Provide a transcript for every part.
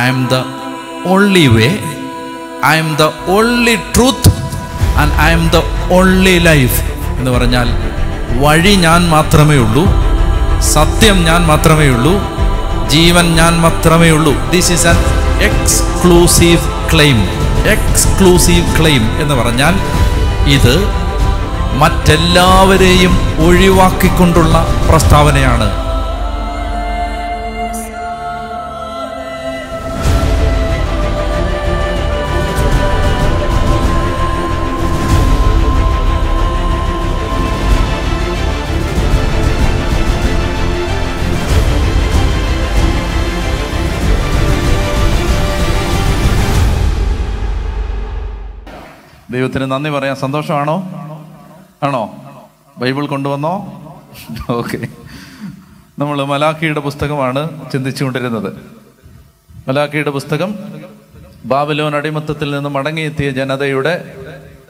I am the only way I am the only truth and I am the only life എന്ന് പറഞ്ഞാൽ വഴി ഞാൻ മാത്രമേ ഉള്ളൂ സത്യം ഞാൻ മാത്രമേ ഉള്ളൂ ജീവൻ ഞാൻ മാത്രമേ ഉള്ളൂ. This is an exclusive claim exclusive claim എന്ന് പറഞ്ഞാൽ ഇത് മറ്റെല്ലാവരെയും ഒഴിവാക്കിക്കൊണ്ടുള്ള പ്രസ്താവനയാണ്. ദൈവത്തിന് നന്ദി പറയാൻ സന്തോഷമാണോ? ആണോ? ബൈബിൾ കൊണ്ടുവന്നോ? ഓക്കെ. നമ്മൾ മലാഖിയുടെ പുസ്തകമാണ് ചിന്തിച്ചുകൊണ്ടിരുന്നത്. മലാഖിയുടെ പുസ്തകം ബാബലോൻ അടിമത്തത്തിൽ നിന്ന് മടങ്ങിയെത്തിയ ജനതയുടെ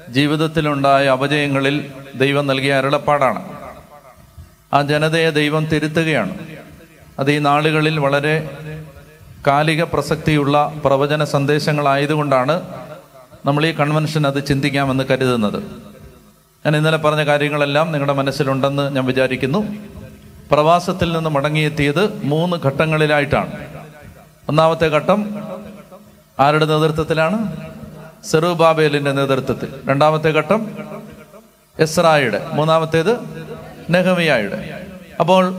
ജീവിതത്തിലുണ്ടായ അപജയങ്ങളിൽ ദൈവം നൽകിയ അരുളപ്പാടാണ്. ആ ജനതയെ ദൈവം തിരുത്തുകയാണ്. അത് ഈ നാളുകളിൽ വളരെ കാലിക പ്രസക്തിയുള്ള പ്രവചന സന്ദേശങ്ങളായതുകൊണ്ടാണ് നമ്മൾ ഈ കൺവെൻഷൻ അത് ചിന്തിക്കാമെന്ന് കരുതുന്നത്. ഞാൻ ഇന്നലെ പറഞ്ഞ കാര്യങ്ങളെല്ലാം നിങ്ങളുടെ മനസ്സിലുണ്ടെന്ന് ഞാൻ വിചാരിക്കുന്നു. പ്രവാസത്തിൽ നിന്ന് മടങ്ങിയെത്തിയത് മൂന്ന് ഘട്ടങ്ങളിലായിട്ടാണ്. ഒന്നാമത്തെ ഘട്ടം ആരുടെ നേതൃത്വത്തിലാണ്? സെറുബാബേലിന്റെ നേതൃത്വത്തിൽ. രണ്ടാമത്തെ ഘട്ടം എസ്രായുടെ. മൂന്നാമത്തേത് നെഹമിയായുടെ. അപ്പോൾ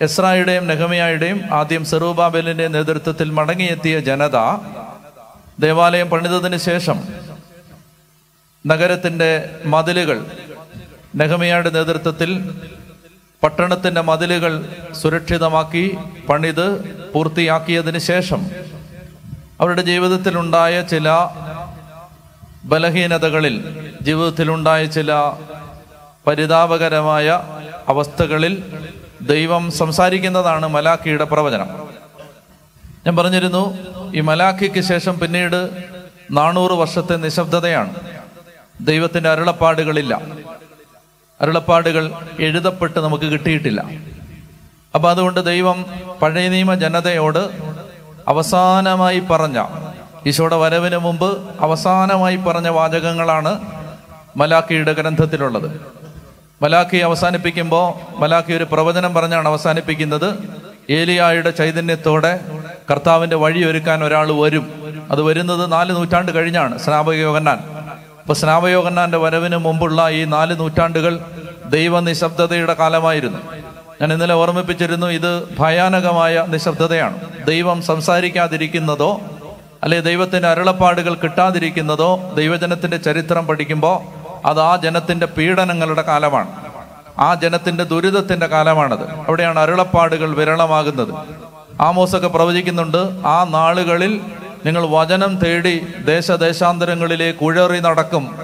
എസ്രായുടെയും നെഹമിയായുടെയും ആദ്യം സെറൂബാബേലിന്റെ നേതൃത്വത്തിൽ മടങ്ങിയെത്തിയ ജനത ദേവാലയം പണിതതിന് ശേഷം നഗരത്തിന്റെ മതിലുകൾ നെഹമിയയുടെ നേതൃത്വത്തിൽ പട്ടണത്തിന്റെ മതിലുകൾ സുരക്ഷിതമാക്കി പണിത് പൂർത്തിയാക്കിയതിന് ശേഷം അവരുടെ ജീവിതത്തിലുണ്ടായ ചില ബലഹീനതകളിൽ ജീവിതത്തിലുണ്ടായ ചില പരിതാപകരമായ അവസ്ഥകളിൽ ദൈവം സംസാരിക്കുന്നതാണ് മലാഖിയുടെ പ്രവചനം. ഞാൻ പറഞ്ഞിരുന്നു ഈ മലാഖിക്ക് ശേഷം പിന്നീട് നാനൂറ് വർഷത്തെ നിശബ്ദതയാണ്. ദൈവത്തിന്റെ അരുളപ്പാടുകളില്ല. അരുളപ്പാടുകൾ എഴുതപ്പെട്ട് നമുക്ക് കിട്ടിയിട്ടില്ല. അപ്പൊ അതുകൊണ്ട് ദൈവം പഴയ നിയമ ജനതയോട് അവസാനമായി പറഞ്ഞ ഈശോയുടെ വരവിന് മുമ്പ് അവസാനമായി പറഞ്ഞ വാചകങ്ങളാണ് മലാഖിയുടെ ഗ്രന്ഥത്തിലുള്ളത്. മലാഖി അവസാനിപ്പിക്കുമ്പോൾ മലാഖി ഒരു പ്രവചനം പറഞ്ഞാണ് അവസാനിപ്പിക്കുന്നത്. ഏലിയായുടെ ചൈതന്യത്തോടെ കർത്താവിന്റെ വഴി ഒരുക്കാൻ ഒരാൾ വരും. അത് വരുന്നത് നാല് നൂറ്റാണ്ട് കഴിഞ്ഞാണ് സ്നാപകയോഗന്നാൻ അപ്പൊ സ്നാപകയോഗന്നാന്റെ വരവിന് മുമ്പുള്ള ഈ നാല് നൂറ്റാണ്ടുകൾ ദൈവ നിശബ്ദതയുടെ കാലമായിരുന്നു. ഞാൻ ഇന്നലെ ഓർമ്മിപ്പിച്ചിരുന്നു ഇത് ഭയാനകമായ നിശബ്ദതയാണ്. ദൈവം സംസാരിക്കാതിരിക്കുന്നതോ അല്ലെ ദൈവത്തിന്റെ അരുളപ്പാടുകൾ കിട്ടാതിരിക്കുന്നതോ ദൈവജനത്തിന്റെ ചരിത്രം പഠിക്കുമ്പോൾ അത് ആ ജനത്തിന്റെ പീഡനങ്ങളുടെ കാലമാണ്. ആ ജനത്തിന്റെ ദുരിതത്തിന്റെ കാലമാണത്. അവിടെയാണ് അരുളപ്പാടുകൾ വിരളമാകുന്നത്. ആമോസൊക്കെ പ്രവചിക്കുന്നുണ്ട് ആ നാളുകളിൽ നിങ്ങൾ വചനം തേടി ദേശദേശാന്തരങ്ങളിലേക്ക് കുഴറി നടക്കും.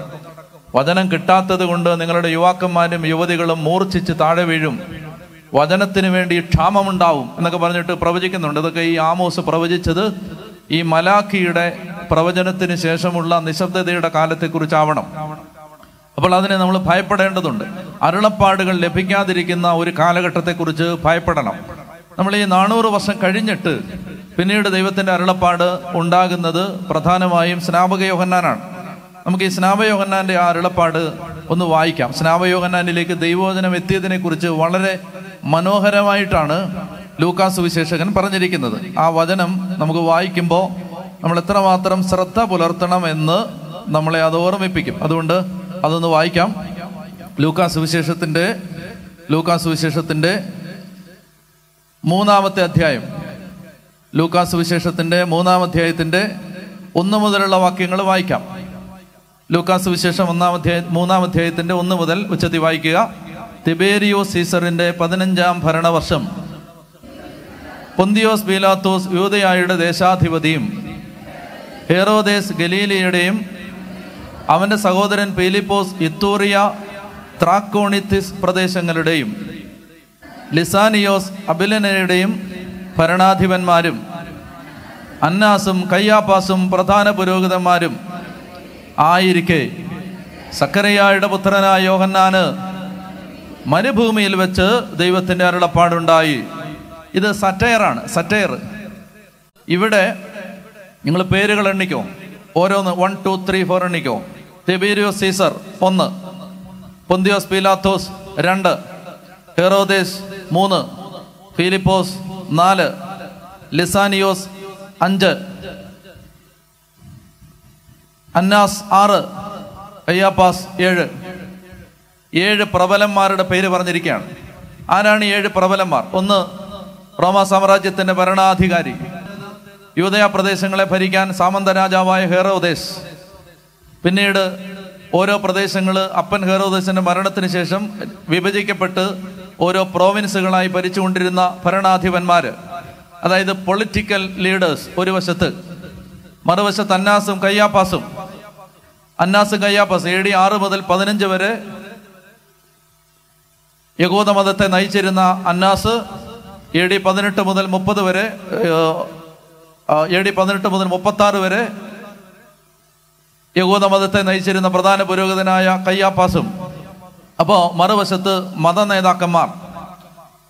വചനം കിട്ടാത്തത് കൊണ്ട് നിങ്ങളുടെ യുവാക്കന്മാരും യുവതികളും മൂർച്ഛിച്ച് താഴെ വീഴും. വചനത്തിന് വേണ്ടി ക്ഷാമമുണ്ടാവും എന്നൊക്കെ പറഞ്ഞിട്ട് പ്രവചിക്കുന്നുണ്ട്. ഇതൊക്കെ ഈ ആമോസ് പ്രവചിച്ചത് ഈ മലാഖിയുടെ പ്രവചനത്തിന് ശേഷമുള്ള നിശബ്ദതയുടെ കാലത്തെക്കുറിച്ചാവണം. അപ്പോൾ അതിനെ നമ്മൾ ഭയപ്പെടേണ്ടതുണ്ട്. അരുളപ്പാടുകൾ ലഭിക്കാതിരിക്കുന്ന ഒരു കാലഘട്ടത്തെക്കുറിച്ച് ഭയപ്പെടണം. നമ്മൾ ഈ നാനൂറ് വർഷം കഴിഞ്ഞിട്ട് പിന്നീട് ദൈവത്തിന്റെ അരുളപ്പാട് ഉണ്ടാകുന്നത് പ്രധാനമായും സ്നാപകയോഹന്നാനാണ് നമുക്ക് ഈ സ്നാപയോഹന്നാന്റെ ആ അരുളപ്പാട് ഒന്ന് വായിക്കാം. സ്നാപയോഹന്നാനിലേക്ക് ദൈവോചനം എത്തിയതിനെ കുറിച്ച് വളരെ മനോഹരമായിട്ടാണ് ലൂക്കാസ് സുവിശേഷകൻ പറഞ്ഞിരിക്കുന്നത്. ആ വചനം നമുക്ക് വായിക്കുമ്പോൾ നമ്മൾ എത്രമാത്രം ശ്രദ്ധ പുലർത്തണം എന്ന് നമ്മളെ അത് ഓർമ്മിപ്പിക്കും. അതുകൊണ്ട് അതൊന്ന് വായിക്കാം. ലൂക്കാ സുവിശേഷത്തിന്റെ ലൂക്കാ സുവിശേഷത്തിന്റെ മൂന്നാമത്തെ അധ്യായം. ലൂക്കാസ് സുവിശേഷത്തിന്റെ മൂന്നാം അധ്യായത്തിന്റെ ഒന്ന് മുതലുള്ള വാക്യങ്ങൾ വായിക്കാം. ലൂക്കാസ് വിശേഷം ഒന്നാം അധ്യായ മൂന്നാം അധ്യായത്തിന്റെ ഒന്ന് മുതൽ ഉച്ചത്തി വായിക്കുക. തിബേരിയോ സീസറിന്റെ പതിനഞ്ചാം ഭരണവർഷം. പൊന്തിയോസ് ബീലാത്തോസ് യൂതയായുടെ ദേശാധിപതിയും ഹേറോദേസ് ഗലീലിയുടെയും അവന്റെ സഹോദരൻ പീലിപ്പോസ് ഇത്തൂറിയ ത്രാക്കോണിത്തിസ് പ്രദേശങ്ങളുടെയും ലിസാനിയോസ് അബിലനയുടെയും ഭരണാധിപന്മാരും അന്നാസും കയ്യാപ്പാസും പ്രധാന പുരോഹിതന്മാരും ആയിരിക്കെ. സക്കരയായുടെ പുത്രനായ യോഹന്നാന് മരുഭൂമിയിൽ വെച്ച് ദൈവത്തിന്റെ അരുളപ്പാടുണ്ടായി. ഇത് സറ്റയറാണ് സറ്റയർ. ഇവിടെ നിങ്ങൾ പേരുകൾ എണ്ണിക്കോ. ഓരോന്ന് വൺ ടു ത്രീ ഫോർ എണ്ണിക്കോ. തെബീരിയോസ് സീസർ ഒന്ന്. പൊന്തിയോസ് പീലാത്തോസ് രണ്ട്. ഹെറോദേസ് മൂന്ന് ഫിലിപ്പോസ് നാല് ലിസാനിയോസ് അഞ്ച്. അന്നാസ് ആറ് അയ്യാപ്പാസ് ഏഴ്. ഏഴ് പ്രബലന്മാരുടെ പേര് പറഞ്ഞിരിക്കുകയാണ്. ആരാണ് ഏഴ് പ്രബലന്മാർ? ഒന്ന് റോമ സാമ്രാജ്യത്തിന്റെ ഭരണാധികാരി. യൂതയ പ്രദേശങ്ങളെ ഭരിക്കാൻ സാമന്ത രാജാവായ ഹെറോദേസ്. പിന്നീട് ഓരോ പ്രദേശങ്ങൾ അപ്പൻ ഹേറോദേശിന്റെ മരണത്തിന് ശേഷം വിഭജിക്കപ്പെട്ട് ഓരോ പ്രോവിൻസുകളായി ഭരിച്ചുകൊണ്ടിരുന്ന ഭരണാധിപന്മാർ അതായത് പൊളിറ്റിക്കൽ ലീഡേഴ്സ് ഒരു വശത്ത് മറുവശത്ത് അന്നാസും കയ്യാപ്പാസും. അന്നാസും കയ്യാപ്പാസ് എ ഡി ആറ് മുതൽ പതിനഞ്ച് വരെ യഹൂദമതത്തെ നയിച്ചിരുന്ന അന്നാസ് എ ഡി പതിനെട്ട് മുതൽ മുപ്പത് വരെ എ ഡി പതിനെട്ട് മുതൽ മുപ്പത്തി വരെ യഹൂദ മതത്തെ നയിച്ചിരുന്ന പ്രധാന പുരോഹിതനായ കയ്യാപ്പാസും. അപ്പോൾ മറുവശത്ത് മത നേതാക്കന്മാർ.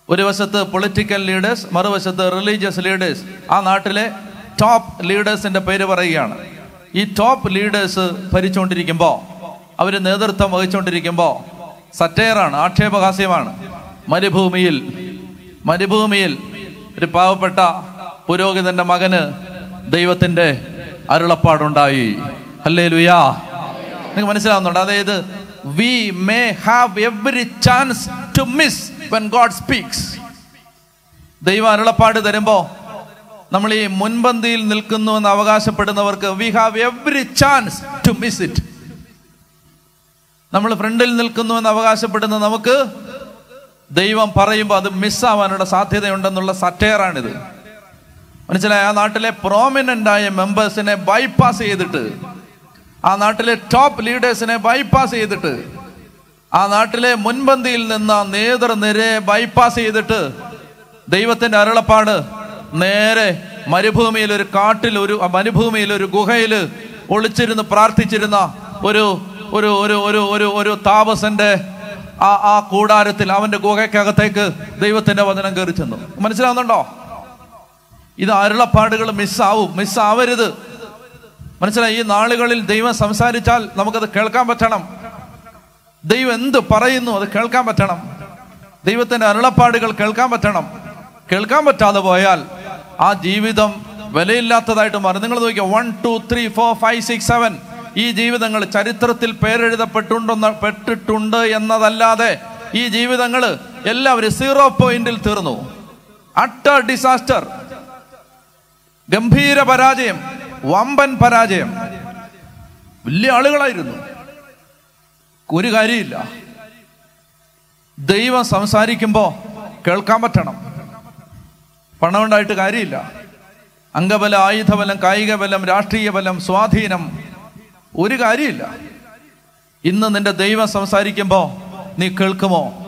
ഒരു വശത്ത് പൊളിറ്റിക്കൽ ലീഡേഴ്സ് മറുവശത്ത് റിലീജിയസ് ലീഡേഴ്സ് ആ നാട്ടിലെ ടോപ്പ് ലീഡേഴ്സിന്റെ പേര് പറയുകയാണ്. ഈ ടോപ്പ് ലീഡേഴ്സ് ഭരിച്ചുകൊണ്ടിരിക്കുമ്പോൾ അവർ നേതൃത്വം വഹിച്ചുകൊണ്ടിരിക്കുമ്പോൾ സറ്റയറാണ് ആക്ഷേപഹാസ്യമാണ്. മരുഭൂമിയിൽ മരുഭൂമിയിൽ ഒരു പാവപ്പെട്ട പുരോഹിതന്റെ മകന് ദൈവത്തിന്റെ അരുളപ്പാടുണ്ടായി. അല്ലേ ലുയാ നിങ്ങൾക്ക് മനസ്സിലാവുന്നുണ്ട്? അതായത് we may have every chance to miss when God speaks ദൈവം അരുളപ്പാട് തരുമ്പോ നമ്മൾ ഈ മുൻപന്തിയിൽ നിൽക്കുന്നു എന്ന് അവകാശപ്പെടുന്നവർക്ക് we have every chance to miss it നമ്മൾ ഫ്രണ്ടിൽ നിൽക്കുന്നു എന്ന് അവകാശപ്പെടുന്ന നമുക്ക് ദൈവം പറയുമ്പോൾ അത് മിസ്സാവാനുള്ള സാധ്യതയുണ്ടെന്നുള്ള സറ്റയറാണിത്. മനസ്സിലായ? ആ നാട്ടിലെ പ്രോമിനന്റ് ആയ മെമ്പേഴ്സിനെ ബൈപ്പാസ് ചെയ്തിട്ട് ആ നാട്ടിലെ ടോപ്പ് ലീഡേഴ്സിനെ ബൈപ്പാസ് ചെയ്തിട്ട് ആ നാട്ടിലെ മുൻപന്തിയിൽ നിന്ന നേതൃനിരയെ ബൈപ്പാസ് ചെയ്തിട്ട് ദൈവത്തിന്റെ അരുളപ്പാട് നേരെ മരുഭൂമിയിൽ ഒരു കാട്ടിൽ ഒരു മരുഭൂമിയിൽ ഒരു ഗുഹയിൽ ഒളിച്ചിരുന്ന് പ്രാർത്ഥിച്ചിരുന്ന ഒരു ഒരു ഒരു ഒരു ഒരു ഒരു താപസന്റെ ആ ആ കൂടാരത്തിൽ അവന്റെ ഗുഹയ്ക്കകത്തേക്ക് ദൈവത്തിന്റെ വചനം കയറി ചെന്നു. മനസ്സിലാവുന്നുണ്ടോ? ഇത് അരുളപ്പാടുകൾ മിസ്സാവും മിസ്സാവരുത് മനസ്സിലായി? ഈ നാളുകളിൽ ദൈവം സംസാരിച്ചാൽ നമുക്കത് കേൾക്കാൻ പറ്റണം. ദൈവം എന്ത് പറയുന്നു അത് കേൾക്കാൻ പറ്റണം. ദൈവത്തിന്റെ അരുളപ്പാടുകൾ കേൾക്കാൻ പറ്റണം. കേൾക്കാൻ പറ്റാതെ പോയാൽ ആ ജീവിതം വിലയില്ലാത്തതായിട്ട് മാറും. നിങ്ങൾ നോക്കിയോ one two three four five six seven ഈ ജീവിതങ്ങൾ ചരിത്രത്തിൽ പേരെഴുതപ്പെട്ടുണ്ടെന്ന് പെട്ടിട്ടുണ്ട് എന്നതല്ലാതെ ഈ ജീവിതങ്ങൾ എല്ലാവരും സീറോ പോയിന്റിൽ തീർന്നു. അട്ടർ ഡിസാസ്റ്റർ ഗംഭീര പരാജയം. വമ്പൻ പരാജയം. വലിയ ആളുകളായിരുന്നു. ഒരു കാര്യമില്ല. ദൈവം സംസാരിക്കുമ്പോൾ കേൾക്കാൻ പറ്റണം. പണമുണ്ടായിട്ട് കാര്യമില്ല. അംഗബലം ആയുധബലം കായിക ബലം രാഷ്ട്രീയ ബലം സ്വാധീനം ഒരു കാര്യമില്ല. ഇന്ന് നിന്റെ ദൈവം സംസാരിക്കുമ്പോൾ നീ കേൾക്കുമോ?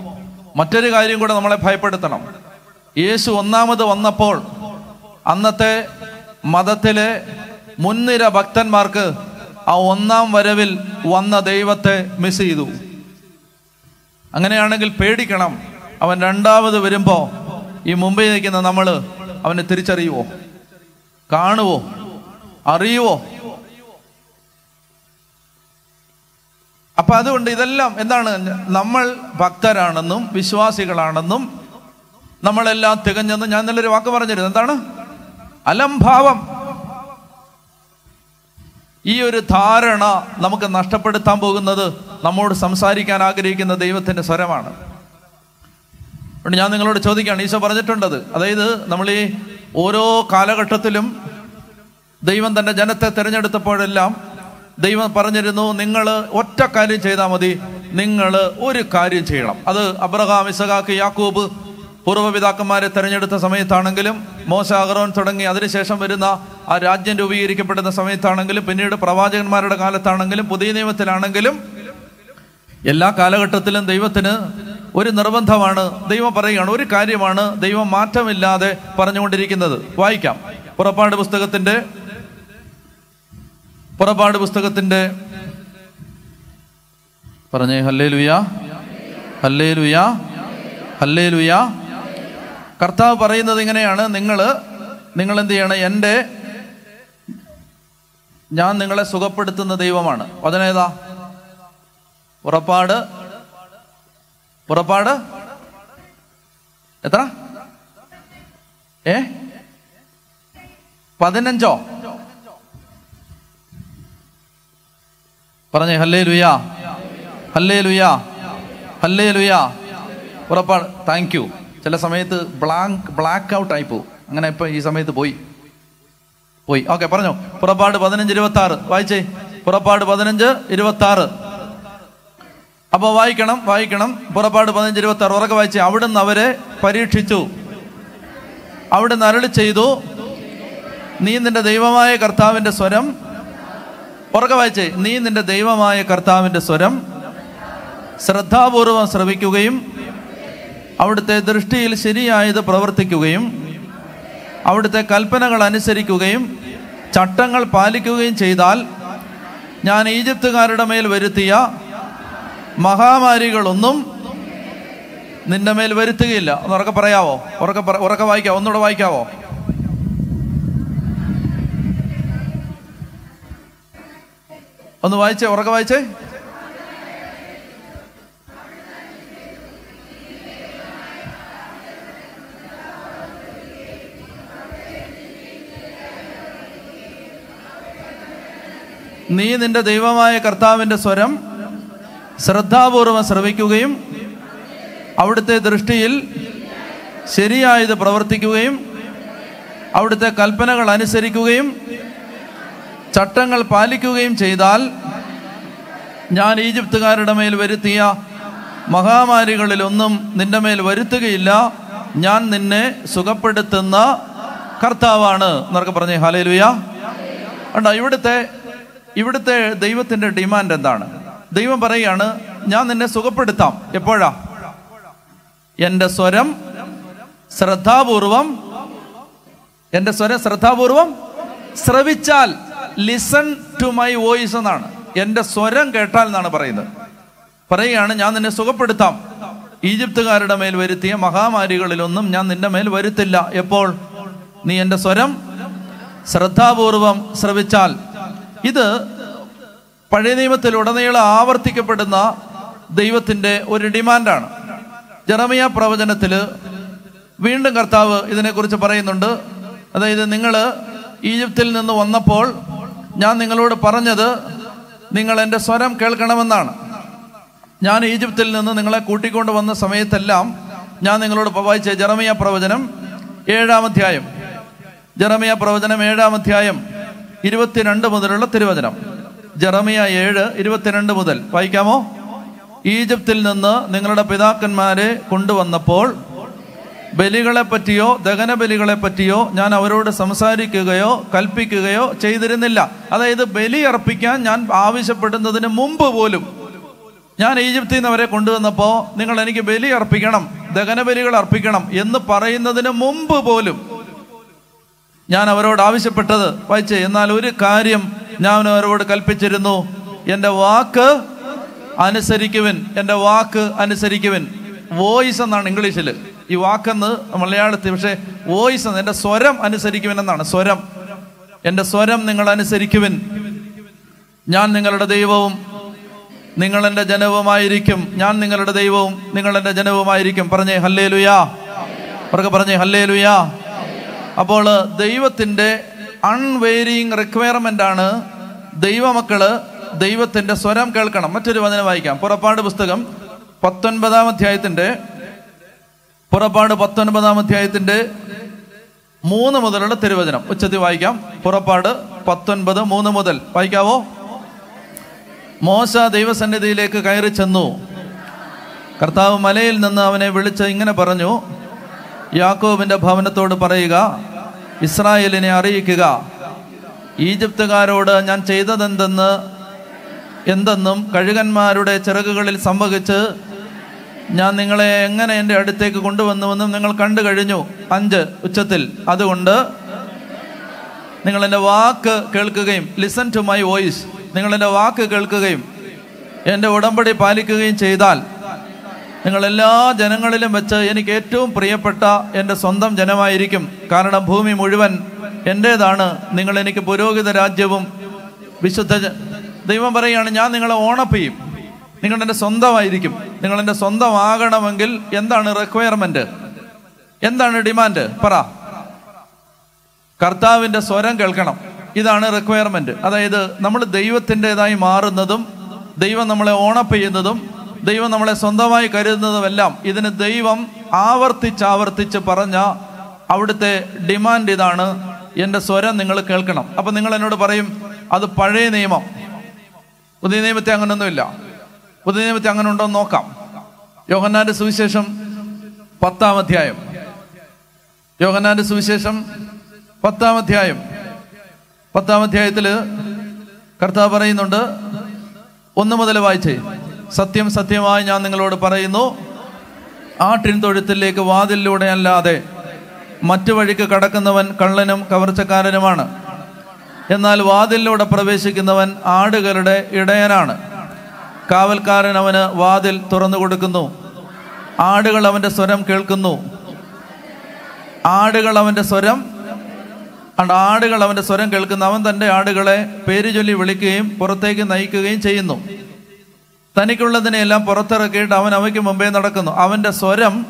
മറ്റൊരു കാര്യം കൂടെ നമ്മളെ ഭയപ്പെടുത്തണം. യേശു ഒന്നാമത് വന്നപ്പോൾ അന്നത്തെ മതത്തിലെ മുൻനിര ഭക്തന്മാർക്ക് ആ ഒന്നാം വരവിൽ വന്ന ദൈവത്തെ മിസ് ചെയ്തു. അങ്ങനെയാണെങ്കിൽ പേടിക്കണം. അവൻ രണ്ടാമത് വരുമ്പോ ഈ മുമ്പിൽ നിൽക്കുന്ന നമ്മൾ അവനെ തിരിച്ചറിയുവോ? കാണുവോ? അറിയുവോ? അപ്പൊ അതുകൊണ്ട് ഇതെല്ലാം എന്താണ്? നമ്മൾ ഭക്തരാണെന്നും വിശ്വാസികളാണെന്നും നമ്മളെല്ലാം തികഞ്ഞെന്നും ഞാൻ നല്ലൊരു വാക്ക് പറഞ്ഞിരുന്നു എന്താണ്? അലംഭാവം. ഈ ഒരു ധാരണ നമുക്ക് നഷ്ടപ്പെടുത്താൻ പോകുന്നത് നമ്മോട് സംസാരിക്കാൻ ആഗ്രഹിക്കുന്ന ദൈവത്തിന്റെ സ്വരമാണ്. അതുകൊണ്ട് ഞാൻ നിങ്ങളോട് ചോദിക്കുകയാണ് ഈശോ പറഞ്ഞിട്ടുണ്ടത്. അതായത് നമ്മൾ ഈ ഓരോ കാലഘട്ടത്തിലും ദൈവം തന്റെ ജനത്തെ തിരഞ്ഞെടുത്തപ്പോഴെല്ലാം ദൈവം പറഞ്ഞിരുന്നു നിങ്ങൾ ഒറ്റ കാര്യം ചെയ്താൽ മതി നിങ്ങൾ ഒരു കാര്യം ചെയ്യണം. അത് അബ്രഹാം ഇസഖാക്ക് യാക്കൂബ് പൂർവപിതാക്കന്മാരെ തെരഞ്ഞെടുത്ത സമയത്താണെങ്കിലും മോശ അഹറോൻ തുടങ്ങി. അതിനുശേഷം വരുന്ന ആ രാജ്യം രൂപീകരിക്കപ്പെടുന്ന സമയത്താണെങ്കിലും പിന്നീട് പ്രവാചകന്മാരുടെ കാലത്താണെങ്കിലും പുതിയ നിയമത്തിലാണെങ്കിലും എല്ലാ കാലഘട്ടത്തിലും ദൈവത്തിന് ഒരു നിർബന്ധമാണ്. ദൈവം പറയുകയാണ് ഒരു കാര്യമാണ് ദൈവം മാറ്റമില്ലാതെ പറഞ്ഞുകൊണ്ടിരിക്കുന്നത്. വായിക്കാം. പുറപ്പാട് പുസ്തകത്തിന്റെ പുറപ്പാട് പുസ്തകത്തിന്റെ പറഞ്ഞേ ഹല്ലേ ലുയാ ഹല്ലേ ലുയാ ഹല്ലേ ലുയാ കർത്താവ് പറയുന്നത് ഇങ്ങനെയാണ്. നിങ്ങൾ നിങ്ങൾ എന്ത് ചെയ്യണം എന്റെ ഞാൻ നിങ്ങളെ സുഖപ്പെടുത്തുന്ന ദൈവമാണ്. വചനേതാ പുറപ്പാട് ഉറപ്പാട്? എത്ര? ഏ? പതിനഞ്ചോ? പറഞ്ഞേ ഹല്ലേ ലുയാ ഹല്ലേ ലുയാ ഹല്ലേ ലുയാ പുറപ്പാട് താങ്ക് യു. ചില സമയത്ത് ബ്ലാങ്ക് ബ്ലാക്ക് ഔട്ട് ആയി പോകും. അങ്ങനെ ഇപ്പൊ ഈ സമയത്ത് പോയി. പോയി. ഓക്കെ പറഞ്ഞോ. പുറപ്പാട് പതിനഞ്ച് ഇരുപത്തി ആറ് വായിച്ചേ. പുറപ്പാട് പതിനഞ്ച് ഇരുപത്തി ആറ് അപ്പൊ വായിക്കണം വായിക്കണം. പുറപ്പാട് പതിനഞ്ച് ഇരുപത്തി ആറ് ഉറക്കെ വായിച്ചേ. അവിടുന്ന് അവരെ പരീക്ഷിച്ചു. അവിടുന്ന് അരളി ചെയ്തു. നീ നിന്റെ ദൈവമായ കർത്താവിന്റെ സ്വരം. ഉറക്കെ വായിച്ചേ. നീ നിന്റെ ദൈവമായ കർത്താവിന്റെ സ്വരം. ശ്രദ്ധാപൂർവം ശ്രവിക്കുകയും അവിടുത്തെ ദൃഷ്ടിയിൽ ശരിയായത് പ്രവർത്തിക്കുകയും അവിടുത്തെ കൽപ്പനകൾ അനുസരിക്കുകയും ചട്ടങ്ങൾ പാലിക്കുകയും ചെയ്താൽ ഞാൻ ഈജിപ്തുകാരുടെ മേൽ വരുത്തിയ മഹാമാരികളൊന്നും നിന്റെ മേൽ വരുത്തുകയില്ല. ഒന്ന് ഉറക്കെ പറയാവോ? ഉറക്കെ ഉറക്കെ വായിക്കാവോ? ഒന്നുകൂടെ വായിക്കാവോ? ഒന്ന് വായിച്ചേ ഉറക്കെ വായിച്ചേ. നീ നിന്റെ ദൈവമായ കർത്താവിന്റെ സ്വരം ശ്രദ്ധാപൂർവം ശ്രവിക്കുകയും അവിടുത്തെ ദൃഷ്ടിയിൽ ശരിയായത് പ്രവർത്തിക്കുകയും അവിടുത്തെ കൽപ്പനകൾ അനുസരിക്കുകയും ചട്ടങ്ങൾ പാലിക്കുകയും ചെയ്താൽ ഞാൻ ഈജിപ്തുകാരുടെ മേൽ വരുത്തിയ മഹാമാരികളിലൊന്നും നിന്റെ മേൽ വരുത്തുകയില്ല. ഞാൻ നിന്നെ സുഖപ്പെടുത്തുന്ന കർത്താവാണ്. എന്നൊക്കെ പറഞ്ഞേ ഹാലേലുയ ഉണ്ടോ ഇവിടുത്തെ ഇവിടുത്തെ ദൈവത്തിന്റെ ഡിമാൻഡ് എന്താണ്? ദൈവം പറയാണ് ഞാൻ നിന്നെ സുഖപ്പെടുത്താം. എപ്പോഴാ? എന്റെ സ്വരം ശ്രദ്ധാപൂർവം എന്റെ സ്വരം ശ്രദ്ധാപൂർവം ശ്രവിച്ചാൽ ലിസൺ ടു മൈ വോയിസ് എന്നാണ്. എന്റെ സ്വരം കേട്ടാൽ എന്നാണ് പറയുന്നത്. പറയുകയാണ് ഞാൻ നിന്നെ സുഖപ്പെടുത്താം. ഈജിപ്തുകാരുടെ മേൽ വരുത്തിയ മഹാമാരികളിലൊന്നും ഞാൻ നിന്റെ മേൽ വരുത്തില്ല. എപ്പോൾ? നീ എന്റെ സ്വരം ശ്രദ്ധാപൂർവം ശ്രവിച്ചാൽ. ഇത് പഴയ നിയമത്തിലുടനീളം ആവർത്തിക്കപ്പെടുന്ന ദൈവത്തിന്റെ ഒരു ഡിമാൻഡാണ്. ജെറമിയ പ്രവചനത്തിൽ വീണ്ടും കർത്താവ് ഇതിനെക്കുറിച്ച് പറയുന്നുണ്ട്. അതായത് നിങ്ങൾ ഈജിപ്തിൽ നിന്ന് വന്നപ്പോൾ ഞാൻ നിങ്ങളോട് പറഞ്ഞത് നിങ്ങൾ എന്റെ സ്വരം കേൾക്കണമെന്നാണ്. ഞാൻ ഈജിപ്തിൽ നിന്ന് നിങ്ങളെ കൂട്ടിക്കൊണ്ട് വന്ന സമയത്തെല്ലാം ഞാൻ നിങ്ങളോട് വായിച്ച ജെറമിയ പ്രവചനം ഏഴാം അധ്യായം. ജെറമിയ പ്രവചനം ഏഴാം അധ്യായം. ഇരുപത്തിരണ്ട് മുതലുള്ള തിരുവചനം. ജറമിയ ഏഴ് ഇരുപത്തിരണ്ട് മുതൽ. വായിക്കാമോ? ഈജിപ്തിൽ നിന്ന് നിങ്ങളുടെ പിതാക്കന്മാരെ കൊണ്ടുവന്നപ്പോൾ ബലികളെ പറ്റിയോ ദഹന ബലികളെ പറ്റിയോ ഞാൻ അവരോട് സംസാരിക്കുകയോ കൽപ്പിക്കുകയോ ചെയ്തിരുന്നില്ല. അതായത് ബലി അർപ്പിക്കാൻ ഞാൻ ആവശ്യപ്പെടുന്നതിന് മുമ്പ് പോലും ഞാൻ ഈജിപ്തിൽ നിന്ന് അവരെ കൊണ്ടുവന്നപ്പോൾ നിങ്ങൾ എനിക്ക് ബലി അർപ്പിക്കണം ദഹന ബലികൾ അർപ്പിക്കണം എന്ന് പറയുന്നതിന് മുമ്പ് പോലും ഞാൻ അവരോട് ആവശ്യപ്പെട്ടത് വായിച്ചേ എന്നാൽ ഒരു കാര്യം ഞാൻ അവരോട് കൽപ്പിച്ചിരുന്നു. എന്റെ വാക്ക് അനുസരിക്കുവിൻ എന്റെ വാക്ക് അനുസരിക്കുവിൻ. വോയിസ് എന്നാണ് ഇംഗ്ലീഷിൽ ഈ വാക്കെന്ന് മലയാളത്തിൽ പക്ഷേ വോയിസ് എന്ന് എന്റെ സ്വരം അനുസരിക്കുവിൻ എന്നാണ് സ്വരം. എന്റെ സ്വരം നിങ്ങൾ അനുസരിക്കുവിൻ. ഞാൻ നിങ്ങളുടെ ദൈവവും നിങ്ങൾ എന്റെ ജനവുമായിരിക്കും. ഞാൻ നിങ്ങളുടെ ദൈവവും നിങ്ങൾ എന്റെ ജനവുമായിരിക്കും. പറഞ്ഞേ ഹല്ലേ ലുയാ പറഞ്ഞേ ഹല്ലേ ലുയാ അപ്പോൾ ദൈവത്തിന്റെ അൺവെയറിങ് റിക്വയർമെന്റ് ആണ് ദൈവമക്കൾ ദൈവത്തിന്റെ സ്വരം കേൾക്കണം. മറ്റൊരു വചനം വായിക്കാം. പുറപ്പാട് പുസ്തകം പത്തൊൻപതാം അധ്യായത്തിന്റെ പുറപ്പാട് പത്തൊൻപതാം അധ്യായത്തിന്റെ മൂന്ന് മുതലുള്ള തിരുവചനം. ഉച്ചത്തിൽ വായിക്കാം. പുറപ്പാട് പത്തൊൻപത് മൂന്ന് മുതൽ. വായിക്കാവോ? മോശ ദൈവസന്നിധിയിലേക്ക് കയറി ചെന്നു. കർത്താവ് മലയിൽ നിന്ന് അവനെ വിളിച്ച് ഇങ്ങനെ പറഞ്ഞു യാക്കോബിന്റെ ഭവനത്തോട് പറയുക ഇസ്രായേലിനെ അറിയിക്കുക. ഈജിപ്തുകാരോട് ഞാൻ ചെയ്തതെന്തെന്ന് എന്തെന്നും കഴുകന്മാരുടെ ചിറകുകളിൽ സംഭവിച്ച് ഞാൻ നിങ്ങളെ എങ്ങനെ എന്റെ അടുത്തേക്ക് കൊണ്ടുവന്നുവെന്നും നിങ്ങൾ കണ്ടു കഴിഞ്ഞു അഞ്ച് ഉച്ചത്തിൽ. അതുകൊണ്ട് നിങ്ങൾ എന്റെ വാക്ക് കേൾക്കുകയും ലിസൺ ടു മൈ വോയിസ് നിങ്ങൾ എന്റെ വാക്ക് കേൾക്കുകയും എന്റെ ഉടമ്പടി പാലിക്കുകയും ചെയ്താൽ നിങ്ങൾ എല്ലാ ജനങ്ങളിലും വെച്ച് എനിക്ക് ഏറ്റവും പ്രിയപ്പെട്ട എന്റെ സ്വന്തം ജനമായിരിക്കും. കാരണം ഭൂമി മുഴുവൻ എന്റേതാണ്. നിങ്ങൾ എനിക്ക് പുരോഹിത രാജ്യവും വിശുദ്ധ ദൈവം പറയുകയാണ് ഞാൻ നിങ്ങളെ ഓണപ്പ് ചെയ്യും. നിങ്ങൾ എന്റെ സ്വന്തമായിരിക്കും. നിങ്ങൾ എന്റെ സ്വന്തമാകണമെങ്കിൽ എന്താണ് റിക്വയർമെന്റ് എന്താണ് ഡിമാൻഡ് പറ. കർത്താവിന്റെ സ്വരം കേൾക്കണം. ഇതാണ് റിക്വയർമെന്റ് അതായത് നമ്മൾ ദൈവത്തിന്റെതായി മാറുന്നതും ദൈവം നമ്മളെ ഓണപ്പ് ചെയ്യുന്നതും ദൈവം നമ്മളെ സ്വന്തമായി കരുതുന്നതുമെല്ലാം ഇതിന് ദൈവം ആവർത്തിച്ച് ആവർത്തിച്ച് പറഞ്ഞ അവിടുത്തെ ഡിമാൻഡ് ഇതാണ്. എന്റെ സ്വരം നിങ്ങൾ കേൾക്കണം. അപ്പം നിങ്ങൾ എന്നോട് പറയും അത് പഴയ നിയമം. പുതിയ നിയമത്തെ അങ്ങനൊന്നുമില്ല. പുതിയ നിയമത്തെ അങ്ങനെ ഉണ്ടോ എന്ന് നോക്കാം. യോഹന്നാന്റെ സുവിശേഷം പത്താം അധ്യായം. യോഹന്നാന്റെ സുവിശേഷം പത്താം അധ്യായം. പത്താം അധ്യായത്തിൽ കർത്താവ് പറയുന്നുണ്ട് ഒന്ന് മുതൽ വായിച്ചേ. സത്യം സത്യമായി ഞാൻ നിങ്ങളോട് പറയുന്നു. ആട്ടിൻ തൊഴുത്തിലേക്ക് വാതിലിലൂടെ അല്ലാതെ മറ്റു വഴിക്ക് കടക്കുന്നവൻ കള്ളനും കവർച്ചക്കാരനുമാണ്. എന്നാൽ വാതിലിലൂടെ പ്രവേശിക്കുന്നവൻ ആടുകളുടെ ഇടയനാണ്. കാവൽക്കാരൻ അവന് വാതിൽ തുറന്നു കൊടുക്കുന്നു. ആടുകൾ അവന്റെ സ്വരം കേൾക്കുന്നു. ആടുകൾ അവന്റെ സ്വരം ആടുകൾ അവന്റെ സ്വരം കേൾക്കുന്ന അവൻ തന്റെ ആടുകളെ പേര് ചൊല്ലി വിളിക്കുകയും പുറത്തേക്ക് നയിക്കുകയും ചെയ്യുന്നു. തനിക്കുള്ളതിനെയെല്ലാം പുറത്തിറക്കിയിട്ട് അവൻ അവയ്ക്ക് മുമ്പേ നടക്കുന്നു. അവന്റെ സ്വരം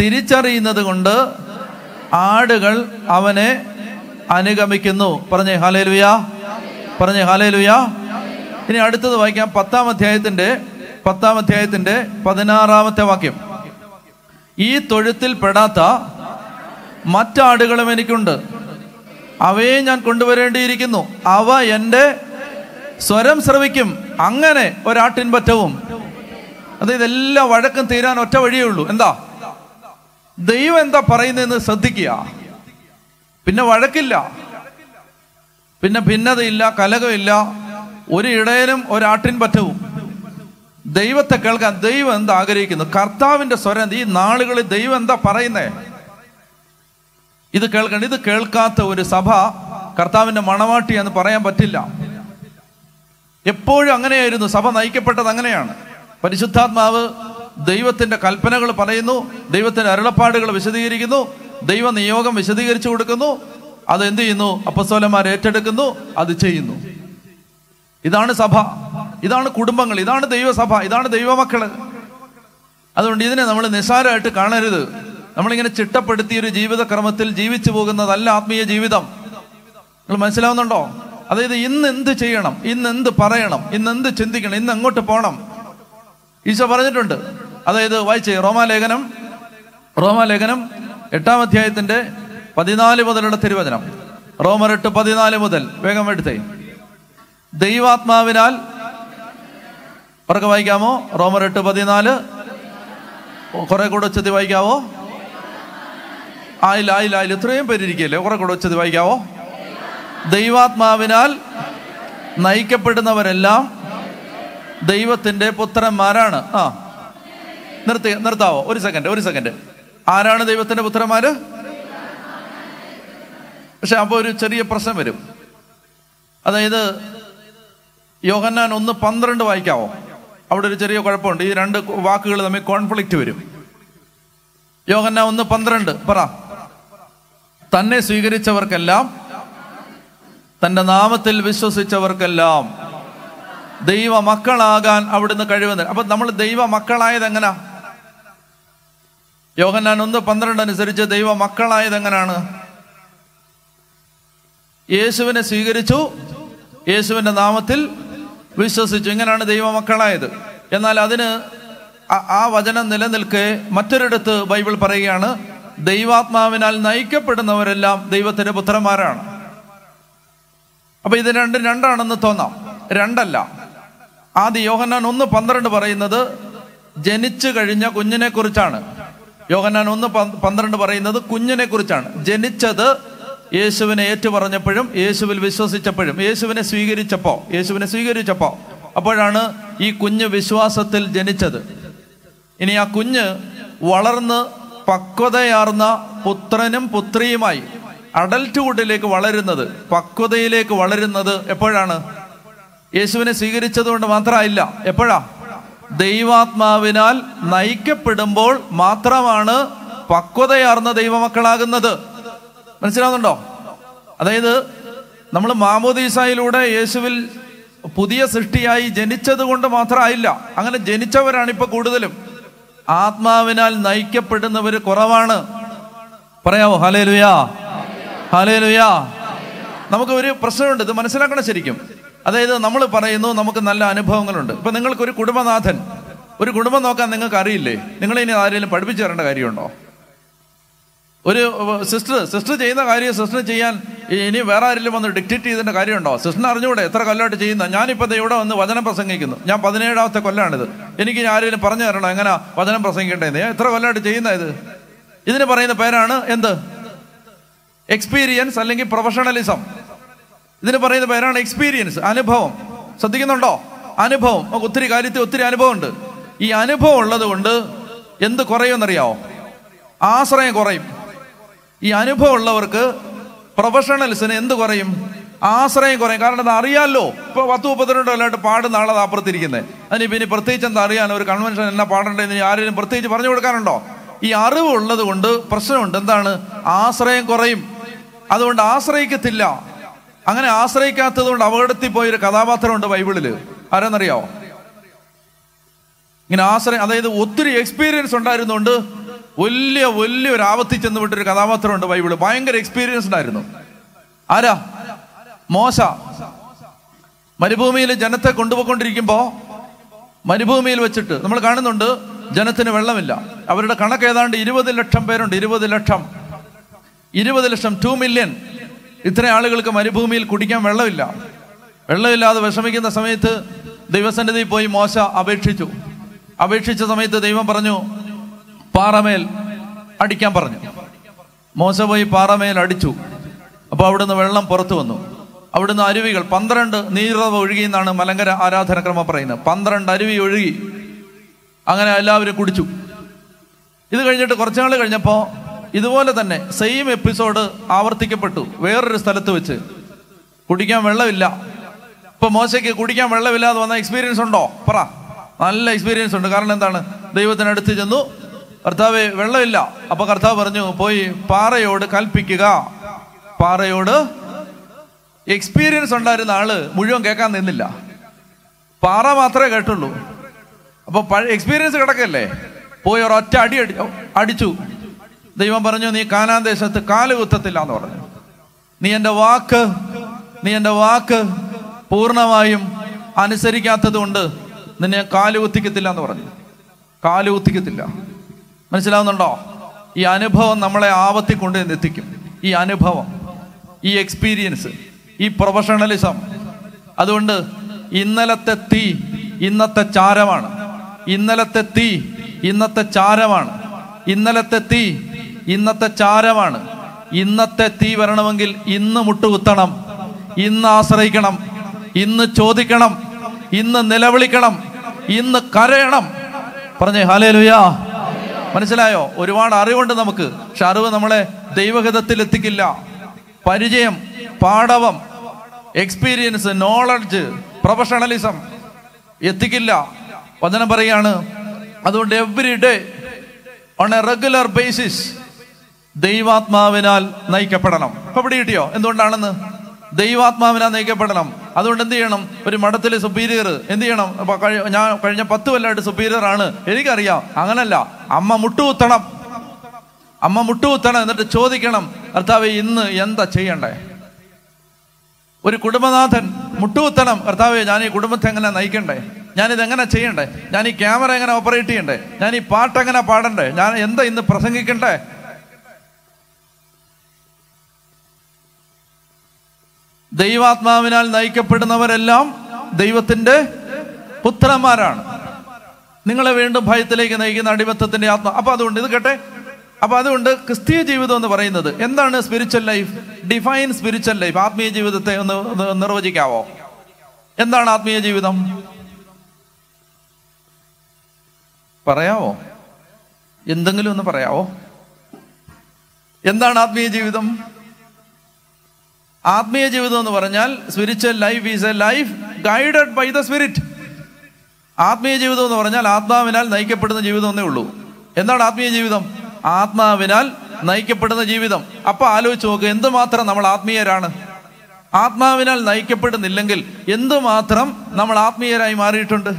തിരിച്ചറിയുന്നത് കൊണ്ട് ആടുകൾ അവനെ അനുഗമിക്കുന്നു. പറഞ്ഞേ ഹാലേലുയാ പറഞ്ഞേ ഹാലേലുയാ. ഇനി അടുത്തത് വായിക്കാം. പത്താം അധ്യായത്തിന്റെ പത്താം അധ്യായത്തിന്റെ പതിനാറാമത്തെ വാക്യം. ഈ തൊഴുത്തിൽ പെടാത്ത മറ്റാടുകളും എനിക്കുണ്ട്. അവയെ ഞാൻ കൊണ്ടുവരേണ്ടിയിരിക്കുന്നു. അവ എന്റെ സ്വരം ശ്രവിക്കും. അങ്ങനെ ഒരാട്ടിൻപറ്റവും. അതായത് എല്ലാ വഴക്കും തീരാൻ ഒറ്റ വഴിയേ ഉള്ളൂ. എന്താ? ദൈവം എന്താ പറയുന്നതെന്ന് ശ്രദ്ധിക്കുക. പിന്നെ വഴക്കില്ല. പിന്നെ ഭിന്നതയില്ല കലകമില്ല ഒരു ഇടയനും ഒരാട്ടിൻ പറ്റവും ദൈവത്തെ കേൾക്കാൻ ദൈവം എന്താ ആഗ്രഹിക്കുന്നു? കർത്താവിന്റെ സ്വരം ഈ നാളുകളിൽ ദൈവം എന്താ പറയുന്നേ? ഇത് കേൾക്കണം ഇത് കേൾക്കാത്ത ഒരു സഭ കർത്താവിന്റെ മണവാട്ടി എന്ന് പറയാൻ പറ്റില്ല. എപ്പോഴും അങ്ങനെയായിരുന്നു. സഭ നയിക്കപ്പെട്ടത് അങ്ങനെയാണ്. പരിശുദ്ധാത്മാവ് ദൈവത്തിന്റെ കൽപ്പനകൾ പറയുന്നു ദൈവത്തിന്റെ അരുളപ്പാടുകൾ വിശദീകരിക്കുന്നു ദൈവ നിയോഗം വിശദീകരിച്ചു കൊടുക്കുന്നു അത് എന്ത് ചെയ്യുന്നു? അപ്പസ്തോലന്മാർ ഏറ്റെടുക്കുന്നു അത് ചെയ്യുന്നു. ഇതാണ് സഭ. ഇതാണ് കുടുംബങ്ങൾ. ഇതാണ് ദൈവസഭ. ഇതാണ് ദൈവമക്കൾ അതുകൊണ്ട് ഇതിനെ നമ്മൾ നിസ്സാരമായിട്ട് കാണരുത്. നമ്മളിങ്ങനെ ചിട്ടപ്പെടുത്തിയ ഒരു ജീവിതക്രമത്തിൽ ജീവിച്ചു പോകുന്നതല്ല ആത്മീയ ജീവിതം. നിങ്ങൾ മനസ്സിലാവുന്നുണ്ടോ? അതായത് ഇന്ന് എന്ത് ചെയ്യണം? ഇന്ന് എന്ത് പറയണം? ഇന്ന് എന്ത് ചിന്തിക്കണം? ഇന്ന് എങ്ങോട്ട് പോകണം ഈശോ പറഞ്ഞിട്ടുണ്ട്. അതായത് വായിച്ചേ റോമാലേഖനം റോമാലേഖനം എട്ടാം അധ്യായത്തിന്റെ പതിനാല് മുതലുള്ള തിരുവചനം. റോമർ പതിനാല് മുതൽ. വേഗം എടുത്തേ. ദൈവാത്മാവിനാൽ ഉറക്കെ വായിക്കാമോ? റോമർ പതിനാല്. കുറെ കൂടെ ഉച്ചത്തി വായിക്കാവോ? ആയില്ല ആയില്ല ആയില്ല. ഇത്രയും പേരിരിക്കല്ലേ കുറെ കൂടെ ഉച്ചത്തി വായിക്കാവോ? ദൈവാത്മാവിനാൽ നയിക്കപ്പെടുന്നവരെല്ലാം ദൈവത്തിന്റെ പുത്രന്മാരാണ്. ആ. നിർത്തി നിർത്താവോ? ഒരു സെക്കൻഡ് ഒരു സെക്കൻഡ് ആരാണ് ദൈവത്തിന്റെ പുത്രന്മാര്? പക്ഷെ അപ്പോൾ ഒരു ചെറിയ പ്രശ്നം വരും. അതായത് യോഹന്നാൻ ഒന്ന് പന്ത്രണ്ട് വായിക്കാവോ? അവിടെ ഒരു ചെറിയ കുഴപ്പമുണ്ട്. ഈ രണ്ട് വാക്കുകൾ തമ്മിൽ കോൺഫ്ലിക്റ്റ് വരും. യോഹന്ന ഒന്ന് പന്ത്രണ്ട് പറ. തന്നെ സ്വീകരിച്ചവർക്കെല്ലാം തന്റെ നാമത്തിൽ വിശ്വസിച്ചവർക്കെല്ലാം ദൈവ മക്കളാകാൻ അവിടുന്ന് കഴിവുന്നത് അപ്പൊ നമ്മൾ ദൈവ മക്കളായത് എങ്ങനാ യോഹന്നാൻ ഒന്ന് പന്ത്രണ്ട് അനുസരിച്ച് ദൈവ മക്കളായത് എങ്ങനാണ് യേശുവിനെ സ്വീകരിച്ചു യേശുവിന്റെ നാമത്തിൽ വിശ്വസിച്ചു. ഇങ്ങനെയാണ് ദൈവമക്കളായത്. എന്നാൽ അതിന് ആ വചനം നിലനിൽക്കെ മറ്റൊരിടത്ത് ബൈബിൾ പറയുകയാണ് ദൈവാത്മാവിനാൽ നയിക്കപ്പെടുന്നവരെല്ലാം ദൈവത്തിന്റെ പുത്രന്മാരാണ്. അപ്പൊ ഇത് രണ്ടും രണ്ടാണെന്ന് തോന്നാം. രണ്ടല്ല. ആദ്യ യോഹന്നാൻ ഒന്ന് പന്ത്രണ്ട് പറയുന്നത് ജനിച്ചു കഴിഞ്ഞ കുഞ്ഞിനെ കുറിച്ചാണ്. യോഹന്നാൻ ഒന്ന് പന്ത് പന്ത്രണ്ട് പറയുന്നത് കുഞ്ഞിനെ കുറിച്ചാണ്. ജനിച്ചത് യേശുവിനെ ഏറ്റുപറഞ്ഞപ്പോഴും യേശുവിൽ വിശ്വസിച്ചപ്പോഴും യേശുവിനെ സ്വീകരിച്ചപ്പോ യേശുവിനെ സ്വീകരിച്ചപ്പോ അപ്പോഴാണ് ഈ കുഞ്ഞ് വിശ്വാസത്തിൽ ജനിച്ചത്. ഇനി ആ കുഞ്ഞ് വളർന്ന് പക്വതയാർന്ന പുത്രനും പുത്രിയുമായി അഡൽട്ട്ഹുഡിലേക്ക് വളരുന്നത് പക്വതയിലേക്ക് വളരുന്നത് എപ്പോഴാണ്? യേശുവിനെ സ്വീകരിച്ചത് കൊണ്ട് മാത്രമല്ല എപ്പോഴാ? ദൈവാത്മാവിനാൽ നയിക്കപ്പെടുമ്പോൾ മാത്രമാണ് പക്വതയാർന്ന ദൈവമക്കളാകുന്നത്. മനസ്സിലാവുന്നുണ്ടോ? അതായത് നമ്മൾ മാമോദീസായിലൂടെ യേശുവിൽ പുതിയ സൃഷ്ടിയായി ജനിച്ചത് കൊണ്ട് മാത്രമായില്ല. അങ്ങനെ ജനിച്ചവരാണ് ഇപ്പൊ കൂടുതലും. ആത്മാവിനാൽ നയിക്കപ്പെടുന്നവര് കുറവാണ്. പറയാമോ? ഹലേ ലുയാ ഹലേ ലുയാ നമുക്ക് ഒരു പ്രശ്നമുണ്ട് ഇത് മനസ്സിലാക്കണം ശരിക്കും. അതായത് നമ്മൾ പറയുന്നു നമുക്ക് നല്ല അനുഭവങ്ങളുണ്ട്. ഇപ്പൊ നിങ്ങൾക്ക് ഒരു കുടുംബനാഥൻ ഒരു കുടുംബം നോക്കാൻ നിങ്ങൾക്ക് അറിയില്ലേ നിങ്ങൾ ഇനി ആരെങ്കിലും പഠിപ്പിച്ചു തരേണ്ട കാര്യമുണ്ടോ? ഒരു സിസ്റ്റർ സിസ്റ്റർ ചെയ്യുന്ന കാര്യം സിസ്റ്റർ ചെയ്യാൻ ഇനി വേറെ ആരെങ്കിലും വന്ന് ഡിക്റ്റേറ്റ് ചെയ്തേണ്ട കാര്യമുണ്ടോ? സിസ്റ്റർ അറിഞ്ഞുകൂടെ എത്ര കൊല്ലമായിട്ട് ചെയ്യുന്ന? ഞാനിപ്പോൾ ഇവിടെ വന്ന് വചനം പ്രസംഗിക്കുന്നു. ഞാൻ പതിനേഴാമത്തെ കൊല്ലമാണിത് എനിക്ക് ഇനി ആരെങ്കിലും പറഞ്ഞു തരണോ? എങ്ങനെ വചനം പ്രസംഗിക്കേണ്ടത് ഞാൻ എത്ര കൊല്ലമായിട്ട് ചെയ്യുന്ന ഇത്? ഇതിന് പറയുന്ന പേരാണ് എന്ത്? എക്സ്പീരിയൻസ് അല്ലെങ്കിൽ പ്രൊഫഷണലിസം ഇതിന് പറയുന്ന പേരാണ് എക്സ്പീരിയൻസ് അനുഭവം. ശ്രദ്ധിക്കുന്നുണ്ടോ? അനുഭവം. നമുക്ക് ഒത്തിരി കാര്യത്തിൽ ഒത്തിരി അനുഭവമുണ്ട്. ഈ അനുഭവം ഉള്ളത് കൊണ്ട് എന്ത് കുറയുമെന്നറിയാവോ? ആശ്രയം കുറയും. ഈ അനുഭവം ഉള്ളവർക്ക് പ്രൊഫഷണൽസിന് എന്ത് കുറയും? ആശ്രയം കുറയും. കാരണം അത് അറിയാമല്ലോ ഇപ്പൊ പത്ത് മുപ്പത്തിരണ്ട് കൊല്ലമായിട്ട് പാടുന്ന ആളത് അപ്പുറത്തിരിക്കുന്നത് അതിന് പിന്നെ പ്രത്യേകിച്ച് എന്താ അറിയാൻ ഒരു കൺവെൻഷൻ എന്നാ ഇനി ആരെങ്കിലും പ്രത്യേകിച്ച് പറഞ്ഞു കൊടുക്കാനുണ്ടോ? ഈ അറിവ് ഉള്ളത് കൊണ്ട് പ്രശ്നമുണ്ട്. എന്താണ്? ആശ്രയം കുറയും. അതുകൊണ്ട് ആശ്രയിക്കത്തില്ല. അങ്ങനെ ആശ്രയിക്കാത്തത് കൊണ്ട് അപകടത്തിൽ പോയൊരു കഥാപാത്രമുണ്ട് ബൈബിളിൽ ആരെന്നറിയാവോ? ഇങ്ങനെ ആശ്രയം അതായത് ഒത്തിരി എക്സ്പീരിയൻസ് ഉണ്ടായിരുന്നുകൊണ്ട് വലിയ വലിയ ഒരു ആപത്തിൽ ചെന്ന് വിട്ടൊരു കഥാപാത്രമുണ്ട് ബൈബിൾ ഭയങ്കര എക്സ്പീരിയൻസ് ഉണ്ടായിരുന്നു. ആരാ? മോശ. മരുഭൂമിയിൽ ജനത്തെ കൊണ്ടുപോയിക്കൊണ്ടിരിക്കുമ്പോ മരുഭൂമിയിൽ വെച്ചിട്ട് നമ്മൾ കാണുന്നുണ്ട് ജനത്തിന് വെള്ളമില്ല. അവരുടെ കണക്ക് ഏതാണ്ട് ഇരുപത് ലക്ഷം പേരുണ്ട് ഇരുപത് ലക്ഷം. ഇരുപത് ലക്ഷം ടു മില്യൺ ഇത്ര ആളുകൾക്ക് മരുഭൂമിയിൽ കുടിക്കാൻ വെള്ളമില്ല. വെള്ളമില്ലാതെ വിഷമിക്കുന്ന സമയത്ത് ദൈവസന്നിധി പോയി മോശ അപേക്ഷിച്ചു. അപേക്ഷിച്ച സമയത്ത് ദൈവം പറഞ്ഞു പാറമേൽ അടിക്കാൻ പറഞ്ഞു. മോശ പോയി പാറമേൽ അടിച്ചു. അപ്പോൾ അവിടുന്ന് വെള്ളം പുറത്തു വന്നു. അവിടുന്ന് അരുവികൾ പന്ത്രണ്ട് നീരവ് ഒഴുകി എന്നാണ് മലങ്കര ആരാധനക്രമം പറയുന്നത്. പന്ത്രണ്ട് അരുവി ഒഴുകി. അങ്ങനെ എല്ലാവരും കുടിച്ചു. ഇത് കഴിഞ്ഞിട്ട് കുറച്ചു കുറച്ചുനാൾ കഴിഞ്ഞപ്പോൾ ഇതുപോലെ തന്നെ സെയിം എപ്പിസോഡ് ആവർത്തിക്കപ്പെട്ടു വേറൊരു സ്ഥലത്ത് വെച്ച്. കുടിക്കാൻ വെള്ളമില്ല. ഇപ്പൊ മോശയ്ക്ക് കുടിക്കാൻ വെള്ളമില്ലാതെ വന്ന എക്സ്പീരിയൻസ് ഉണ്ടോ? പറ. നല്ല എക്സ്പീരിയൻസ് ഉണ്ട്. കാരണം എന്താണ്? ദൈവത്തിനടുത്ത് ചെന്നു. കർത്താവ് വെള്ളമില്ല. അപ്പൊ കർത്താവ് പറഞ്ഞു പോയി പാറയോട് കൽപ്പിക്കുക. പാറയോട് എക്സ്പീരിയൻസ് ഉണ്ടായിരുന്ന ആൾ മുഴുവൻ കേൾക്കാൻ നിന്നില്ല. പാറ മാത്രമേ കേട്ടുള്ളൂ. അപ്പൊ എക്സ്പീരിയൻസ് കിടക്കല്ലേ? പോയി ഒരൊറ്റ അടി അടി അടിച്ചു. ദൈവം പറഞ്ഞു നീ കാനാന് ദേശത്ത് കാൽ കുത്തത്തില്ല എന്ന് പറഞ്ഞു. നീ എന്റെ വാക്ക് നീ എന്റെ വാക്ക് പൂർണമായും അനുസരിക്കാത്തത് കൊണ്ട് നിന്നെ കാൽ കുത്തിക്കത്തില്ല എന്ന് പറഞ്ഞു. കാൽ കുത്തിക്കത്തില്ല. മനസ്സിലാവുന്നുണ്ടോ? ഈ അനുഭവം നമ്മളെ ആവത്തി കൊണ്ട് എത്തിക്കും. ഈ അനുഭവം ഈ എക്സ്പീരിയൻസ് ഈ പ്രൊഫഷണലിസം അതുകൊണ്ട് ഇന്നലത്തെ തീ ഇന്നത്തെ ചാരമാണ്. ഇന്നലത്തെ തീ ഇന്നത്തെ ചാരമാണ്. ഇന്നലത്തെ തീ ഇന്നത്തെ ചാരമാണ്. ഇന്നത്തെ തീ വരണമെങ്കിൽ ഇന്ന് മുട്ടുകുത്തണം. ഇന്ന് ആശ്രയിക്കണം. ഇന്ന് ചോദിക്കണം. ഇന്ന് നിലവിളിക്കണം. ഇന്ന് കരയണം. പറഞ്ഞേ ഹാലേ ലുയാ മനസ്സിലായോ? ഒരുപാട് അറിവുണ്ട് നമുക്ക്. പക്ഷെ അറിവ് നമ്മളെ ദൈവഹിതത്തിൽ എത്തിക്കില്ല. പരിചയം പാഠവം എക്സ്പീരിയൻസ് നോളജ് പ്രൊഫഷണലിസം എത്തിക്കില്ല. വചനം പറയാണ് അതുകൊണ്ട് every day on a regular basis ദൈവാത്മാവിനാൽ നയിക്കപ്പെടണം. ഇപ്പൊ ഇവിടെ കിട്ടിയോ? എന്തുകൊണ്ടാണെന്ന്? ദൈവാത്മാവിനാൽ നയിക്കപ്പെടണം. അതുകൊണ്ട് എന്ത് ചെയ്യണം? ഒരു മഠത്തിലെ സുപ്പീരിയർ എന്ത് ചെയ്യണം? ഞാൻ കഴിഞ്ഞ പത്ത് കൊല്ലമായിട്ട് സുപ്പീരിയർ ആണ്. എനിക്കറിയാം. അങ്ങനല്ല. അമ്മ മുട്ടുകുത്തണം. അമ്മ മുട്ടുകുത്തണം എന്നിട്ട് ചോദിക്കണം കർത്താവ് ഇന്ന് എന്താ ചെയ്യണ്ടേ? ഒരു കുടുംബനാഥൻ മുട്ടുകുത്തണം. കർത്താവെ ഞാൻ ഈ കുടുംബത്തെ എങ്ങനെ നയിക്കണ്ടേ? ഞാനിത് എങ്ങനെ ചെയ്യണ്ടേ? ഞാൻ ഈ ക്യാമറ എങ്ങനെ ഓപ്പറേറ്റ് ചെയ്യണ്ടേ? ഞാൻ ഈ പാട്ട് എങ്ങനെ പാടണ്ടേ? ഞാൻ എന്താ ഇന്ന് പ്രസംഗിക്കണ്ടേ? ദൈവാത്മാവിനാൽ നയിക്കപ്പെടുന്നവരെല്ലാം ദൈവത്തിന്റെ പുത്രന്മാരാണ്. നിങ്ങളെ വീണ്ടും ഭയത്തിലേക്ക് നയിക്കുന്ന അടിമത്തത്തിന്റെ ആത്മ അപ്പൊ അതുകൊണ്ട് ഇത് കേട്ടെ? അപ്പൊ അതുകൊണ്ട് ക്രിസ്തീയ ജീവിതം എന്ന് പറയുന്നത് എന്താണ് spiritual life define spiritual life ആത്മീയ ജീവിതത്തെ ഒന്ന് നിർവചിക്കാവോ? എന്താണ് ആത്മീയ ജീവിതം? പറയാവോ? എന്തെങ്കിലും ഒന്ന് പറയാവോ? എന്താണ് ആത്മീയ ജീവിതം? ആത്മീയ ജീവിതം എന്ന് പറഞ്ഞാൽ spiritual life is a life guided by the spirit ആത്മീയ ജീവിതം എന്ന് പറഞ്ഞാൽ ആത്മാവിനാൽ നയിക്കപ്പെടുന്ന ജീവിതം എന്നേ ഉള്ളൂ. എന്താണ് ആത്മീയ ജീവിതം? ആത്മാവിനാൽ നയിക്കപ്പെടുന്ന ജീവിതം. അപ്പൊ ആലോചിച്ച് നോക്ക് എന്തുമാത്രം നമ്മൾ ആത്മീയരാണ്? ആത്മാവിനാൽ നയിക്കപ്പെടുന്നില്ലെങ്കിൽ എന്തുമാത്രം നമ്മൾ ആത്മീയരായി മാറിയിട്ടുണ്ട്?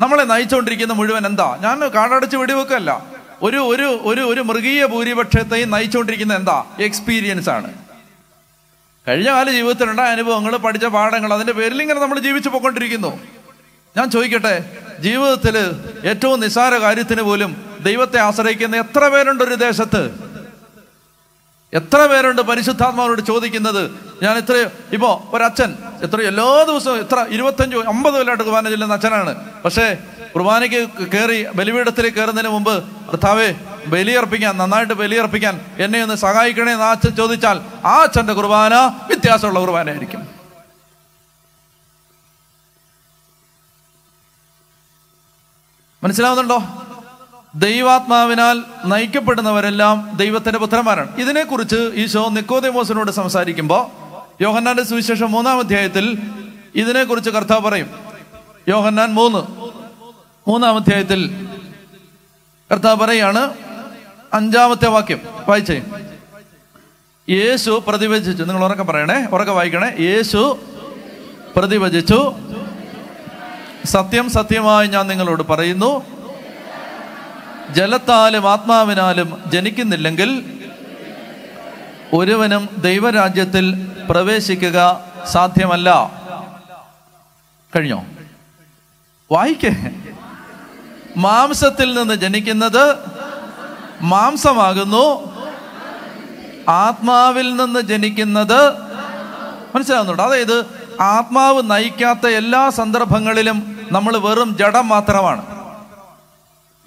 നമ്മളെ നയിച്ചുകൊണ്ടിരിക്കുന്ന മുഴുവൻ എന്താ? ഞാൻ കാടടച്ച് വെടിവെക്കല്ല. ഒരു ഒരു ഒരു ഒരു മൃഗീയ ഭൂരിപക്ഷത്തെയും നയിച്ചുകൊണ്ടിരിക്കുന്ന എന്താ? എക്സ്പീരിയൻസ് ആണ്. കഴിഞ്ഞ കാല ജീവിതത്തിലുണ്ടായ അനുഭവങ്ങൾ പഠിച്ച പാഠങ്ങൾ അതിന്റെ പേരിൽ ഇങ്ങനെ നമ്മൾ ജീവിച്ചു പോയിക്കൊണ്ടിരിക്കുന്നു. ഞാൻ ചോദിക്കട്ടെ ജീവിതത്തിൽ ഏറ്റവും നിസ്സാര കാര്യത്തിന് പോലും ദൈവത്തെ ആശ്രയിക്കുന്ന എത്ര പേരുണ്ട് ഒരു ദേശത്ത്? എത്ര പേരുണ്ട് പരിശുദ്ധാത്മാവിനോട് ചോദിക്കുന്നത്? ഞാൻ ഇത്രയോ ഇപ്പോ ഒരച്ഛൻ എത്ര എല്ലാ ദിവസവും എത്ര ഇരുപത്തഞ്ച് അമ്പത് കൊല്ലമായിട്ട് കുർബാന ചെല്ലുന്ന അച്ഛനാണ്. പക്ഷേ കുർബാനയ്ക്ക് കയറി ബലിപീഠത്തിൽ കയറുന്നതിന് മുമ്പ് ഭർത്താവേ ബലിയർപ്പിക്കാൻ നന്നായിട്ട് ബലിയർപ്പിക്കാൻ എന്നെ ഒന്ന് സഹായിക്കണേ എന്ന് അച്ഛൻ ചോദിച്ചാൽ ആ അച്ഛന്റെ കുർബാന വ്യത്യാസമുള്ള കുർബാനയായിരിക്കും. മനസ്സിലാവുന്നുണ്ടോ? ദൈവാത്മാവിനാൽ നയിക്കപ്പെടുന്നവരെല്ലാം ദൈവത്തിന്റെ പുത്രന്മാരാണ്. ഇതിനെക്കുറിച്ച് ഈശോ നിക്കോദേമോസിനോട് സംസാരിക്കുമ്പോൾ യോഹന്നാന്റെ സുവിശേഷം മൂന്നാം അധ്യായത്തിൽ ഇതിനെക്കുറിച്ച് കർത്താവ് പറയും. യോഹന്നാൻ മൂന്ന് മൂന്നാം അധ്യായത്തിൽ കർത്താവ് പറയാണ് അഞ്ചാമത്തെ വാക്യം. വായിച്ചേ. യേശു പ്രതിവചിച്ചു. നിങ്ങൾ ഉറക്കെ പറയണേ. ഉറക്കെ വായിക്കണേ. യേശു പ്രതിവചിച്ചു. സത്യം സത്യമായി ഞാൻ നിങ്ങളോട് പറയുന്നു. ജലത്താലും ആത്മാവിനാലും ജനിക്കുന്നില്ലെങ്കിൽ ഒരുവനും ദൈവരാജ്യത്തിൽ പ്രവേശിക്കുക സാധ്യമല്ല. കഴിഞ്ഞോ? വായിക്കേ. മാംസത്തിൽ നിന്ന് ജനിക്കുന്നത് മാംസമാകുന്നു. ആത്മാവിൽ നിന്ന് ജനിക്കുന്നത് മനസ്സിലാവുന്നുണ്ടോ? അതായത് ആത്മാവ് നയിക്കാത്ത എല്ലാ സന്ദർഭങ്ങളിലും നമ്മൾ വെറും ജഡം മാത്രമാണ്.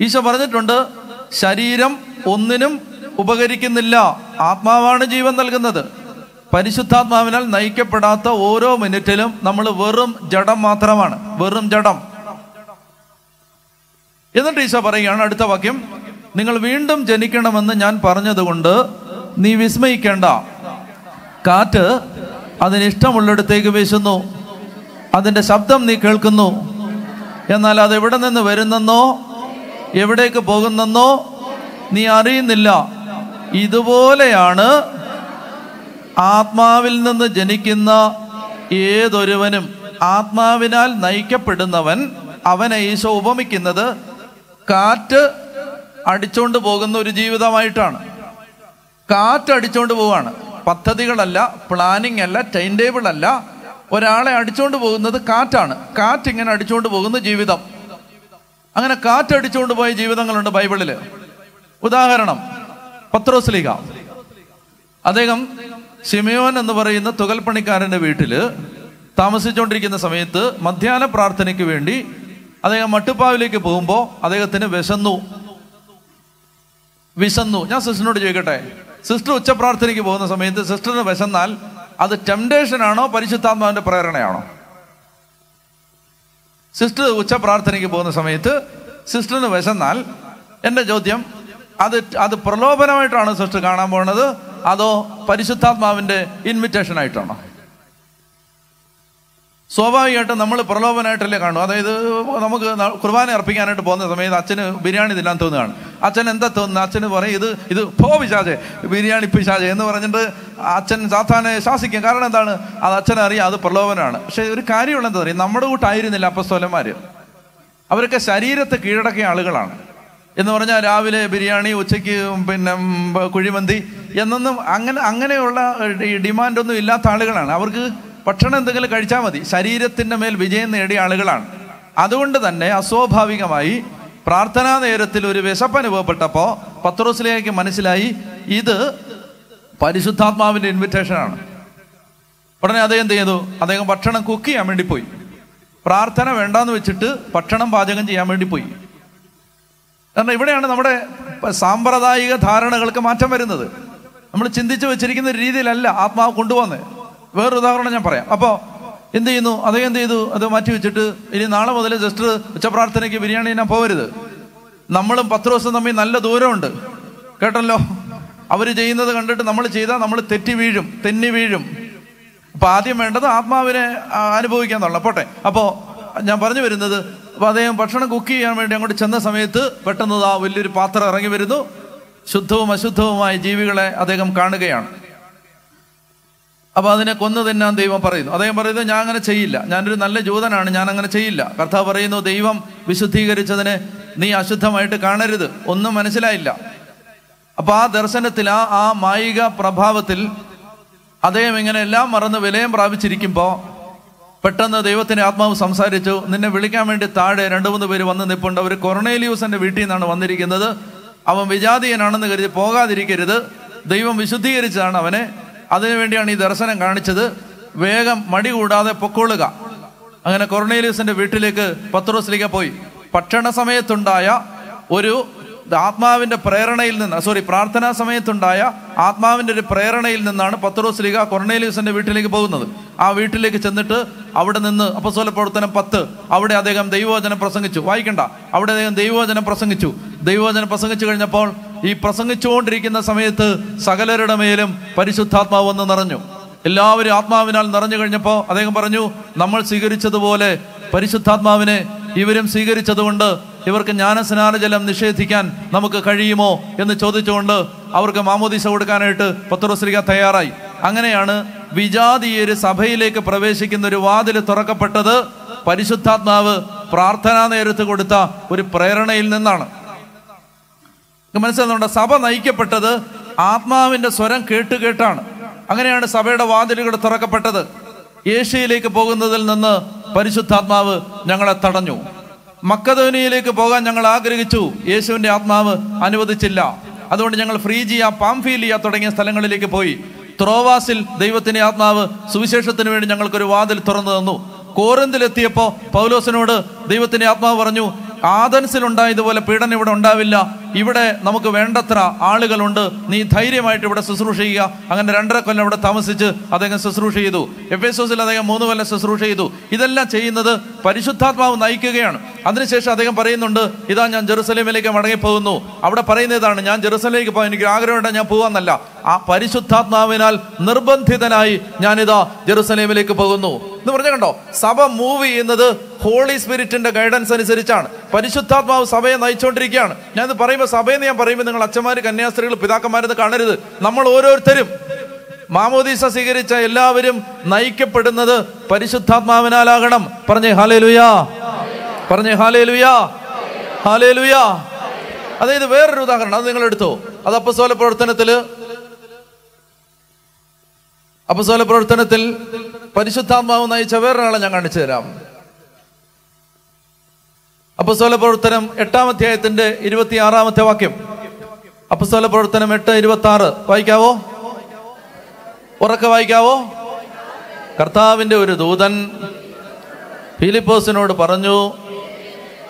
ഈശോ പറഞ്ഞിട്ടുണ്ട് ശരീരം ഒന്നിനും ഉപകരിക്കുന്നില്ല. ആത്മാവാണ് ജീവൻ നൽകുന്നത്. പരിശുദ്ധാത്മാവിനാൽ നയിക്കപ്പെടാത്ത ഓരോ മിനിറ്റിലും നമ്മൾ വെറും ജഡം മാത്രമാണ്. വെറും ജഡം. എന്നിട്ട് ഈശോ പറയുകയാണ് അടുത്ത വാക്യം. നിങ്ങൾ വീണ്ടും ജനിക്കണമെന്ന് ഞാൻ പറഞ്ഞതുകൊണ്ട് നീ വിസ്മയിക്കേണ്ട. കാറ്റ് അതിന് ഇഷ്ടമുള്ളിടത്തേക്ക് വീശുന്നു. അതിന്റെ ശബ്ദം നീ കേൾക്കുന്നു. എന്നാൽ അത് എവിടെ നിന്ന് വരുന്നെന്നോ എവിടേക്ക് പോകുന്നെന്നോ നീ അറിയുന്നില്ല. ഇതുപോലെയാണ് ആത്മാവിൽ നിന്ന് ജനിക്കുന്ന ഏതൊരുവനും. ആത്മാവിനാൽ നയിക്കപ്പെടുന്നവൻ അവനെ ഈശോ ഉപമിക്കുന്നത് കാറ്റ് അടിച്ചോണ്ട് പോകുന്ന ഒരു ജീവിതമായിട്ടാണ്. കാറ്റ് അടിച്ചോണ്ട് പോവാണ്. പദ്ധതികളല്ല പ്ലാനിങ് അല്ല ടൈം ടേബിൾ അല്ല. ഒരാളെ അടിച്ചോണ്ട് പോകുന്നത് കാറ്റാണ്. കാറ്റ് ഇങ്ങനെ അടിച്ചോണ്ട് പോകുന്ന ജീവിതം. അങ്ങനെ കാറ്റടിച്ചുകൊണ്ട് പോയ ജീവിതങ്ങളുണ്ട് ബൈബിളിൽ ഉദാഹരണം പത്രോസ്ലിക അദ്ദേഹം ഷിമയോൻ എന്ന് പറയുന്ന തുകൽപ്പണിക്കാരന്റെ വീട്ടിൽ താമസിച്ചുകൊണ്ടിരിക്കുന്ന സമയത്ത് മധ്യാഹ്ന പ്രാർത്ഥനയ്ക്ക് വേണ്ടി അദ്ദേഹം മട്ടുപ്പാവിലേക്ക് പോകുമ്പോൾ അദ്ദേഹത്തിന് വിശന്നു. വിശന്നു. ഞാൻ സിസ്റ്ററിനോട് ചോദിക്കട്ടെ? സിസ്റ്റർ ഉച്ച പ്രാർത്ഥനയ്ക്ക് പോകുന്ന സമയത്ത് സിസ്റ്ററിന് വിശന്നാൽ അത് ടെംപ്ടേഷൻ ആണോ പരിശുദ്ധാത്മാവിന്റെ പ്രേരണയാണോ? സിസ്റ്റർ ഉച്ച പ്രാർത്ഥനയ്ക്ക് പോകുന്ന സമയത്ത് സിസ്റ്ററിന് വിശന്നാൽ എന്റെ ചോദ്യം അത് അത് പ്രലോഭനമായിട്ടാണോ സിസ്റ്റർ കാണാൻ പോകുന്നത്? അതോ പരിശുദ്ധാത്മാവിന്റെ ഇൻവിറ്റേഷൻ ആയിട്ടാണോ? സ്വാഭാവികമായിട്ടും നമ്മൾ പ്രലോഭനമായിട്ടല്ലേ കാണും അതായത് നമുക്ക് കുർബാന അർപ്പിക്കാനായിട്ട് പോകുന്ന സമയത്ത് അച്ഛന് ബിരിയാണി തിന്നാൻ തോന്നുകയാണ്. അച്ഛൻ എന്താ തോന്നുന്നത്? അച്ഛന് പറയും ഇത് ഇത് ഭോ പിശാചെ ബിരിയാണി പിശാചെ എന്ന് പറഞ്ഞിട്ട് അച്ഛൻ സാധാരണ ശാസിക്കും. കാരണം എന്താണ്? അത് അച്ഛനറിയാം അത് പ്രലോഭനമാണ് പക്ഷേ ഒരു കാര്യമുള്ള എന്താ പറയുക? നമ്മുടെ കൂട്ടായിരുന്നില്ല അപ്പസ്തോലന്മാർ അവരൊക്കെ ശരീരത്തെ കീഴടക്കിയ ആളുകളാണ്. എന്ന് പറഞ്ഞാൽ രാവിലെ ബിരിയാണി ഉച്ചയ്ക്ക് പിന്നെ കുഴിമന്തി എന്നൊന്നും അങ്ങനെ അങ്ങനെയുള്ള ഡിമാൻഡൊന്നും ഇല്ലാത്ത ആളുകളാണ്. അവർക്ക് ഭക്ഷണം എന്തെങ്കിലും കഴിച്ചാൽ മതി. ശരീരത്തിന്റെ മേൽ വിജയം നേടിയ ആളുകളാണ്. അതുകൊണ്ട് തന്നെ അസ്വാഭാവികമായി പ്രാർത്ഥനാ നേരത്തിൽ ഒരു വിശപ്പ് അനുഭവപ്പെട്ടപ്പോൾ പത്രോസിലേക്ക് മനസ്സിലായി ഇത് പരിശുദ്ധാത്മാവിന്റെ ഇൻവിറ്റേഷനാണ് ഉടനെ അദ്ദേഹം എന്ത് ചെയ്തു? അദ്ദേഹം ഭക്ഷണം കുക്ക് ചെയ്യാൻ വേണ്ടി പോയി. പ്രാർത്ഥന വേണ്ടാന്ന് വെച്ചിട്ട് ഭക്ഷണം പാചകം ചെയ്യാൻ വേണ്ടി പോയി. കാരണം ഇവിടെയാണ് നമ്മുടെ സാമ്പ്രദായിക ധാരണകൾക്ക് മാറ്റം വരുന്നത്. നമ്മൾ ചിന്തിച്ചു വെച്ചിരിക്കുന്ന രീതിയിലല്ല ആത്മാവ് കൊണ്ടുപോകുന്നത്. വേറൊരു ഉദാഹരണം ഞാൻ പറയാം. അപ്പോൾ എന്ത് ചെയ്യുന്നു? അതേ എന്ത് ചെയ്തു? അത് മാറ്റി വെച്ചിട്ട് ഇനി നാളെ മുതൽ ജസ്റ്റ് ഉച്ചപ്രാർത്ഥനയ്ക്ക് ബിരിയാണി ഞാൻ പോകരുത് നമ്മളും പത്ത് ദിവസം തമ്മിൽ നല്ല ദൂരമുണ്ട്. കേട്ടല്ലോ? അവർ ചെയ്യുന്നത് കണ്ടിട്ട് നമ്മൾ ചെയ്താൽ നമ്മൾ തെറ്റി വീഴും തെന്നി വീഴും. അപ്പൊ ആദ്യം വേണ്ടത് ആത്മാവിനെ തുടങ്ങണം പോട്ടെ. അപ്പോൾ ഞാൻ പറഞ്ഞു വരുന്നത് അപ്പൊ അദ്ദേഹം ഭക്ഷണം കുക്ക് ചെയ്യാൻ വേണ്ടി അങ്ങോട്ട് ചെന്ന സമയത്ത് പെട്ടെന്ന് ആ വലിയൊരു പാത്രം ഇറങ്ങി വരുന്നു. ശുദ്ധവും അശുദ്ധവുമായ ജീവികളെ അദ്ദേഹം കാണുകയാണ്. അപ്പൊ അതിനെ കൊന്നു തിന്നാൻ ദൈവം പറയുന്നു. അദ്ദേഹം പറയുന്നത് ഞാൻ അങ്ങനെ ചെയ്യില്ല. ഞാനൊരു നല്ല ജൂതനാണ്. ഞാൻ അങ്ങനെ ചെയ്യില്ല. കർത്താവ് പറയുന്നു ദൈവം വിശുദ്ധീകരിച്ചതിനെ നീ അശുദ്ധമായിട്ട് കാണരുത്. ഒന്നും മനസ്സിലായില്ല. അപ്പോൾ ആ ദർശനത്തിൽ ആ ആ മായിക പ്രഭാവത്തിൽ അദ്ദേഹം ഇങ്ങനെ എല്ലാം മറന്ന് വിലയം പ്രാപിച്ചിരിക്കുമ്പോൾ പെട്ടെന്ന് ദൈവത്തിന്റെ ആത്മാവ് സംസാരിച്ചു നിന്നെ വിളിക്കാൻ വേണ്ടി താഴെ രണ്ടു മൂന്ന് പേര് വന്ന് നിൽപ്പുണ്ട് അവർ കൊറണേലിയൂസിന്റെ വീട്ടിൽ നിന്നാണ് വന്നിരിക്കുന്നത്. അവൻ വിജാതീയനാണെന്ന് കരുതി പോകാതിരിക്കരുത്. ദൈവം വിശുദ്ധീകരിച്ചതാണ് അവനെ. അതിനുവേണ്ടിയാണ് ഈ ദർശനം കാണിച്ചത്. വേഗം മടി കൂടാതെ പൊക്കോളുക. അങ്ങനെ കൊറണേലിയൂസിന്റെ വീട്ടിലേക്ക് പത്രോസിലേക്ക് പോയി. ഭക്ഷണ സമയത്തുണ്ടായ ഒരു ആത്മാവിന്റെ പ്രേരണയിൽ നിന്ന് സോറി പ്രാർത്ഥനാ സമയത്തുണ്ടായ ആത്മാവിന്റെ ഒരു പ്രേരണയിൽ നിന്നാണ് പത്രോസ്ലിക കൊർണേലിയസിന്റെ വീട്ടിലേക്ക് പോകുന്നത്. ആ വീട്ടിലേക്ക് ചെന്നിട്ട് അവിടെ നിന്ന് അപ്പസോല പ്രവർത്തനം പത്ത്. അവിടെ അദ്ദേഹം ദൈവവചനം പ്രസംഗിച്ചു. വായിക്കണ്ട. അവിടെ അദ്ദേഹം ദൈവവചനം പ്രസംഗിച്ചു. ദൈവവചനം പ്രസംഗിച്ചു കഴിഞ്ഞപ്പോൾ ഈ പ്രസംഗിച്ചുകൊണ്ടിരിക്കുന്ന സമയത്ത് സകലരുടെ മേലും പരിശുദ്ധാത്മാവ് വന്ന് നിറഞ്ഞു. എല്ലാവരും ആത്മാവിനാൽ നിറഞ്ഞു കഴിഞ്ഞപ്പോൾ അദ്ദേഹം പറഞ്ഞു നമ്മൾ സ്വീകരിച്ചതുപോലെ പരിശുദ്ധാത്മാവിനെ ഇവരും സ്വീകരിച്ചതുകൊണ്ട് ഇവർക്ക് ജ്ഞാനസ്നാന ജലം നിഷേധിക്കാൻ നമുക്ക് കഴിയുമോ? എന്ന് ചോദിച്ചുകൊണ്ട് അവർക്ക് മാമോദീസ കൊടുക്കാനായിട്ട് പത്രശ്രീക തയ്യാറായി. അങ്ങനെയാണ് വിജാതീയര് സഭയിലേക്ക് പ്രവേശിക്കുന്ന ഒരു വാതിൽ തുറക്കപ്പെട്ടത് പരിശുദ്ധാത്മാവ് പ്രാർത്ഥനാ നേരത്ത് കൊടുത്ത ഒരു പ്രേരണയിൽ നിന്നാണ്. മനസ്സിലാകുന്നുണ്ട്? സഭ നയിക്കപ്പെട്ടത് ആത്മാവിന്റെ സ്വരം കേട്ട് കേട്ടാണ്. അങ്ങനെയാണ് സഭയുടെ വാതിലുകൾ തുറക്കപ്പെട്ടത്. ഏഷ്യയിലേക്ക് പോകുന്നതിൽ നിന്ന് പരിശുദ്ധാത്മാവ് ഞങ്ങളെ തടഞ്ഞു. മക്കധോനിയിലേക്ക് പോകാൻ ഞങ്ങൾ ആഗ്രഹിച്ചു. യേശുവിന്റെ ആത്മാവ് അനുവദിച്ചില്ല. അതുകൊണ്ട് ഞങ്ങൾ ഫ്രീജിയ പാംഫീലിയ തുടങ്ങിയ സ്ഥലങ്ങളിലേക്ക് പോയി. ത്രോവാസിൽ ദൈവത്തിന്റെ ആത്മാവ് സുവിശേഷത്തിന് വേണ്ടി ഞങ്ങൾക്കൊരു വാതിൽ തുറന്നു തന്നു. കോരന്തിലെത്തിയപ്പോൾ പൗലോസിനോട് ദൈവത്തിന്റെ ആത്മാവ് പറഞ്ഞു ആദൻസിലുണ്ടായതുപോലെ പീഡനം ഇവിടെ ഉണ്ടാവില്ല. ഇവിടെ നമുക്ക് വേണ്ടത്ര ആളുകളുണ്ട്. നീ ധൈര്യമായിട്ട് ഇവിടെ ശുശ്രൂഷ ചെയ്യുക. അങ്ങനെ രണ്ടര കൊല്ലം ഇവിടെ താമസിച്ച് അദ്ദേഹം ശുശ്രൂഷ ചെയ്തു. എഫ് എസ് ഓസിൽ അദ്ദേഹം മൂന്ന് കൊല്ലം ശുശ്രൂഷ ചെയ്തു. ഇതെല്ലാം ചെയ്യുന്നത് പരിശുദ്ധാത്മാവ് നയിക്കുകയാണ്. അതിനുശേഷം അദ്ദേഹം പറയുന്നുണ്ട് ഇതാ ഞാൻ ജെറുസലേമിലേക്ക് മടങ്ങിപ്പോകുന്നു. അവിടെ പറയുന്ന ഇതാണ് ഞാൻ ജെറുസലേമിലേക്ക് പോകാൻ എനിക്ക് ആഗ്രഹമുണ്ട് ഞാൻ പോകാമെന്നല്ല ആ പരിശുദ്ധാത്മാവിനാൽ നിർബന്ധിതനായി ഞാനിതാ ജെറുസലേമിലേക്ക് പോകുന്നു. എന്ന് പറഞ്ഞു കണ്ടോ സഭ മൂവ് ചെയ്യുന്നത് ഹോളി സ്പിരിറ്റിന്റെ ഗൈഡൻസ് അനുസരിച്ചാണ്. പരിശുദ്ധാത്മാവ് സഭയെ നയിച്ചുകൊണ്ടിരിക്കുകയാണ് ഞാനിത് പറയുമ്പോൾ സഭയെന്ന് ഞാൻ പറയുമ്പോൾ നിങ്ങൾ അച്ഛന്മാർ കന്യാസ്ത്രീകൾ പിതാക്കന്മാരെന്ന് കാണരുത്. നമ്മൾ ഓരോരുത്തരും മാമോദീസ സ്വീകരിച്ച എല്ലാവരും നയിക്കപ്പെടുന്നത് പരിശുദ്ധാത്മാവിനാലാകണം. പറഞ്ഞേ ഹാലേ ലുയാ പറഞ്ഞേ ഹാലേ ലുയാ ഹാലേ ലുയാ അതായത് വേറൊരു ഉദാഹരണം അത് നിങ്ങൾ എടുത്തോ. അത് അപ്പസോല പ്രവർത്തനത്തിൽ അപ്പസോല പ്രവർത്തനത്തിൽ പരിശുദ്ധാത്മാവ് നയിച്ച വേറൊരാളെ ഞാൻ കാണിച്ചു തരാം. അപ്പസ്തോല പ്രവർത്തനം എട്ടാം അധ്യായത്തിന്റെ ഇരുപത്തി ആറാമത്തെ വാക്യം. അപ്പസ്തോല പ്രവർത്തനം എട്ട് ഇരുപത്തി ആറ് വായിക്കാവോ? ഉറക്കെ വായിക്കാവോ? കർത്താവിന്റെ ഒരു ദൂതൻ ഫിലിപ്പോസിനോട് പറഞ്ഞു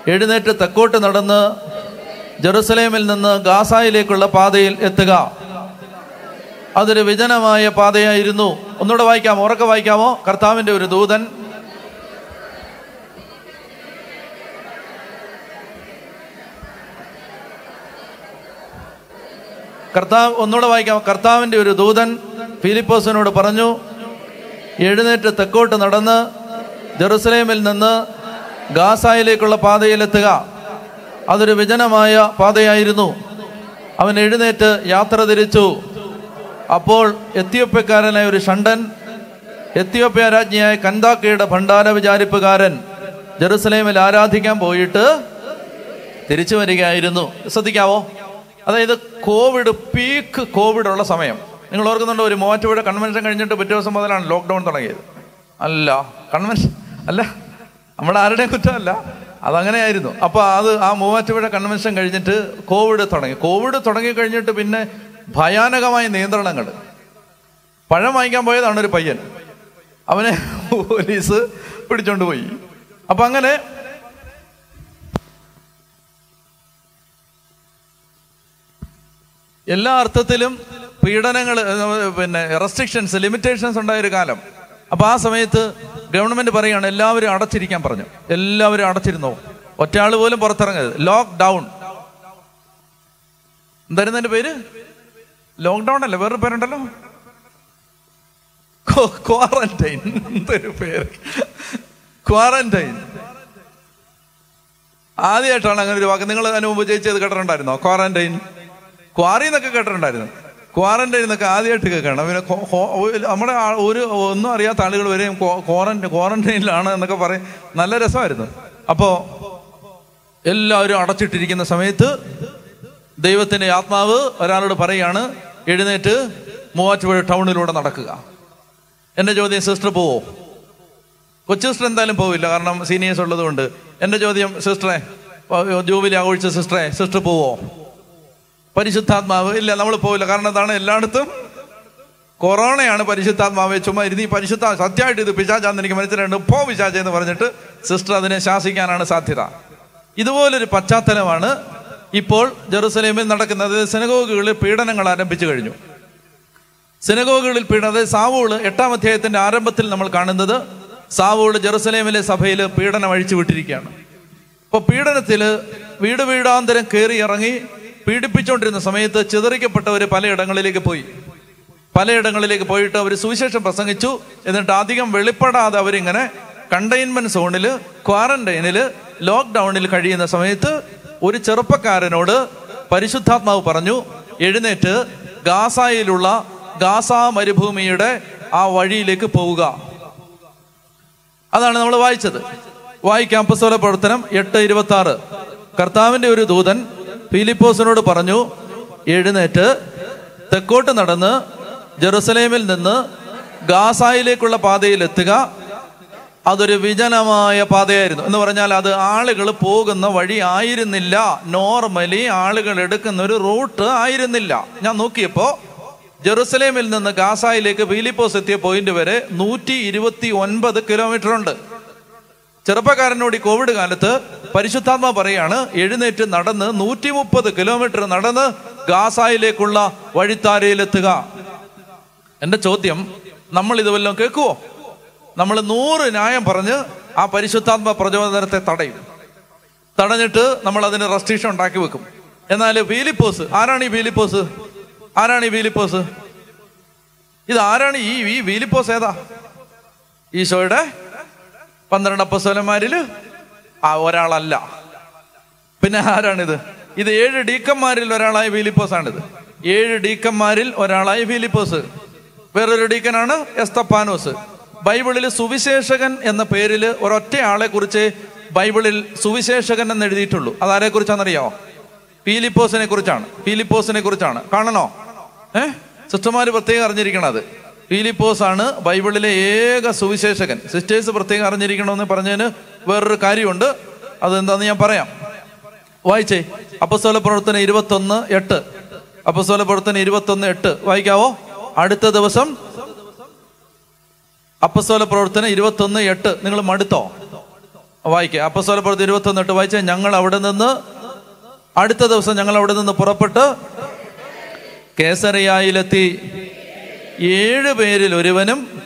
എഴുന്നേറ്റ് തെക്കോട്ട് നടന്ന് ജെറുസലേമിൽ നിന്ന് ഗാസായിലേക്കുള്ള പാതയിൽ എത്തുക. അതൊരു വിജനമായ പാതയായിരുന്നു. ഒന്നുകൂടെ വായിക്കാമോ? ഉറക്കെ വായിക്കാമോ? കർത്താവിന്റെ ഒരു ദൂതൻ കർത്താവ് ഒന്നുകൂടെ വായിക്കാം. കർത്താവിന്റെ ഒരു ദൂതൻ ഫിലിപ്പോസിനോട് പറഞ്ഞു എഴുന്നേറ്റ് തെക്കോട്ട് നടന്ന് ജെറുസലേമിൽ നിന്ന് ഗാസായിലേക്കുള്ള പാതയിലെത്തുക. അതൊരു വിജനമായ പാതയായിരുന്നു. അവൻ എഴുന്നേറ്റ് യാത്ര തിരിച്ചു. അപ്പോൾ എത്തിയോപ്യക്കാരനായ ഒരു ഷണ്ടൻ എത്തിയോപ്യ രാജ്ഞിയായ കന്താക്കയുടെ ഭണ്ഡാര വിചാരിപ്പുകാരൻ ജെറുസലേമിൽ ആരാധിക്കാൻ പോയിട്ട് തിരിച്ചു വരികയായിരുന്നു. ശ്രദ്ധിക്കാവോ? അതായത് കോവിഡ് പീക്ക് കോവിഡ് ഉള്ള സമയം. നിങ്ങൾ ഓർക്കുന്നുണ്ടോ ഒരു മൂവാറ്റുപുഴ കൺവെൻഷൻ കഴിഞ്ഞിട്ട് പിറ്റേ ദിവസം മുതലാണ് ലോക്ക്ഡൗൺ തുടങ്ങിയത്. അല്ല കൺവെൻഷൻ അല്ല നമ്മുടെ ആരുടെയും കുറ്റമല്ല. അതങ്ങനെയായിരുന്നു. അപ്പോൾ അത് ആ മൂവാറ്റുപുഴ കൺവെൻഷൻ കഴിഞ്ഞിട്ട് കോവിഡ് തുടങ്ങി. കോവിഡ് തുടങ്ങി കഴിഞ്ഞിട്ട് പിന്നെ ഭയാനകമായ നിയന്ത്രണങ്ങൾ. പഴം വാങ്ങിക്കാൻ പോയതാണ് ഒരു പയ്യൻ. അവനെ പോലീസ് പിടിച്ചോണ്ട് പോയി. അപ്പം അങ്ങനെ എല്ലാ അർത്ഥത്തിലും പീഡനങ്ങൾ പിന്നെ റെസ്ട്രിക്ഷൻസ് ലിമിറ്റേഷൻസ് ഉണ്ടായ ഒരു കാലം. അപ്പൊ ആ സമയത്ത് ഗവൺമെന്റ് പറയുകയാണ് എല്ലാവരും അടച്ചിരിക്കാൻ പറഞ്ഞു. എല്ലാവരും അടച്ചിരുന്നോ. ഒറ്റയാൾ പോലും പുറത്തിറങ്ങരുത്. ലോക്ക്ഡൗൺ എന്തായിരുന്നു എന്റെ പേര്? ലോക്ക്ഡൗൺ അല്ലേ? വേറൊരു പേരുണ്ടല്ലോ? ക്വാറന്റൈൻ എന്തൊരു പേര്? ക്വാറന്റൈൻ ആദ്യമായിട്ടാണ് അങ്ങനെ ഒരു വാക്ക്. നിങ്ങൾ അതിന് മുമ്പ് ജയിച്ചത് കേട്ടിട്ടുണ്ടായിരുന്നോ? ക്വാറന്റൈൻ ക്വാറി എന്നൊക്കെ കേട്ടിട്ടുണ്ടായിരുന്നു. ക്വാറന്റൈൻ എന്നൊക്കെ ആദ്യമായിട്ട് കേൾക്കണം. പിന്നെ നമ്മുടെ ഒരു ഒന്നും അറിയാത്ത ആളുകൾ വരെയും ക്വാറന്റൈൻ ക്വാറന്റൈനിലാണ് എന്നൊക്കെ പറയും. നല്ല രസമായിരുന്നു. അപ്പോൾ എല്ലാവരും അടച്ചിട്ടിരിക്കുന്ന സമയത്ത് ദൈവത്തിന്റെ ആത്മാവ് ഒരാളോട് പറയാണ് എഴുന്നേറ്റ് മൂവാറ്റുപുഴ ടൗണിലൂടെ നടക്കുക. എന്റെ ചോദ്യം സിസ്റ്റർ പോവോ? കൊച്ചു സിസ്റ്റർ എന്തായാലും പോവില്ല കാരണം സീനിയേഴ്സ് ഉള്ളതുകൊണ്ട്. എന്റെ ചോദ്യം സിസ്റ്ററെ ജൂബിലി ആഘോഷിച്ച സിസ്റ്ററെ സിസ്റ്റർ പോവോ? പരിശുദ്ധാത്മാവ്. ഇല്ല നമ്മൾ പോവില്ല. കാരണം എന്താണ്? എല്ലായിടത്തും കൊറോണയാണ് പരിശുദ്ധാത്മാവ്. ചുമ്മാ ഇരുന്ന് ഈ പരിശുദ്ധ സത്യമായിട്ട് ഇത് പിശാചാന്ന് എനിക്ക് മനസ്സിലായിട്ട് പോ പിശാച എന്ന് പറഞ്ഞിട്ട് സിസ്റ്റർ അതിനെ ശാസിക്കാനാണ് സാധ്യത. ഇതുപോലൊരു പശ്ചാത്തലമാണ് ഇപ്പോൾ ജെറുസലേമിൽ നടക്കുന്നത്. സിനഗോഗുകളിൽ പീഡനങ്ങൾ ആരംഭിച്ചു കഴിഞ്ഞു. സിനഗോഗുകളിൽ പീഡനം അതായത് സാവൂൾ എട്ടാം അധ്യായത്തിന്റെ ആരംഭത്തിൽ നമ്മൾ കാണുന്നത് സാവൂൾ ജെറുസലേമിലെ സഭയിൽ പീഡനം അഴിച്ചു വിട്ടിരിക്കുകയാണ്. അപ്പോൾ പീഡനത്തിൽ വീട് വീടാന്തരം കയറി ഇറങ്ങി പീഡിപ്പിച്ചുകൊണ്ടിരുന്ന സമയത്ത് ചിതറിക്കപ്പെട്ടവർ പലയിടങ്ങളിലേക്ക് പോയി. പലയിടങ്ങളിലേക്ക് പോയിട്ട് അവർ സുവിശേഷം പ്രസംഗിച്ചു. എന്നിട്ട് അധികം വെളിപ്പെടാതെ അവരിങ്ങനെ കണ്ടെയ്ൻമെന്റ് സോണിൽ ക്വാറന്റൈനിൽ ലോക്ക്ഡൌണിൽ കഴിയുന്ന സമയത്ത് ഒരു ചെറുപ്പക്കാരനോട് പരിശുദ്ധാത്മാവ് പറഞ്ഞു എഴുന്നേറ്റ് ഗാസായിലുള്ള ഗാസ മരുഭൂമിയുടെ ആ വഴിയിലേക്ക് പോവുക. അതാണ് നമ്മൾ വായിച്ചത്. വായിക്കാം പുസ്തക പ്രവർത്തനം എട്ട് ഇരുപത്തി ആറ് കർത്താവിന്റെ ഒരു ദൂതൻ ഫിലിപ്പോസിനോട് പറഞ്ഞു എഴുന്നേറ്റ്. തെക്കോട്ട് നടന്ന് ജെറുസലേമിൽ നിന്ന് ഗാസായിലേക്കുള്ള പാതയിൽ എത്തുക. അതൊരു വിജനമായ പാതയായിരുന്നു. എന്ന് പറഞ്ഞാൽ അത് ആളുകൾ പോകുന്ന വഴി ആയിരുന്നില്ല. നോർമലി ആളുകൾ എടുക്കുന്ന ഒരു റൂട്ട് ആയിരുന്നില്ല. ഞാൻ നോക്കിയപ്പോൾ ജെറുസലേമിൽ നിന്ന് ഗാസായിലേക്ക് ഫിലിപ്പോസ് എത്തിയ പോയിന്റ് വരെ നൂറ്റി ഇരുപത്തി ഒൻപത് കിലോമീറ്റർ ഉണ്ട്. ചെറുപ്പക്കാരനോട് ഈ കോവിഡ് കാലത്ത് പരിശുദ്ധാത്മ പറയാണ് എഴുന്നേറ്റ് നടന്ന് നൂറ്റി മുപ്പത് കിലോമീറ്റർ നടന്ന് ഗാസായിലേക്കുള്ള വഴിത്താരയിലെത്തുക. എന്റെ ചോദ്യം നമ്മൾ ഇത് വല്ലതും കേൾക്കുവോ? നമ്മൾ നൂറ് ന്യായം പറഞ്ഞ് ആ പരിശുദ്ധാത്മ പ്രചോദനത്തെ തടയും. തടഞ്ഞിട്ട് നമ്മൾ അതിന് റെസ്ട്രിക്ഷൻ ഉണ്ടാക്കി വെക്കും. എന്നാൽ ഫീലിപ്പോസ് ആരാണ് ഈ ഫീലിപ്പോസ് ആരാണ് ഈ ഫീലിപ്പോസ് ഇത് ആരാണ് ഈ ഈ ഫീലിപ്പോസ് ഏതാ? ഈശോയുടെ പന്ത്രണ്ട് അപ്പസ്വലന്മാരിൽ ആ ഒരാളല്ല. പിന്നെ ആരാണിത്? ഇത് ഏഴ് ഡീക്കന്മാരിൽ ഒരാളായ ഫിലിപ്പോസ് ആണിത് ഏഴ് ഡീക്കന്മാരിൽ ഒരാളായ ഫിലിപ്പോസ്. വേറൊരു ഡീക്കനാണ് എസ്തപ്പാനോസ്. ബൈബിളിൽ സുവിശേഷകൻ എന്ന പേരിൽ ഒരൊറ്റ ആളെ കുറിച്ച് ബൈബിളിൽ സുവിശേഷകൻ എന്ന് എഴുതിയിട്ടുള്ളൂ. അതാരെ കുറിച്ചാണെന്നറിയാമോ ഫിലിപ്പോസിനെ കുറിച്ചാണ്. ഫിലിപ്പോസിനെ കുറിച്ചാണ്. കാണണോ? ഏഹ് സിസ്റ്റർമാര് പ്രത്യേകം അറിഞ്ഞിരിക്കണത്. ഫിലിപ്പോസ് ആണ് ബൈബിളിലെ ഏക സുവിശേഷകൻ. സിസ്റ്റേഴ്സ് പ്രത്യേകം അറിഞ്ഞിരിക്കണമെന്ന് പറഞ്ഞതിന് വേറൊരു കാര്യമുണ്ട്. അതെന്താന്ന് ഞാൻ പറയാം. വായിച്ചേ. അപ്പസ്തോല പ്രവർത്തനം ഇരുപത്തൊന്ന് എട്ട്. അപ്പസ്തോല പ്രവർത്തനം ഇരുപത്തൊന്ന് എട്ട്. വായിക്കാവോ? അടുത്ത ദിവസം അപ്പസ്തോല പ്രവർത്തനം ഇരുപത്തൊന്ന് എട്ട്. നിങ്ങൾ മടുത്തോ? വായിക്കുക അപ്പസ്തോല പ്രവർത്തനം ഇരുപത്തൊന്ന് എട്ട്. വായിച്ചേ. ഞങ്ങൾ അവിടെ നിന്ന് അടുത്ത ദിവസം ഞങ്ങൾ അവിടെ നിന്ന് പുറപ്പെട്ട് കേസറിയായിലെത്തി ഏഴ് പേരിൽ ഒരുവനും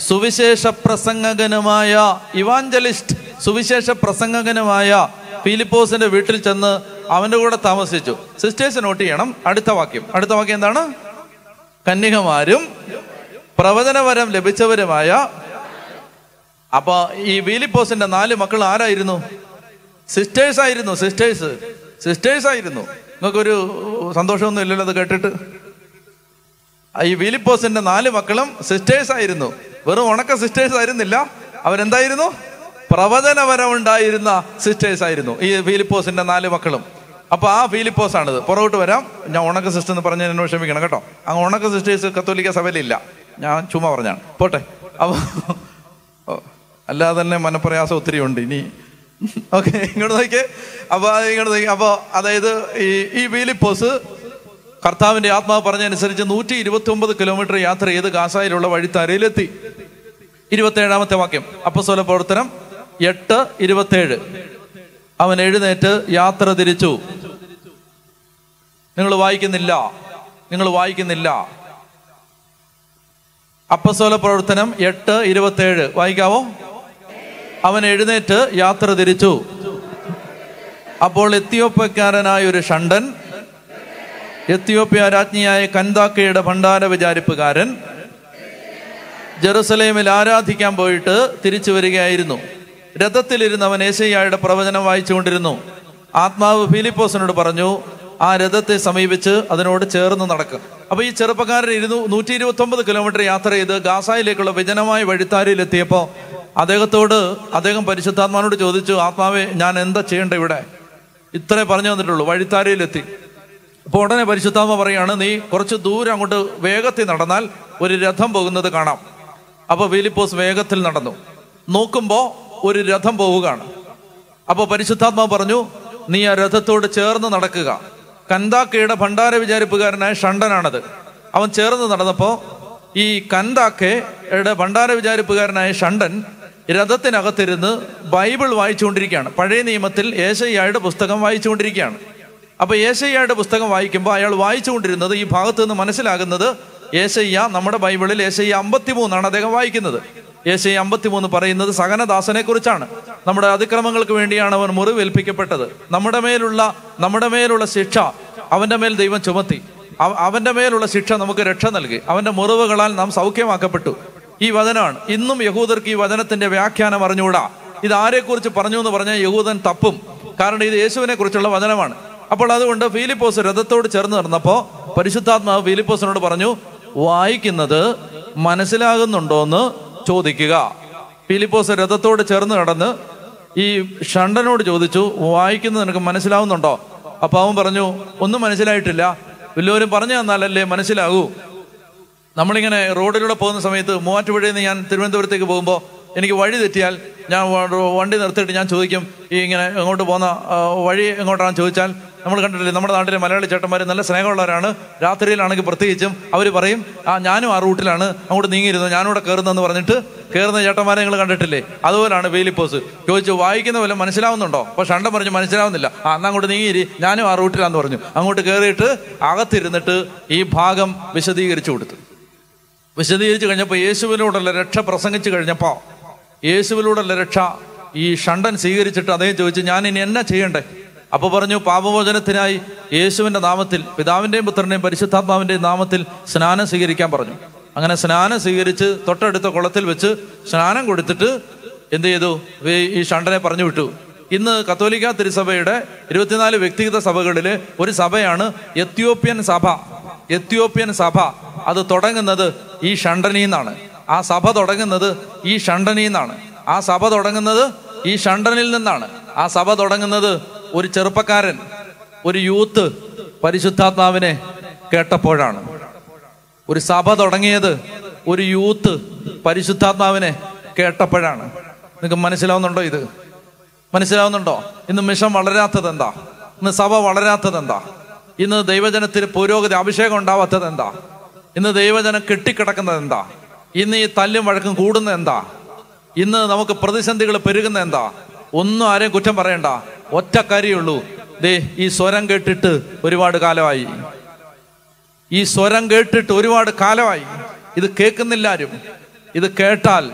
സുവിശേഷ പ്രസംഗകനുമായ ഇവാഞ്ചലിസ്റ്റ് സുവിശേഷ പ്രസംഗകനുമായ ഫിലിപ്പോസിന്റെ വീട്ടിൽ ചെന്ന് അവന്റെ കൂടെ താമസിച്ചു. സിസ്റ്റേഴ്സ് നോട്ട് ചെയ്യണം. അടുത്ത വാക്യം. അടുത്ത വാക്യം എന്താണ്? കന്യകമാരും പ്രവചനവരം ലഭിച്ചവരുമായ അപ്പൊ ഈ ഫിലിപ്പോസിന്റെ നാല് മക്കൾ ആരായിരുന്നു? സിസ്റ്റേഴ്സ് ആയിരുന്നു സിസ്റ്റേഴ്സ്. സിസ്റ്റേഴ്സ് ആയിരുന്നു നിങ്ങൾക്കൊരു സന്തോഷമൊന്നും ഇല്ലല്ലോ അത് കേട്ടിട്ട്? ഈ ഫിലിപ്പോസിന്റെ നാല് മക്കളും സിസ്റ്റേഴ്സ് ആയിരുന്നു. വെറും ഉണക്ക സിസ്റ്റേഴ്സ് ആയിരുന്നില്ല. അവരെന്തായിരുന്നു? പ്രവചനപരമുണ്ടായിരുന്ന സിസ്റ്റേഴ്സ് ആയിരുന്നു ഈ ഫിലിപ്പോസിന്റെ നാല് മക്കളും. അപ്പൊ ആ ഫിലിപ്പോസ് ആണിത് പുറകോട്ട് വരാം. ഞാൻ ഉണക്ക സിസ്റ്റർ എന്ന് പറഞ്ഞ എന്നോട് ക്ഷമിക്കണം കേട്ടോ. അങ്ങ് ഉണക്ക സിസ്റ്റേഴ്സ് കത്തോലിക്ക സഭയിലില്ല. ഞാൻ ചുമ്മാ പറഞ്ഞാണ്. പോട്ടെ. അപ്പൊ അല്ലാതെ തന്നെ മനപ്രയാസം ഒത്തിരി ഉണ്ട്. ഇനി ഓക്കെ ഇങ്ങോട്ട് നോക്കിയേ അപ്പൊ ഇങ്ങോട്ട് നോക്കി. അപ്പോ അതായത് ഈ ഈ ഫിലിപ്പോസ് കർത്താവിന്റെ ആത്മാവ് പറഞ്ഞനുസരിച്ച് നൂറ്റി ഇരുപത്തി ഒമ്പത് കിലോമീറ്റർ യാത്ര ചെയ്ത് ഗാസായിലുള്ള വഴിത്താരയിലെത്തി ഇരുപത്തേഴാമത്തെ വാക്യം. അപ്പസ്വല പ്രവർത്തനം എട്ട് ഇരുപത്തേഴ് അവൻ എഴുന്നേറ്റ് യാത്ര തിരിച്ചു. നിങ്ങൾ വായിക്കുന്നില്ല. നിങ്ങൾ വായിക്കുന്നില്ല. അപ്പസ്വല പ്രവർത്തനം എട്ട് ഇരുപത്തേഴ് വായിക്കാവോ? അവൻ എഴുന്നേറ്റ് യാത്ര തിരിച്ചു. അപ്പോൾ എത്തിയോപ്പക്കാരനായ ഒരു ഷണ്ടൻ എത്തിയോപ്യ രാജ്ഞിയായ കന്താക്കയുടെ ഭണ്ഡാര വിചാരിപ്പുകാരൻ ജെറുസലേമിൽ ആരാധിക്കാൻ പോയിട്ട് തിരിച്ചു വരികയായിരുന്നു. രഥത്തിലിരുന്ന് അവൻ ഏശയ്യായുടെ പ്രവചനം വായിച്ചുകൊണ്ടിരുന്നു. ആത്മാവ് ഫിലിപ്പോസിനോട് പറഞ്ഞു ആ രഥത്തെ സമീപിച്ച് അതിനോട് ചേർന്ന് നടക്കുക അപ്പൊ ഈ ചെറുപ്പക്കാരൻ ഇരുന്നു നൂറ്റി ഇരുപത്തി ഒമ്പത് കിലോമീറ്റർ യാത്ര ചെയ്ത് ഗാസായിലേക്കുള്ള വിജനമായ വഴിത്താരയിലെത്തിയപ്പോൾ അദ്ദേഹത്തോട് അദ്ദേഹം പരിശുദ്ധാത്മാനോട് ചോദിച്ചു ആത്മാവെ ഞാൻ എന്താ ചെയ്യേണ്ട ഇവിടെ? ഇത്രേ പറഞ്ഞു തന്നിട്ടുള്ളൂ വഴിത്താരയിലെത്തി. അപ്പോൾ ഉടനെ പരിശുദ്ധാമ പറയാണ് നീ കുറച്ച് ദൂരം അങ്ങോട്ട് വേഗത്തിൽ നടന്നാൽ ഒരു രഥം പോകുന്നത് കാണാം. അപ്പൊ ഫിലിപ്പോസ് വേഗത്തിൽ നടന്നു. നോക്കുമ്പോ ഒരു രഥം പോവുകയാണ്. അപ്പൊ പരിശുദ്ധാത്മാവ് പറഞ്ഞു നീ ആ രഥത്തോട് ചേർന്ന് നടക്കുക. കന്താക്കയുടെ ഭണ്ഡാര വിചാരിപ്പുകാരനായ ഷണ്ടനാണത്. അവൻ ചേർന്ന് നടന്നപ്പോ ഈ കന്താക്കയുടെ ഭണ്ഡാര വിചാരിപ്പുകാരനായ ഷണ്ടൻ രഥത്തിനകത്തിരുന്ന് ബൈബിൾ വായിച്ചുകൊണ്ടിരിക്കുകയാണ്. പഴയ നിയമത്തിൽ ഏശയ്യായുടെ പുസ്തകം വായിച്ചുകൊണ്ടിരിക്കുകയാണ്. അപ്പൊ ഏശയ്യയുടെ പുസ്തകം വായിക്കുമ്പോൾ അയാൾ വായിച്ചുകൊണ്ടിരുന്നത് ഈ ഭാഗത്ത് നിന്ന് മനസ്സിലാകുന്നത് ഏശയ്യ നമ്മുടെ ബൈബിളിൽ ഏശയ്യ അമ്പത്തിമൂന്നാണ് അദ്ദേഹം വായിക്കുന്നത്. ഏശയ്യ അമ്പത്തിമൂന്ന് പറയുന്നത് സഹനദാസനെ കുറിച്ചാണ് നമ്മുടെ അതിക്രമങ്ങൾക്ക് വേണ്ടിയാണ് അവൻ മുറിവേൽപ്പിക്കപ്പെട്ടത്. നമ്മുടെ മേലുള്ള നമ്മുടെ മേലുള്ള ശിക്ഷ അവന്റെ മേൽ ദൈവം ചുമത്തി. അവ- അവന്റെ മേലുള്ള ശിക്ഷ നമുക്ക് രക്ഷ നൽകി. അവന്റെ മുറിവുകളാൽ നാം സൗഖ്യമാക്കപ്പെട്ടു. ഈ വചനമാണ് ഇന്നും യഹൂദർക്ക് ഈ വചനത്തിന്റെ വ്യാഖ്യാനം അറിഞ്ഞുകൂടാ. ഇത് ആരെക്കുറിച്ച് പറഞ്ഞു എന്ന് പറഞ്ഞാൽ യഹൂദൻ തപ്പും. കാരണം ഇത് യേശുവിനെ കുറിച്ചുള്ള വചനമാണ്. അപ്പോൾ അതുകൊണ്ട് ഫിലിപ്പോസ് രഥത്തോട് ചേർന്ന് നടന്നപ്പോൾ പരിശുദ്ധാത്മാവ് ഫിലിപ്പോസിനോട് പറഞ്ഞു വായിക്കുന്നത് മനസ്സിലാകുന്നുണ്ടോ എന്ന് ചോദിക്കുക. ഫിലിപ്പോസ് രഥത്തോട് ചേർന്ന് നടന്ന് ഈ ഷണ്ടനോട് ചോദിച്ചു വായിക്കുന്നത് നിനക്ക് മനസ്സിലാവുന്നുണ്ടോ? അപ്പൊ അവൻ പറഞ്ഞു ഒന്നും മനസ്സിലായിട്ടില്ല. വല്ലവരും പറഞ്ഞു തന്നാലല്ലേ മനസ്സിലാകൂ. നമ്മളിങ്ങനെ റോഡിലൂടെ പോകുന്ന സമയത്ത് മൂവാറ്റുപുഴയിൽ നിന്ന് ഞാൻ തിരുവനന്തപുരത്തേക്ക് പോകുമ്പോൾ എനിക്ക് വഴി തെറ്റിയാൽ ഞാൻ വണ്ടി നിർത്തിയിട്ട് ഞാൻ ചോദിക്കും ഈ ഇങ്ങനെ എങ്ങോട്ട് പോകുന്ന വഴി എങ്ങോട്ടാണെന്ന് ചോദിച്ചാൽ നമ്മൾ കണ്ടിട്ടില്ലേ നമ്മുടെ നാട്ടിലെ മലയാളി ചേട്ടന്മാർ നല്ല സ്നേഹമുള്ളവരാണ്. രാത്രിയിലാണെങ്കിൽ പ്രത്യേകിച്ചും അവർ പറയും ആ ഞാനും ആ റൂട്ടിലാണ് അങ്ങോട്ട് നീങ്ങിയിരുന്നു ഞാനിവിടെ കയറുന്നതെന്ന് പറഞ്ഞിട്ട് കയറുന്ന ചേട്ടന്മാരെ നിങ്ങൾ കണ്ടിട്ടില്ലേ? അതുപോലാണ് വേലിപ്പോസ് ചോദിച്ചു വായിക്കുന്ന പോലെ മനസ്സിലാവുന്നുണ്ടോ? അപ്പോൾ ഷണ്ടം പറഞ്ഞു മനസ്സിലാവുന്നില്ല. ആ എന്നാ അങ്ങോട്ട് നീങ്ങിയിരി ഞാനും ആ റൂട്ടിലാന്ന് പറഞ്ഞു. അങ്ങോട്ട് കയറിയിട്ട് അകത്തിരുന്നിട്ട് ഈ ഭാഗം വിശദീകരിച്ചു കൊടുത്തു. വിശദീകരിച്ചു കഴിഞ്ഞപ്പോൾ യേശുവിനോടുള്ള രക്ഷ പ്രസംഗിച്ചു കഴിഞ്ഞപ്പോൾ യേശുവിലൂടെയുള്ള രക്ഷ ഈ ഷണ്ടൻ സ്വീകരിച്ചിട്ട് അദ്ദേഹം ചോദിച്ചു ഞാൻ ഇനി എന്നാ ചെയ്യണ്ടേ? അപ്പൊ പറഞ്ഞു പാപമോചനത്തിനായി യേശുവിന്റെ നാമത്തിൽ പിതാവിന്റെയും പുത്രന്റെയും പരിശുദ്ധാത്മാവിന്റെയും നാമത്തിൽ സ്നാനം സ്വീകരിക്കാൻ പറഞ്ഞു. അങ്ങനെ സ്നാനം സ്വീകരിച്ച് തൊട്ടടുത്ത കുളത്തിൽ വെച്ച് സ്നാനം കൊടുത്തിട്ട് എന്ത് ചെയ്തു? ഈ- ഈ ഷണ്ടനെ പറഞ്ഞു വിട്ടു. ഇന്ന് കത്തോലിക്ക തിരുസഭയുടെ ഇരുപത്തിനാല് വ്യക്തിഗത സഭകളിലെ ഒരു സഭയാണ് എത്യോപ്യൻ സഭ. എത്യോപ്യൻ സഭ. അത് തുടങ്ങുന്നത് ഈ ഷണ്ടനിൽ നിന്നാണ്. ആ സഭ തുടങ്ങുന്നത് ഈ ഷണ്ടനിൽ നിന്നാണ്. ആ സഭ തുടങ്ങുന്നത് ഈ ഷണ്ടനിൽ നിന്നാണ്. ആ സഭ തുടങ്ങുന്നത് ഒരു ചെറുപ്പക്കാരൻ ഒരു യൂത്ത് പരിശുദ്ധാത്മാവിനെ കേട്ടപ്പോഴാണ്. ഒരു സഭ തുടങ്ങിയത് ഒരു യൂത്ത് പരിശുദ്ധാത്മാവിനെ കേട്ടപ്പോഴാണ്. നിങ്ങൾക്ക് മനസ്സിലാവുന്നുണ്ടോ ഇത്? മനസ്സിലാവുന്നുണ്ടോ? ഇന്ന് മിഷൻ വളരാത്തത് എന്താ? ഇന്ന് സഭ വളരാത്തത് എന്താ? ഇന്ന് ദൈവജനത്തിന് പുരോഗതി അഭിഷേകം ഉണ്ടാവാത്തത് എന്താ? ഇന്ന് ദൈവജനം കെട്ടിക്കിടക്കുന്നത് എന്താ? ഇന്ന് ഈ തല്ലും വഴക്കും കൂടുന്നത് എന്താ? ഇന്ന് നമുക്ക് പ്രതിസന്ധികൾ പെരുകുന്നത് എന്താ? ഒന്നും ആരെയും കുറ്റം പറയണ്ട. ഒറ്റ കാര്യമുള്ളൂ ദേ ഈ സ്വരം കേട്ടിട്ട് ഒരുപാട് കാലമായി. ഈ സ്വരം കേട്ടിട്ട് ഒരുപാട് കാലമായി. ഇത് കേൾക്കുന്നില്ല ആരും. ഇത് കേട്ടാൽ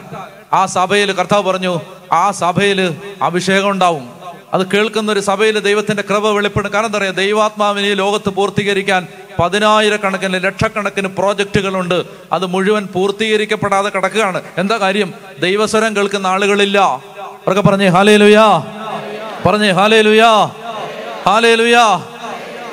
ആ സഭയിൽ കർത്താവ് പറഞ്ഞു ആ സഭയിൽ അഭിഷേകം ഉണ്ടാവും. അത് കേൾക്കുന്ന ഒരു സഭയിൽ ദൈവത്തിന്റെ കൃപ വെളിപ്പെടും. കാരണം എന്താ പറയാ ദൈവാത്മാവിനെ ലോകത്ത് പൂർത്തീകരിക്കാൻ പതിനായിരക്കണക്കിന് ലക്ഷക്കണക്കിന് പ്രോജക്റ്റുകളുണ്ട്. അത് മുഴുവൻ പൂർത്തീകരിക്കപ്പെടാതെ കിടക്കുകയാണ്. എന്താ കാര്യം? ദൈവസ്വരം കേൾക്കുന്ന ആളുകളില്ല. അവർക്ക് പറഞ്ഞേ ഹാലേ ലുയാ പറഞ്ഞേ ഹാലേ ലുയാ ഹാലേ ലുയാ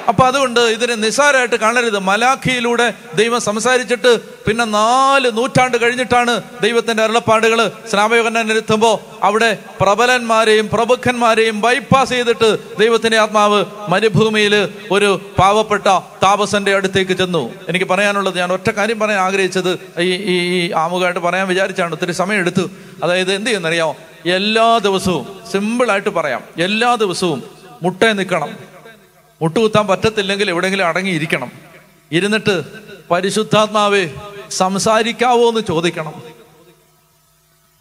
അപ്പൊ അതുകൊണ്ട് ഇതിനെ നിസാരമായിട്ട് കാണരുത്. മലാഖിയിലൂടെ ദൈവം സംസാരിച്ചിട്ട് പിന്നെ നാല് നൂറ്റാണ്ട് കഴിഞ്ഞിട്ടാണ് ദൈവത്തിന്റെ അരുളപ്പാടുകൾ സ്നാപയോഗനെത്തുമ്പോ അവിടെ പ്രബലന്മാരെയും പ്രമുഖന്മാരെയും ബൈപ്പാസ് ചെയ്തിട്ട് ദൈവത്തിന്റെ ആത്മാവ് മരുഭൂമിയിൽ ഒരു പാവപ്പെട്ട താപസന്റെ അടുത്തേക്ക് ചെന്നു. എനിക്ക് പറയാനുള്ളത് ഞാൻ ഒറ്റ കാര്യം പറയാൻ ആഗ്രഹിച്ചത് ഈ ഈ ആമുഖമായിട്ട് പറയാൻ വിചാരിച്ചാണ്. ഒത്തിരി സമയം എടുത്തു അതായത് എന്ത് ചെയ്യുന്നറിയാമോ എല്ലാ ദിവസവും സിമ്പിളായിട്ട് പറയാം. എല്ലാ ദിവസവും മുട്ടേ നിൽക്കണം. മുട്ടുകുത്താൻ പറ്റത്തില്ലെങ്കിൽ എവിടെയെങ്കിലും അടങ്ങിയിരിക്കണം ഇരുന്നിട്ട് പരിശുദ്ധാത്മാവേ സംസാരിക്കാവോ എന്ന് ചോദിക്കണം.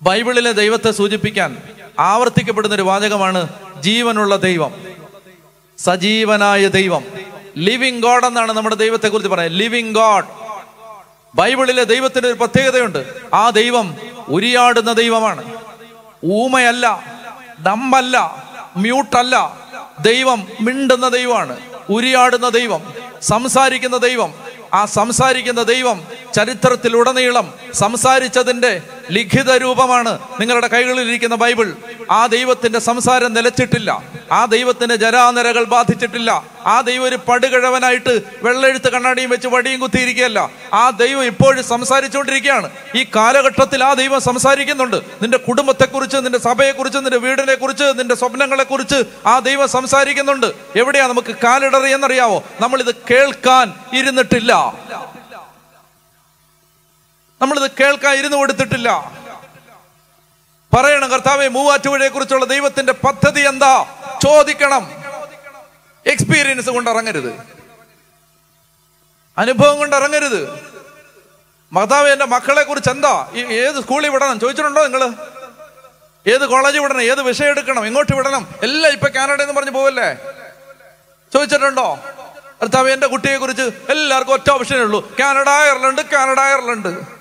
ബൈബിളിലെ ദൈവത്തെ സൂചിപ്പിക്കാൻ ആവർത്തിക്കപ്പെടുന്ന ഒരു വാചകമാണ് ജീവനുള്ള ദൈവം. സജീവനായ ദൈവം. ലിവിങ് ഗോഡ് എന്നാണ് നമ്മുടെ ദൈവത്തെ കുറിച്ച് പറയുന്നത് ലിവിങ് ഗോഡ് ബൈബിളിലെ ദൈവത്തിന് ഒരു പ്രത്യേകതയുണ്ട്. ആ ദൈവം ഉരിയാടുന്ന ദൈവമാണ്. ഊമയല്ല ഡമ്പല്ല മ്യൂട്ടല്ല. ദൈവം മിണ്ടുന്ന ദൈവമാണ് ഉരിയാടുന്ന ദൈവം സംസാരിക്കുന്ന ദൈവം. ആ സംസാരിക്കുന്ന ദൈവം ചരിത്രത്തിലുടനീളം സംസാരിച്ചതിന്റെ ലിഖിത രൂപമാണ് നിങ്ങളുടെ കൈകളിലിരിക്കുന്ന ബൈബിൾ. ആ ദൈവത്തിന്റെ സംസാരം നിലച്ചിട്ടില്ല. ആ ദൈവത്തിന്റെ ജരാനരകൾ ബാധിച്ചിട്ടില്ല. ആ ദൈവം ഒരു പടുകിഴവനായിട്ട് വെള്ളെഴുത്ത് കണ്ണാടിയും വെച്ച് വടിയും കുത്തിയിരിക്കുകയല്ല. ആ ദൈവം ഇപ്പോഴും സംസാരിച്ചുകൊണ്ടിരിക്കുകയാണ്. ഈ കാലഘട്ടത്തിൽ ആ ദൈവം സംസാരിക്കുന്നുണ്ട്. നിന്റെ കുടുംബത്തെക്കുറിച്ച് നിന്റെ സഭയെക്കുറിച്ച് നിന്റെ വീടിനെ കുറിച്ച് നിന്റെ സ്വപ്നങ്ങളെക്കുറിച്ച് ആ ദൈവം സംസാരിക്കുന്നുണ്ട്. എവിടെയാ നമുക്ക് കാലിടറി എന്നറിയാവോ? നമ്മൾ ഇത് കേൾക്കാൻ ഇരുന്നിട്ടില്ല. നമ്മളിത് കേൾക്കാൻ ഇരുന്ന് കൊടുത്തിട്ടില്ല. പറയണം കർത്താവെ മൂവാറ്റുപുഴയെ കുറിച്ചുള്ള ദൈവത്തിന്റെ പദ്ധതി എന്താ? ചോദിക്കണം. എക്സ്പീരിയൻസ് കൊണ്ട് ഇറങ്ങരുത്. അനുഭവം കൊണ്ട് ഇറങ്ങരുത്. മാതാവ് എന്റെ മക്കളെ കുറിച്ച് എന്താ ഏത് സ്കൂളിൽ വിടണം? ചോദിച്ചിട്ടുണ്ടോ നിങ്ങൾ? ഏത് കോളേജിൽ വിടണം? ഏത് വിഷയം എടുക്കണം? എങ്ങോട്ട് വിടണം? എല്ലാം ഇപ്പൊ കാനഡ എന്ന് പറഞ്ഞു പോവല്ലേ? ചോദിച്ചിട്ടുണ്ടോ? കർത്താവ് എന്റെ കുട്ടിയെ കുറിച്ച് എല്ലാവർക്കും ഒറ്റ ഓപ്ഷനേ ഉള്ളൂ. Canada Ireland Canada Ireland.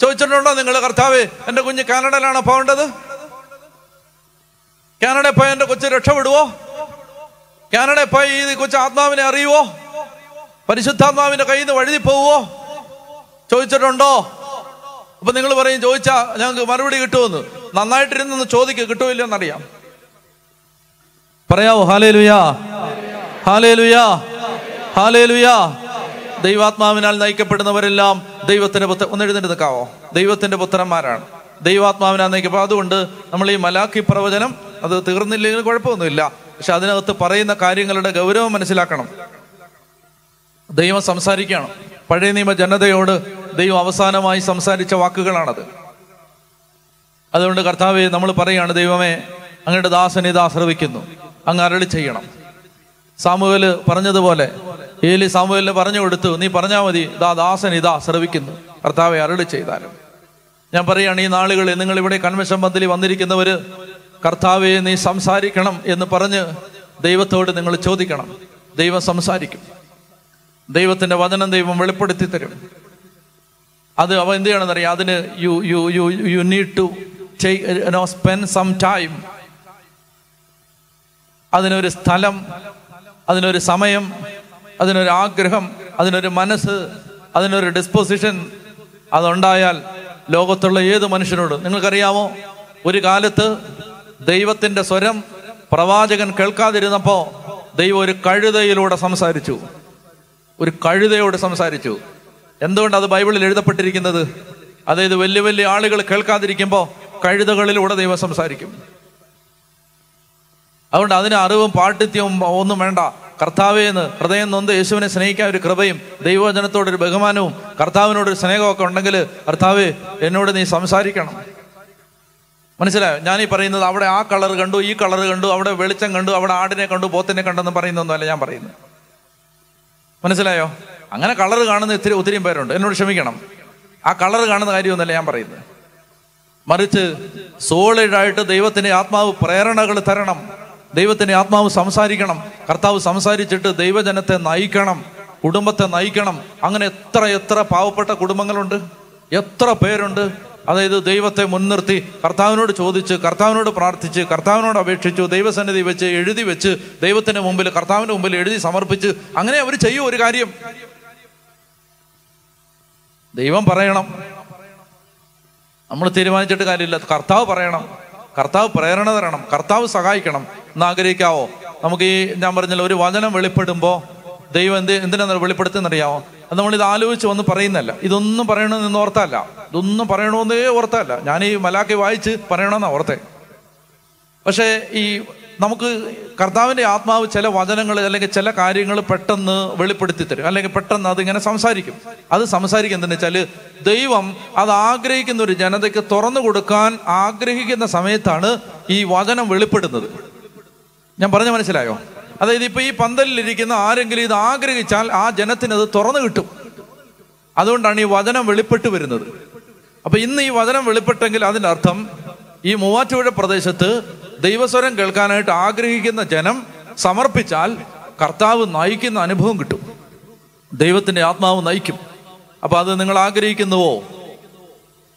ചോദിച്ചിട്ടുണ്ടോ നിങ്ങൾ കർത്താവ്? എന്റെ കുഞ്ഞ് കാനഡയിലാണോ പോകേണ്ടത്? കാനഡ പോയി എന്റെ കൊച്ചു രക്ഷപ്പെടുവോ? കാനഡ പോയി ഈ കൊച്ചു ആത്മാവിനെ അറിയുവോ? പരിശുദ്ധാത്മാവിന്റെ കയ്യിൽ നിന്ന് വഴുതി പോവോ ചോദിച്ചിട്ടുണ്ടോ? അപ്പൊ നിങ്ങൾ പറയും ചോദിച്ചാ ഞങ്ങൾക്ക് മറുപടി കിട്ടുമെന്ന്. നന്നായിട്ടിരുന്നൊന്ന് ചോദിക്കുക കിട്ടുമില്ലെന്നറിയാം പറയാവോ ഹാലേ ലുയാ ഹാലേ ലുയാ ഹാലേ ലുയാ ദൈവാത്മാവിനാൽ നയിക്കപ്പെടുന്നവരെല്ലാം ദൈവത്തിന്റെ പുത്ര ഒന്ന് എഴുന്നേറ്റ് നിൽക്കാവോ ദൈവത്തിന്റെ പുത്രന്മാരാണ്. ദൈവാത്മാവിനാൽ നയിക്കപ്പോൾ അതുകൊണ്ട് നമ്മൾ ഈ മലാഖി പ്രവചനം അത് തീർന്നില്ലെങ്കിൽ കുഴപ്പമൊന്നുമില്ല. പക്ഷെ അതിനകത്ത് പറയുന്ന കാര്യങ്ങളുടെ ഗൗരവം മനസ്സിലാക്കണം. ദൈവം സംസാരിക്കുകയാണ് പഴയ നിയമ ജനതയോട് ദൈവം അവസാനമായി സംസാരിച്ച വാക്കുകളാണത്. അതുകൊണ്ട് കർത്താവെ നമ്മൾ പറയാണ് ദൈവമേ അങ്ങയുടെ ദാസനെ ഇത് ശ്രവിക്കുന്നു അങ്ങ് അരളി ചെയ്യണം. സാമുവൽ പറഞ്ഞതുപോലെ ഏലി സാമുവലിന് പറഞ്ഞു കൊടുത്തു നീ പറഞ്ഞാൽ മതി. ഇതാ ദാസൻ ഇതാ ശ്രവിക്കുന്നു. കർത്താവെ അരളി ചെയ്താലും. ഞാൻ പറയുകയാണ് ഈ നാളുകളിൽ നിങ്ങൾ ഇവിടെ കൺവെൻഷൻ മന്ത്രി വന്നിരിക്കുന്നവര് കർത്താവെ നീ സംസാരിക്കണം എന്ന് പറഞ്ഞ് ദൈവത്തോട് നിങ്ങൾ ചോദിക്കണം. ദൈവം സംസാരിക്കും. ദൈവത്തിന്റെ വചനം ദൈവം വെളിപ്പെടുത്തി തരും. അത് അവ എന്ത് ചെയ്യണമെന്നറിയാം? അതിന് you you you you need to know spend some time അതിനൊരു സ്ഥലം അതിനൊരു സമയം അതിനൊരു ആഗ്രഹം അതിനൊരു മനസ്സ് അതിനൊരു ഡിസ്പോസിഷൻ അതുണ്ടായാൽ ലോകത്തുള്ള ഏത് മനുഷ്യനോട്. നിങ്ങൾക്കറിയാമോ? ഒരു കാലത്ത് ദൈവത്തിന്റെ സ്വരം പ്രവാചകൻ കേൾക്കാതിരുന്നപ്പോൾ ദൈവം ഒരു കഴുതയിലൂടെ സംസാരിച്ചു. ഒരു കഴുതയോട് സംസാരിച്ചു. എന്തുകൊണ്ട് അത് ബൈബിളിൽ എഴുതപ്പെട്ടിരിക്കുന്നത്? അതായത് വലിയ വലിയ ആളുകൾ കേൾക്കാതിരിക്കുമ്പോൾ കഴുതകളിലൂടെ ദൈവം സംസാരിക്കും. അതുകൊണ്ട് അതിന് അറിവും പാട്ടിത്യവും ഒന്നും വേണ്ട. കർത്താവേന്ന് ഹൃദയം നൊന്ത് യേശുവിനെ സ്നേഹിക്കാൻ ഒരു കൃപയും ദൈവവചനത്തോടൊരു ബഹുമാനവും കർത്താവിനോടൊരു സ്നേഹമൊക്കെ ഉണ്ടെങ്കിൽ കർത്താവേ എന്നോട് നീ സംസാരിക്കണം. മനസ്സിലായോ? ഞാനീ പറയുന്നത് അവിടെ ആ കളർ കണ്ടു ഈ കളർ കണ്ടു അവിടെ വെളിച്ചം കണ്ടു അവിടെ ആടിനെ കണ്ടു പോത്തിനെ കണ്ടെന്ന് പറയുന്നൊന്നുമല്ല ഞാൻ പറയുന്നത്. മനസ്സിലായോ? അങ്ങനെ കളർ കാണുന്ന ഇത്തിരി ഒത്തിരി പേരുണ്ട്. എന്നോട് ക്ഷമിക്കണം. ആ കളർ കാണുന്ന കാര്യമൊന്നുമല്ല ഞാൻ പറയുന്നത്. മറിച്ച് സോളിഡായിട്ട് ദൈവത്തിന്റെ ആത്മാവ് പ്രേരണകൾ തരണം. ദൈവത്തിന്റെ ആത്മാവ് സംസാരിക്കണം. കർത്താവ് സംസാരിച്ചിട്ട് ദൈവജനത്തെ നയിക്കണം. കുടുംബത്തെ നയിക്കണം. അങ്ങനെ എത്ര എത്ര പാവപ്പെട്ട കുടുംബങ്ങളുണ്ട്. എത്ര പേരുണ്ട്. അതായത് ദൈവത്തെ മുൻനിർത്തി കർത്താവിനോട് ചോദിച്ച് കർത്താവിനോട് പ്രാർത്ഥിച്ച് കർത്താവിനോട് അപേക്ഷിച്ചു ദൈവസന്നിധി വെച്ച് എഴുതി വെച്ച് ദൈവത്തിന്റെ മുമ്പിൽ കർത്താവിന്റെ മുമ്പിൽ എഴുതി സമർപ്പിച്ച് അങ്ങനെ അവർ ചെയ്യൂ ഒരു കാര്യം. ദൈവം പറയണം. നമ്മൾ തീരുമാനിച്ചിട്ട് കാര്യമില്ല. കർത്താവ് പറയണം. കർത്താവ് പ്രേരണ തരണം കർത്താവ് സഹായിക്കണം എന്ന് ആഗ്രഹിക്കാവോ? നമുക്ക് ഈ ഞാൻ പറഞ്ഞല്ലോ ഒരു വചനം വെളിപ്പെടുമ്പോൾ ദൈവം എന്ത് എന്തിനാ വെളിപ്പെടുത്തുന്നറിയാമോ അത് നമ്മൾ ഇത് ആലോചിച്ച് വന്ന് പറയുന്നല്ല ഇതൊന്നും പറയണമെന്ന് ഓർത്തല്ല ഇതൊന്നും പറയണമെന്നേ ഓർത്തല്ല ഞാൻ ഈ മലാക്കി വായിച്ച് പറയണമെന്നാണ് ഓർത്തേ. പക്ഷേ ഈ നമുക്ക് കർത്താവിന്റെ ആത്മാവ് ചില വചനങ്ങൾ അല്ലെങ്കിൽ ചില കാര്യങ്ങൾ പെട്ടെന്ന് വെളിപ്പെടുത്തി തരും. അല്ലെങ്കിൽ പെട്ടെന്ന് അതിങ്ങനെ സംസാരിക്കും. അത് സംസാരിക്കും എന്തെന്ന് വെച്ചാൽ ദൈവം അത് ആഗ്രഹിക്കുന്ന ഒരു ജനതയ്ക്ക് തുറന്നു കൊടുക്കാൻ ആഗ്രഹിക്കുന്ന സമയത്താണ് ഈ വചനം വെളിപ്പെടുന്നത്. ഞാൻ പറഞ്ഞ മനസ്സിലായോ? അതായത് ഇപ്പൊ ഈ പന്തലിലിരിക്കുന്ന ആരെങ്കിലും ഇത് ആഗ്രഹിച്ചാൽ ആ ജനത്തിന് അത് തുറന്നു കിട്ടും. അതുകൊണ്ടാണ് ഈ വചനം വെളിപ്പെട്ട് വരുന്നത്. അപ്പൊ ഇന്ന് ഈ വചനം വെളിപ്പെട്ടെങ്കിൽ അതിന്റെ അർത്ഥം ഈ മൂവാറ്റുപുഴ പ്രദേശത്ത് ദൈവസ്വരം കേൾക്കാനായിട്ട് ആഗ്രഹിക്കുന്ന ജനം സമർപ്പിച്ചാൽ കർത്താവ് നയിക്കുന്ന അനുഭവം കിട്ടും. ദൈവത്തിന്റെ ആത്മാവ് നയിക്കും. അപ്പൊ അത് നിങ്ങൾ ആഗ്രഹിക്കുന്നുവോ?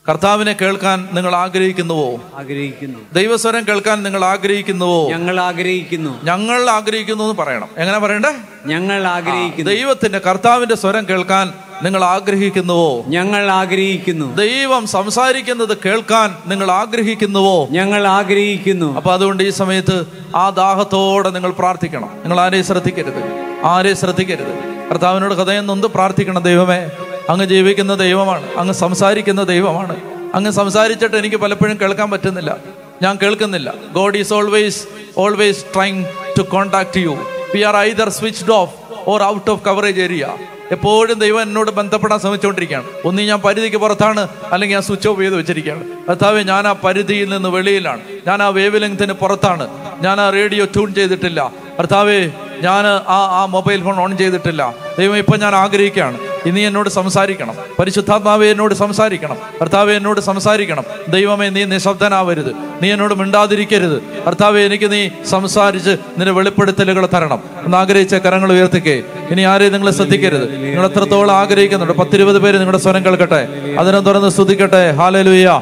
കർത്താവിനെ കേൾക്കാൻ നിങ്ങൾ ആഗ്രഹിക്കുന്നുവോ? ആഗ്രഹിക്കുന്നു. ദൈവസ്വരം കേൾക്കാൻ നിങ്ങൾ ആഗ്രഹിക്കുന്നുവോ? ഞങ്ങൾ ആഗ്രഹിക്കുന്നു. ഞങ്ങൾ ആഗ്രഹിക്കുന്നു എന്ന് പറയണം. എങ്ങനെ പറയണ്ടേ? ഞങ്ങൾ ആഗ്രഹിക്കുന്നു. ദൈവത്തിന്റെ കർത്താവിന്റെ സ്വരം കേൾക്കാൻ നിങ്ങൾ ആഗ്രഹിക്കുന്നുവോ? ഞങ്ങൾ ആഗ്രഹിക്കുന്നു. ദൈവം സംസാരിക്കുന്നത് കേൾക്കാൻ നിങ്ങൾ ആഗ്രഹിക്കുന്നുവോ? ഞങ്ങൾ ആഗ്രഹിക്കുന്നു. അപ്പൊ അതുകൊണ്ട് ഈ സമയത്ത് ആ ദാഹത്തോടെ നിങ്ങൾ പ്രാർത്ഥിക്കണം. നിങ്ങൾ ആരെയും ശ്രദ്ധിക്കരുത്. ആരെയും ശ്രദ്ധിക്കരുത്. കർത്താവിനോട് ഹൃദയം നൊന്ത് പ്രാർത്ഥിക്കണം ദൈവമേ. അങ്ങ് ജീവിക്കുന്ന ദൈവമാണ് അങ്ങ് സംസാരിക്കുന്ന ദൈവമാണ്. അങ്ങ് സംസാരിച്ചിട്ട് എനിക്ക് പലപ്പോഴും കേൾക്കാൻ പറ്റുന്നില്ല. ഞാൻ കേൾക്കുന്നില്ല. God is always always trying to contact you we are either switched off or out of coverage area എപ്പോഴും ദൈവം എന്നോട് ബന്ധപ്പെടാൻ ശ്രമിച്ചുകൊണ്ടിരിക്കുകയാണ്. ഒന്നീ ഞാൻ പരിധിക്ക് പുറത്താണ് അല്ലെങ്കിൽ ഞാൻ സ്വിച്ച് ഓഫ് ചെയ്ത് വെച്ചിരിക്കുകയാണ്. കർത്താവെ ഞാൻ ആ പരിധിയിൽ നിന്ന് വെളിയിലാണ്. ഞാൻ ആ വേവ് ലെങ്ത്തിന് പുറത്താണ്. ഞാൻ ആ റേഡിയോ ട്യൂൺ ചെയ്തിട്ടില്ല. കർത്താവെ ഞാൻ ആ ആ മൊബൈൽ ഫോൺ ഓൺ ചെയ്തിട്ടില്ല. ദൈവം ഇപ്പം ഞാൻ ആഗ്രഹിക്കുകയാണ്. ഇനി എന്നോട് സംസാരിക്കണം. പരിശുദ്ധാത്മാവെ എന്നോട് സംസാരിക്കണം. കർത്താവെ എന്നോട് സംസാരിക്കണം. ദൈവമേ നീ നിശബ്ദനാവരുത്. നീ എന്നോട് മിണ്ടാതിരിക്കരുത്. കർത്താവെ എനിക്ക് നീ സംസാരിച്ച് നിന്റെ വെളിപ്പെടുത്തലുകൾ തരണം. എന്ന് ആഗ്രഹിച്ച കരങ്ങൾ ഉയർത്തിക്കേ. ഇനി ആരെയും നിങ്ങൾ ശ്രദ്ധിക്കരുത്. നിങ്ങൾ എത്രത്തോളം ആഗ്രഹിക്കുന്നുണ്ട്? പത്തിരുപത് പേര് നിങ്ങളുടെ സ്വരം കേൾക്കട്ടെ. അതിനെ തുറന്ന് സ്തുതിക്കട്ടെ. ഹാലലുയ്യ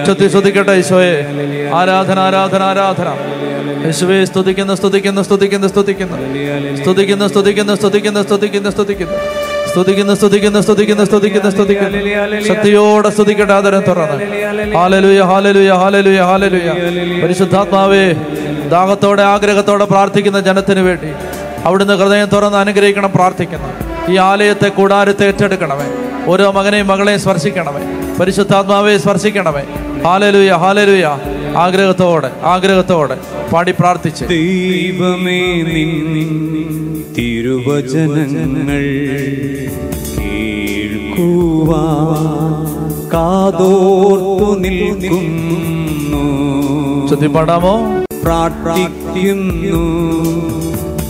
ഉച്ചത്തിൽ ശ്രദ്ധിക്കട്ടെ ഈശോയെ. ആരാധന ആരാധന ആരാധന. യേശുവെ സ്തുതിക്കുന്നു സ്തുതിക്കുന്നു സ്തുതിക്കുന്നു സ്തുതിക്കുന്നു. സ്തുതിക്കുന്നു സ്തുതിക്കുന്നു സ്തുതിക്കുന്നു സ്തുതിക്കുന്നു സ്തുതിക്കുന്നു. സ്തുതിക്കുന്നു സ്തുതിക്കുന്നു സ്തുതിക്കുന്നു സ്തുതിക്കുന്നു സ്തുതിക്കുന്നു. ശക്തിയോടെ സ്തുതിക്കട്ടെ ആദരം തുറന്ന്. ഹാലലുയ ഹാലലുയ ഹാലലുയ ഹാലലുയ പരിശുദ്ധാത്മാവേ ദാഹത്തോടെ ആഗ്രഹത്തോടെ പ്രാർത്ഥിക്കുന്ന ജനത്തിന് വേണ്ടി അവിടുന്ന് ഹൃദയം തുറന്ന് അനുഗ്രഹിക്കണം പ്രാർത്ഥിക്കുന്നു. ഈ ആലയത്തെ കൂടാരത്തെ ഏറ്റെടുക്കണമേ. ഓരോ മകനെയും മകളെയും സ്പർശിക്കണമേ. പരിശുദ്ധാത്മാവെ സ്പർശിക്കണമേ. ഹാലലുയ ഹാലലുയ ആഗ്രഹത്തോടെ ആഗ്രഹത്തോടെ പാടി പ്രാർത്ഥിച്ച്. ദൈവമേ തിരുവചനങ്ങൾ കേൾക്കുവാ. കാതോർത്തു നിൽക്കുന്നു. ചൊല്ലി പാടാമോ? പ്രാർത്ഥിക്കുന്നു.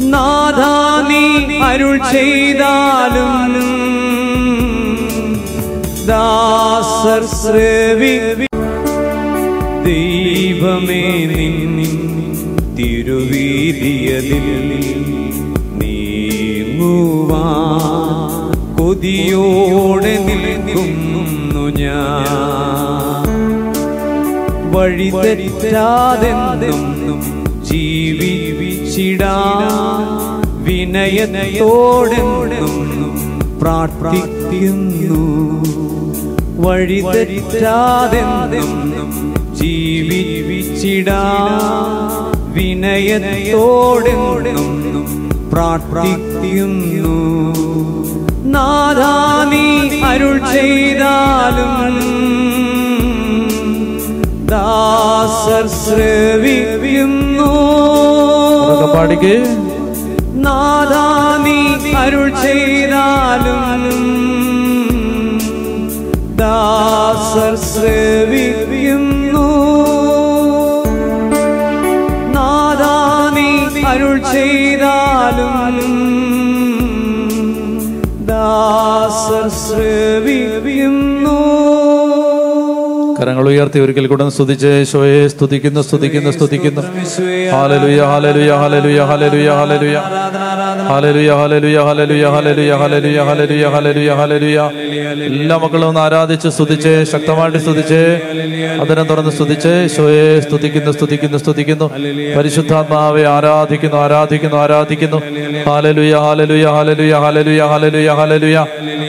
നാഥാ നീ അരുൾ ചെയ്താലും ദാസർ ശ്രവി ദൈവമേ നിൻ തിരുവീതിയതിൽ നീങ്ങുവാ കൊതിയോടെ നിൽക്കുന്നു ഞാൻ. വഴി തെറ്റാതെന്നും ജീവിച്ചിടാ വിനയനയോടെ പ്രാർത്ഥിക്കുന്നു. വഴി തെറ്റാതെന്നും ജീവിച്ചിടാ. വിനയത്തോടെന്നും പ്രാർത്ഥിക്കുന്നു. നാഥാ നീ അരുൾ ചെയ്താലും ദാസർ ശ്രവിക്കുന്നു. പാടിക്ക്. നാദാ നീ അരുൾ ചെയ്താലും ദാസർ ശ്രവിക്കുന്നു അരുൾ ചെയ്താലും ദാസർ കരങ്ങൾ ഉയർത്തി ഒരിക്കൽ കൂടെ സ്തുതിച്ച് യേശോയെ സ്തുതിക്കുന്നു സ്തുതിക്കുന്നു സ്തുതിക്കുന്നു ഹാലലുയ ഹാലലുയ ഹാലലുയ ഹാലലുയ ഹാലലുയ ഹാലലുയ ഹാലലുയ ഹാലലുയ ഹാലലുയ ഹാലലുയ ഹാലലുയ ഹാലലുയ ഹാലലുയ എല്ലാ മക്കളും ഒന്ന് ആരാധിച്ച് സ്തുതിച്ച് ശക്തമായിട്ട് സ്തുതിച്ച് അതിനെ തുറന്ന് സ്തുതിച്ച് യേശോയെ സ്തുതിക്കുന്നു സ്തുതിക്കുന്നു സ്തുതിക്കുന്നു പരിശുദ്ധാത്മാവെ ആരാധിക്കുന്നു ആരാധിക്കുന്നു ആരാധിക്കുന്നു ഹാലലുയ ഹാലലുയ ഹാലലുയ ഹാലലുയ ഹാലലുയ ഹാലലുയ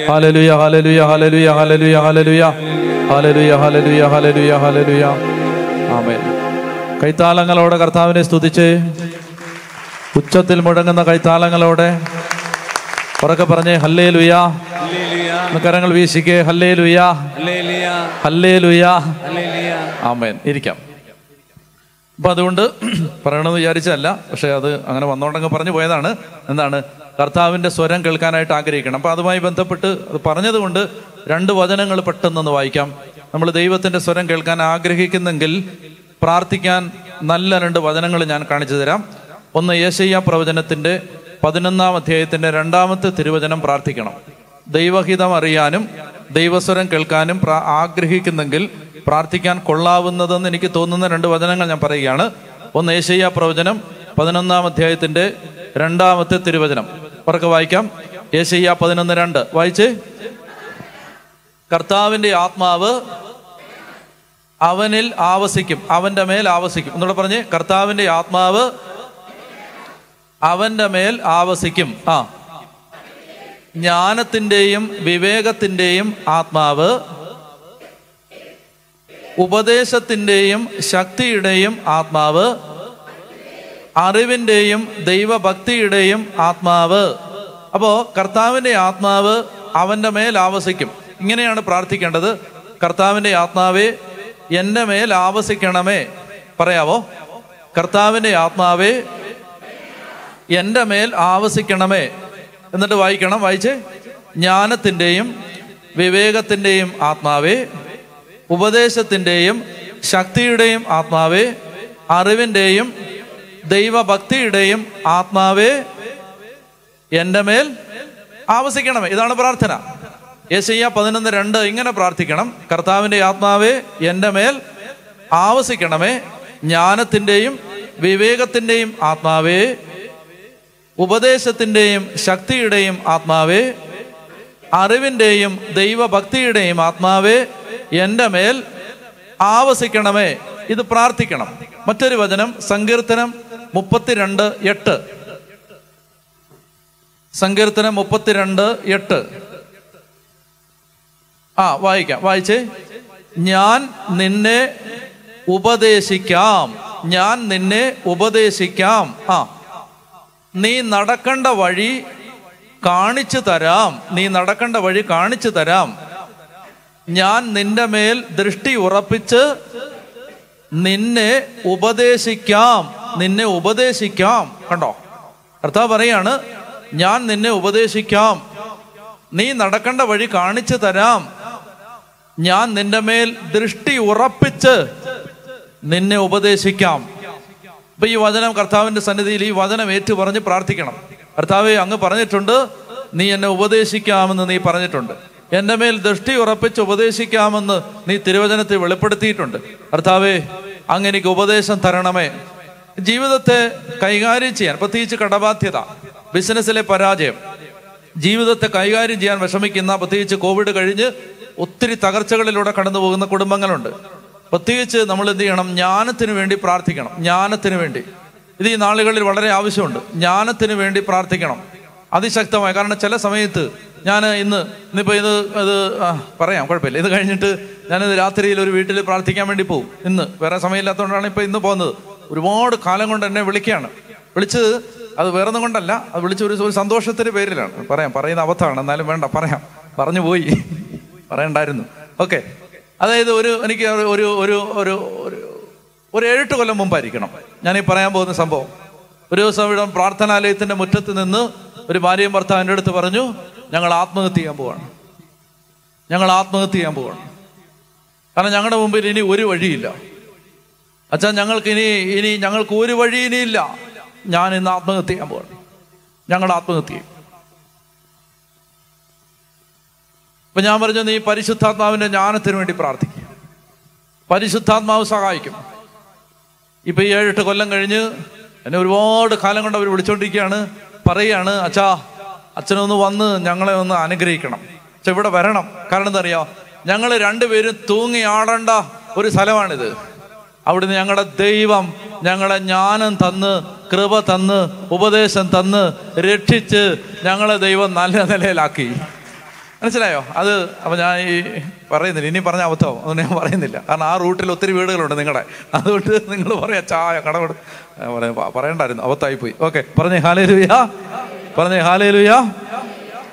ഹാലലുയ ഹാലലുയ ഹാലലുയ ഹാലലുയ ഹാലലുയ ഹാലലുയ ഹാലലുയ ഹാലലുയ ഹാലലുയ ആമേൻ കൈത്താളങ്ങളോടെ കർത്താവിനെ സ്തുതിച്ച് ഉച്ചത്തിൽ മുഴങ്ങുന്ന കൈത്താളങ്ങളോടെ ഉറക്കെ പറഞ്ഞേ ഹല്ലേ ലുയാ കരങ്ങൾ വീശിക്കേ. ഹല്ലേ ലുയാ ഹല്ലേ ലുയാ ആമേൻ ഇരിക്കാം. അപ്പൊ അതുകൊണ്ട് പറയണമെന്ന് വിചാരിച്ചല്ല പക്ഷെ അത് അങ്ങനെ വന്നോണ്ടങ്ങ് പറഞ്ഞു പോയതാണ്. എന്താണ്? കർത്താവിന്റെ സ്വരം കേൾക്കാനായിട്ട് ആഗ്രഹിക്കണം. അപ്പം അതുമായി ബന്ധപ്പെട്ട് അത് പറഞ്ഞതുകൊണ്ട് രണ്ട് വചനങ്ങൾ പെട്ടെന്നൊന്ന് വായിക്കാം. നമ്മൾ ദൈവത്തിന്റെ സ്വരം കേൾക്കാൻ ആഗ്രഹിക്കുന്നെങ്കിൽ പ്രാർത്ഥിക്കാൻ നല്ല രണ്ട് വചനങ്ങൾ ഞാൻ കാണിച്ചു തരാം. ഒന്ന് യേശയ്യ പ്രവചനത്തിന്റെ പതിനൊന്നാം അധ്യായത്തിന്റെ രണ്ടാമത്തെ തിരുവചനം പ്രാർത്ഥിക്കണം. ദൈവഹിതം അറിയാനും ദൈവസ്വരം കേൾക്കാനും ആഗ്രഹിക്കുന്നെങ്കിൽ പ്രാർത്ഥിക്കാൻ കൊള്ളാവുന്നതെന്ന് എനിക്ക് തോന്നുന്ന രണ്ട് വചനങ്ങൾ ഞാൻ പറയുകയാണ്. ഒന്ന് ഏശയ്യ പ്രവചനം പതിനൊന്നാം അധ്യായത്തിന്റെ രണ്ടാമത്തെ തിരുവചനം. ഉറക്കെ വായിക്കാം. ഏശയ്യ പതിനൊന്ന് രണ്ട്. വായിച്ച്. കർത്താവിന്റെ ആത്മാവ് അവനിൽ ആവസിക്കും. അവന്റെ മേൽ ആവസിക്കും. എന്നോട് പറഞ്ഞ്. കർത്താവിന്റെ ആത്മാവ് അവന്റെ മേൽ ആവസിക്കും. ആ. ജ്ഞാനത്തിന്റെയും വിവേകത്തിന്റെയും ആത്മാവ് ഉപദേശത്തിന്റെയും ശക്തിയുടെയും ആത്മാവ് അറിവിന്റെയും ദൈവഭക്തിയുടെയും ആത്മാവ്. അപ്പോ കർത്താവിന്റെ ആത്മാവ് അവന്റെ മേൽ ആവസിക്കും. ഇങ്ങനെയാണ് പ്രാർത്ഥിക്കേണ്ടത്. കർത്താവിന്റെ ആത്മാവേ എന്റെ മേൽ ആവസിക്കണമേ. പറയാവോ? കർത്താവിന്റെ ആത്മാവേ എന്റെ മേൽ ആവസിക്കണമേ. എന്നിട്ട് വായിക്കണം വായിച്ച്. ജ്ഞാനത്തിന്റെയും വിവേകത്തിന്റെയും ആത്മാവേ ഉപദേശത്തിന്റെയും ശക്തിയുടെയും ആത്മാവേ അറിവിന്റെയും ദൈവഭക്തിയുടെയും ആത്മാവേ എന്റെ മേൽ ആവസിക്കണമേ ഇതാണ് പ്രാർത്ഥന. യേശയ്യ പതിനൊന്ന് രണ്ട് ഇങ്ങനെ പ്രാർത്ഥിക്കണം. കർത്താവിന്റെ ആത്മാവേ എന്റെ മേൽ ആവസിക്കണമേ. ജ്ഞാനത്തിന്റെയും വിവേകത്തിന്റെയും ആത്മാവേ. ഉപദേശത്തിന്റെയും ശക്തിയുടെയും ആത്മാവേ. അറിവിന്റെയും ദൈവഭക്തിയുടെയും ആത്മാവേ. എന്റെ മേൽ ആവസിക്കണമേ. ഇത് പ്രാർത്ഥിക്കണം. മറ്റൊരു വചനം സങ്കീർത്തനം മുപ്പത്തിരണ്ട് എട്ട്. സങ്കീർത്തനം മുപ്പത്തിരണ്ട് എട്ട്. ആ വായിക്കാം. വായിച്ചേ. ഞാൻ നിന്നെ ഉപദേശിക്കാം. ഞാൻ നിന്നെ ഉപദേശിക്കാം. ആ. നീ നടക്കേണ്ട വഴി കാണിച്ചു തരാം. നീ നടക്കേണ്ട വഴി കാണിച്ചു തരാം. ഞാൻ നിന്റെ മേൽ ദൃഷ്ടി ഉറപ്പിച്ച് നിന്നെ ഉപദേശിക്കാം. നിന്നെ ഉപദേശിക്കാം. കണ്ടോ? കർത്താവ് പറയാണ് ഞാൻ നിന്നെ ഉപദേശിക്കാം. നീ നടക്കേണ്ട വഴി കാണിച്ചു തരാം. ഞാൻ നിന്റെ മേൽ ദൃഷ്ടി ഉറപ്പിച്ച് നിന്നെ ഉപദേശിക്കാം. ഇപ്പൊ ഈ വചനം കർത്താവിന്റെ സന്നിധിയിൽ ഈ വചനം ഏറ്റു പറഞ്ഞ് പ്രാർത്ഥിക്കണം. കർത്താവെ അങ്ങ് പറഞ്ഞിട്ടുണ്ട് നീ എന്നെ ഉപദേശിക്കാമെന്ന് നീ പറഞ്ഞിട്ടുണ്ട്. എന്റെ മേൽ ദൃഷ്ടി ഉറപ്പിച്ച് ഉപദേശിക്കാമെന്ന് നീ തിരുവചനത്തിൽ വെളിപ്പെടുത്തിയിട്ടുണ്ട്. കർത്താവേ അങ്ങ് എനിക്ക് ഉപദേശം തരണമേ. ജീവിതത്തെ കൈകാര്യം ചെയ്യാൻ പ്രത്യേകിച്ച് കടബാധ്യത ബിസിനസ്സിലെ പരാജയം ജീവിതത്തെ കൈകാര്യം ചെയ്യാൻ വിഷമിക്കുന്ന പ്രത്യേകിച്ച് കോവിഡ് കഴിഞ്ഞ് ഒത്തിരി തകർച്ചകളിലൂടെ കടന്നു പോകുന്ന കുടുംബങ്ങളുണ്ട്. പ്രത്യേകിച്ച് നമ്മൾ എന്ത് ചെയ്യണം? ജ്ഞാനത്തിന് വേണ്ടി പ്രാർത്ഥിക്കണം. ജ്ഞാനത്തിന് വേണ്ടി. ഇത് ഈ നാളുകളിൽ വളരെ ആവശ്യമുണ്ട്. ജ്ഞാനത്തിന് വേണ്ടി പ്രാർത്ഥിക്കണം. അതിശക്തമായി. കാരണം ചില സമയത്ത് ഞാൻ ഇന്ന് ഇന്നിപ്പോൾ ഇത് അത് പറയാം കുഴപ്പമില്ല. ഇത് കഴിഞ്ഞിട്ട് ഞാനിത് രാത്രിയിൽ ഒരു വീട്ടിൽ പ്രാർത്ഥിക്കാൻ വേണ്ടി പോകും ഇന്ന് വേറെ സമയമില്ലാത്തതുകൊണ്ടാണ് ഇപ്പോൾ ഇന്ന് പോകുന്നത്. ഒരുപാട് കാലം കൊണ്ട് എന്നെ വിളിക്കുകയാണ്. വിളിച്ച് അത് വേറെ ഒന്നും കൊണ്ടല്ല. അത് വിളിച്ച് ഒരു ഒരു സന്തോഷത്തിന്റെ പേരിലാണ്. പറയാം പറയുന്ന അബദ്ധമാണ് എന്നാലും വേണ്ട പറയാം. പറഞ്ഞു പോയി. പറയണ്ടായിരുന്നു. ഓക്കെ. അതായത് ഒരു എനിക്ക് ഒരു ഒരു ഒരു ഒരു ഏഴെട്ട് കൊല്ലം മുമ്പായിരിക്കണം ഞാൻ ഈ പറയാൻ പോകുന്ന സംഭവം. ഒരു ദിവസം ഇവിടെ പ്രാർത്ഥനാലയത്തിന്റെ മുറ്റത്ത് നിന്ന് ഒരു ഭാര്യയും ഭർത്താവിന്റെ അടുത്ത് പറഞ്ഞു ഞങ്ങൾ ആത്മഹത്യ ചെയ്യാൻ പോവാണ്. ഞങ്ങൾ ആത്മഹത്യ ചെയ്യാൻ പോവാണ്. കാരണം ഞങ്ങളുടെ മുമ്പിൽ ഇനി ഒരു വഴിയില്ല. അച്ഛാ ഞങ്ങൾക്ക് ഇനി ഇനി ഞങ്ങൾക്ക് ഒരു വഴി ഇനിയില്ല ഞാൻ ഇന്ന് ആത്മഹത്യ ചെയ്യാൻ പോവാണ്. ഞങ്ങൾ ആത്മഹത്യ ചെയ്യും. ഞാൻ പറഞ്ഞു നീ പരിശുദ്ധാത്മാവിന്റെ ജ്ഞാനത്തിന് വേണ്ടി പ്രാർത്ഥിക്കുക പരിശുദ്ധാത്മാവ് സഹായിക്കും. ഇപ്പൊ ഈ ഏഴെട്ട് കൊല്ലം കഴിഞ്ഞ് എന്നെ ഒരുപാട് കാലം കൊണ്ട് അവർ വിളിച്ചോണ്ടിരിക്കുകയാണ്. പറയാണ് അച്ഛാ അച്ഛനൊന്ന് വന്ന് ഞങ്ങളെ ഒന്ന് അനുഗ്രഹിക്കണം. പക്ഷെ ഇവിടെ വരണം. കാരണം എന്താ അറിയാ ഞങ്ങൾ രണ്ടുപേരും തൂങ്ങി ആടേണ്ട ഒരു സ്ഥലമാണിത്. അവിടുന്ന് ഞങ്ങളുടെ ദൈവം ഞങ്ങളെ ജ്ഞാനം തന്ന് കൃപ തന്ന് ഉപദേശം തന്ന് രക്ഷിച്ച് ഞങ്ങളെ ദൈവം നല്ല നിലയിലാക്കി. മനസ്സിലായോ? അത് അപ്പം ഞാൻ ഈ പറയുന്നില്ല. ഇനി പറഞ്ഞ അബദ്ധം അതൊന്നും ഞാൻ പറയുന്നില്ല. കാരണം ആ റൂട്ടിൽ ഒത്തിരി വീടുകളുണ്ട് നിങ്ങളുടെ അതുകൊണ്ട് നിങ്ങൾ പറയാം ചായ കടകോട് പറയണ്ടായിരുന്നു. അബദ്ധമായി പോയി ഓക്കെ പറഞ്ഞേ. ഹാലേ ലുയാ പറഞ്ഞേ ഹാലേ അപ്പോൾ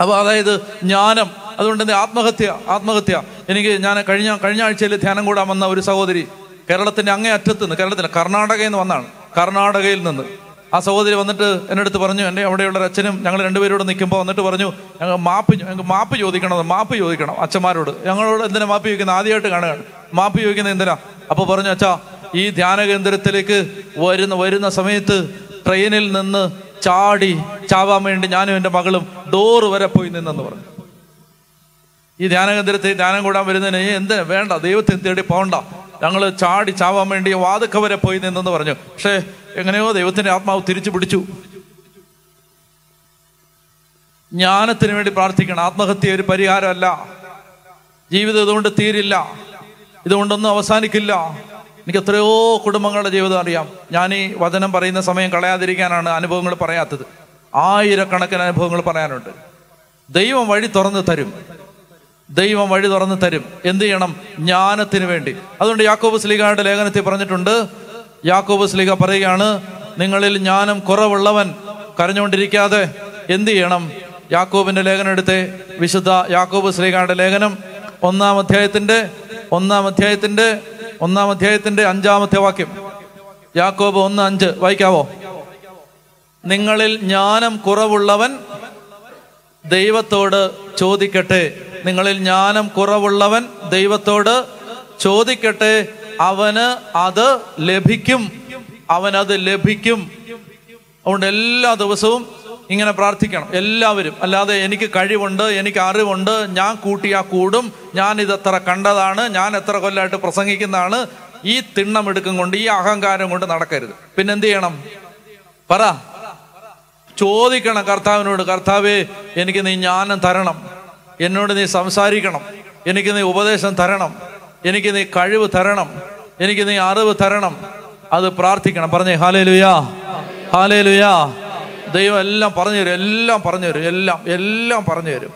അപ്പൊ അതായത് ജ്ഞാനം അതുകൊണ്ട് തന്നെ ആത്മഹത്യ ആത്മഹത്യ. എനിക്ക് ഞാൻ കഴിഞ്ഞ കഴിഞ്ഞ ആഴ്ചയിൽ ധ്യാനം കൂടാൻ വന്ന ഒരു സഹോദരി കേരളത്തിന്റെ അങ്ങേ അറ്റത്ത് നിന്ന് കേരളത്തിലെ കർണാടകയിൽ നിന്ന് വന്നാണ് കർണാടകയിൽ നിന്ന്. ആ സഹോദരി വന്നിട്ട് എന്റെ അടുത്ത് പറഞ്ഞു എന്റെ അവിടെയുള്ള അച്ഛനും ഞങ്ങൾ രണ്ടുപേരോട് നിൽക്കുമ്പോൾ വന്നിട്ട് പറഞ്ഞു ഞങ്ങൾ മാപ്പ് ഞങ്ങൾക്ക് മാപ്പ് ചോദിക്കണം മാപ്പ് ചോദിക്കണം അച്ഛന്മാരോട്. ഞങ്ങളോട് എന്തിനാ മാപ്പ് ചോദിക്കുന്നത്? ആദ്യമായിട്ട് കാണുകയാണ് മാപ്പ് ചോദിക്കുന്നത് എന്തിനാ? അപ്പോൾ പറഞ്ഞു അച്ഛാ ഈ ധ്യാന കേന്ദ്രത്തിലേക്ക് വരുന്ന വരുന്ന സമയത്ത് ട്രെയിനിൽ നിന്ന് ചാടി ചാവാൻ വേണ്ടി ഞാനും എന്റെ മകളും ഡോറ് വരെ പോയി നിന്നെന്ന് പറഞ്ഞു. ഈ ധ്യാനകേന്ദ്രത്തിൽ ധ്യാനം കൂടാൻ വരുന്നതിന് "ഏയ് എന്ത് വേണ്ട ദൈവത്തെ തേടി പോകണ്ട. ഞങ്ങൾ ചാടി ചാവാൻ വേണ്ടി വാതുക്ക വരെ പോയി നിന്നെന്ന് പറഞ്ഞു. പക്ഷേ എങ്ങനെയോ ദൈവത്തിന്റെ ആത്മാവ് തിരിച്ചു പിടിച്ചു. ജ്ഞാനത്തിന് വേണ്ടി പ്രാർത്ഥിക്കണം. ആത്മഹത്യ ഒരു പരിഹാരമല്ല. ജീവിതം ഇതുകൊണ്ട് തീരില്ല. ഇതുകൊണ്ടൊന്നും അവസാനിക്കില്ല. എനിക്ക് എത്രയോ കുടുംബങ്ങളുടെ ജീവിതം അറിയാം. ഞാൻ ഈ വചനം പറയുന്ന സമയം കളയാതിരിക്കാനാണ് അനുഭവങ്ങൾ പറയാത്തത്. ആയിരക്കണക്കിന് അനുഭവങ്ങൾ പറയാനുണ്ട്. ദൈവം വഴി തുറന്നു തരും. ദൈവം വഴി തുറന്നു തരും. എന്ത് ചെയ്യണം? ജ്ഞാനത്തിന് വേണ്ടി. അതുകൊണ്ട് യാക്കോബ് സ്ലിഗയുടെ ലേഖനത്തിൽ പറഞ്ഞിട്ടുണ്ട്. യാക്കോബ് സ്ലീഗ പറയുകയാണ് നിങ്ങളിൽ ജ്ഞാനം കുറവുള്ളവൻ കരഞ്ഞുകൊണ്ടിരിക്കാതെ എന്ത് ചെയ്യണം? യാക്കോബിന്റെ ലേഖനം എടുത്ത്. വിശുദ്ധ യാക്കോബ് സ്ലീഗയുടെ ലേഖനം ഒന്നാം അധ്യായത്തിന്റെ ഒന്നാം അധ്യായത്തിന്റെ ഒന്നാം അധ്യായത്തിന്റെ അഞ്ചാമത്തെ വാക്യം. യാക്കോബ് ഒന്ന് അഞ്ച് വായിക്കാവോ നിങ്ങളിൽ ജ്ഞാനം കുറവുള്ളവൻ ദൈവത്തോട് ചോദിക്കട്ടെ. നിങ്ങളിൽ ജ്ഞാനം കുറവുള്ളവൻ ദൈവത്തോട് ചോദിക്കട്ടെ. അവന് അത് ലഭിക്കും. അവനത് ലഭിക്കും. അതുകൊണ്ട് എല്ലാ ദിവസവും ഇങ്ങനെ പ്രാർത്ഥിക്കണം. എല്ലാവരും. അല്ലാതെ എനിക്ക് കഴിവുണ്ട് എനിക്ക് അറിവുണ്ട് ഞാൻ കൂട്ടിയാ കൂടും ഞാൻ ഇതെത്ര കണ്ടതാണ് ഞാൻ എത്ര കൊല്ലമായിട്ട് പ്രസംഗിക്കുന്നതാണ് ഈ തിണ്ണമെടുക്കും കൊണ്ട് ഈ അഹങ്കാരം കൊണ്ട് നടക്കരുത്. പിന്നെ എന്ത് ചെയ്യണം പറ. ചോദിക്കണം കർത്താവിനോട് കർത്താവേ എനിക്ക് നീ ജ്ഞാനം തരണം. എന്നോട് നീ സംസാരിക്കണം. എനിക്ക് നീ ഉപദേശം തരണം. എനിക്ക് നീ കഴിവ് തരണം. എനിക്ക് നീ അറിവ് തരണം. അത് പ്രാർത്ഥിക്കണം. പറഞ്ഞേ ഹാലേ ലുയാ ഹാലേ ലുയാ ദൈവം എല്ലാം പറഞ്ഞു തരും എല്ലാം പറഞ്ഞു തരും എല്ലാം എല്ലാം പറഞ്ഞു തരും.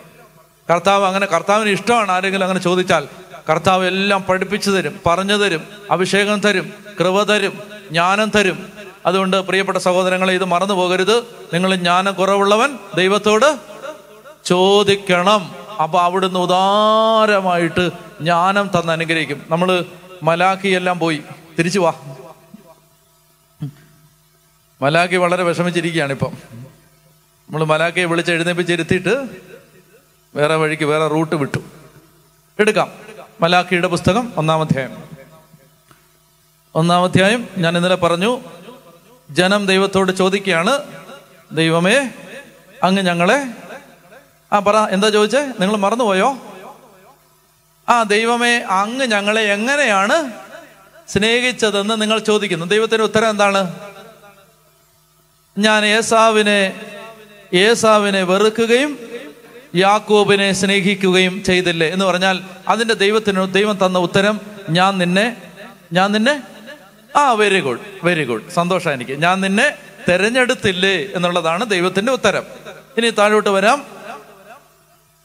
കർത്താവ് അങ്ങനെ കർത്താവിന് ഇഷ്ടമാണ് ആരെങ്കിലും അങ്ങനെ ചോദിച്ചാൽ കർത്താവ് എല്ലാം പഠിപ്പിച്ചു തരും പറഞ്ഞു തരും അഭിഷേകം തരും കൃപ തരും ജ്ഞാനം തരും. അതുകൊണ്ട് പ്രിയപ്പെട്ട സഹോദരങ്ങളെ ഇത് മറന്നു പോകരുത്. നിങ്ങൾ ജ്ഞാനം കുറവുള്ളവൻ ദൈവത്തോട് ചോദിക്കണം. അപ്പൊ അവിടുന്ന് ഉദാരമായിട്ട് ജ്ഞാനം തന്ന് അനുഗ്രഹിക്കും. നമ്മൾ മലാക്കിയെല്ലാം പോയി. തിരിച്ചു വാ. മലാഖി വളരെ വിഷമിച്ചിരിക്കുകയാണ് ഇപ്പം. നമ്മൾ മലാഖയെ വിളിച്ച് എഴുന്നേപ്പിച്ചിരുത്തിയിട്ട് വേറെ വഴിക്ക് വേറെ റൂട്ട് വിട്ടു. എടുക്കാം. മലാഖിയുടെ പുസ്തകം ഒന്നാം അധ്യായം. ഒന്നാം അധ്യായം ഞാൻ ഇന്നലെ പറഞ്ഞു ജനം ദൈവത്തോട് ചോദിക്കുകയാണ് ദൈവമേ അങ്ങ് ഞങ്ങളെ ആ പറ എന്താ ചോദിച്ചേ? നിങ്ങൾ മറന്നുപോയോ? ആ ദൈവമേ അങ്ങ് ഞങ്ങളെ എങ്ങനെയാണ് സ്നേഹിച്ചതെന്ന് നിങ്ങൾ ചോദിക്കുന്നു. ദൈവത്തിന്റെ ഉത്തരം എന്താണ്? ഞാൻ ഏസാവിനെ ഏസാവിനെ വെറുക്കുകയും യാക്കോബിനെ സ്നേഹിക്കുകയും ചെയ്തില്ലേ എന്ന് പറഞ്ഞാൽ അതിന്റെ ദൈവത്തിന് ദൈവം തന്ന ഉത്തരം ഞാൻ നിന്നെ ഞാൻ നിന്നെ ആ വെരി ഗുഡ് വെരി ഗുഡ് സന്തോഷം എനിക്ക്. ഞാൻ നിന്നെ തെരഞ്ഞെടുത്തില്ലേ? എന്നുള്ളതാണ് ദൈവത്തിന്റെ ഉത്തരം. ഇനി താഴോട്ട് വരാം.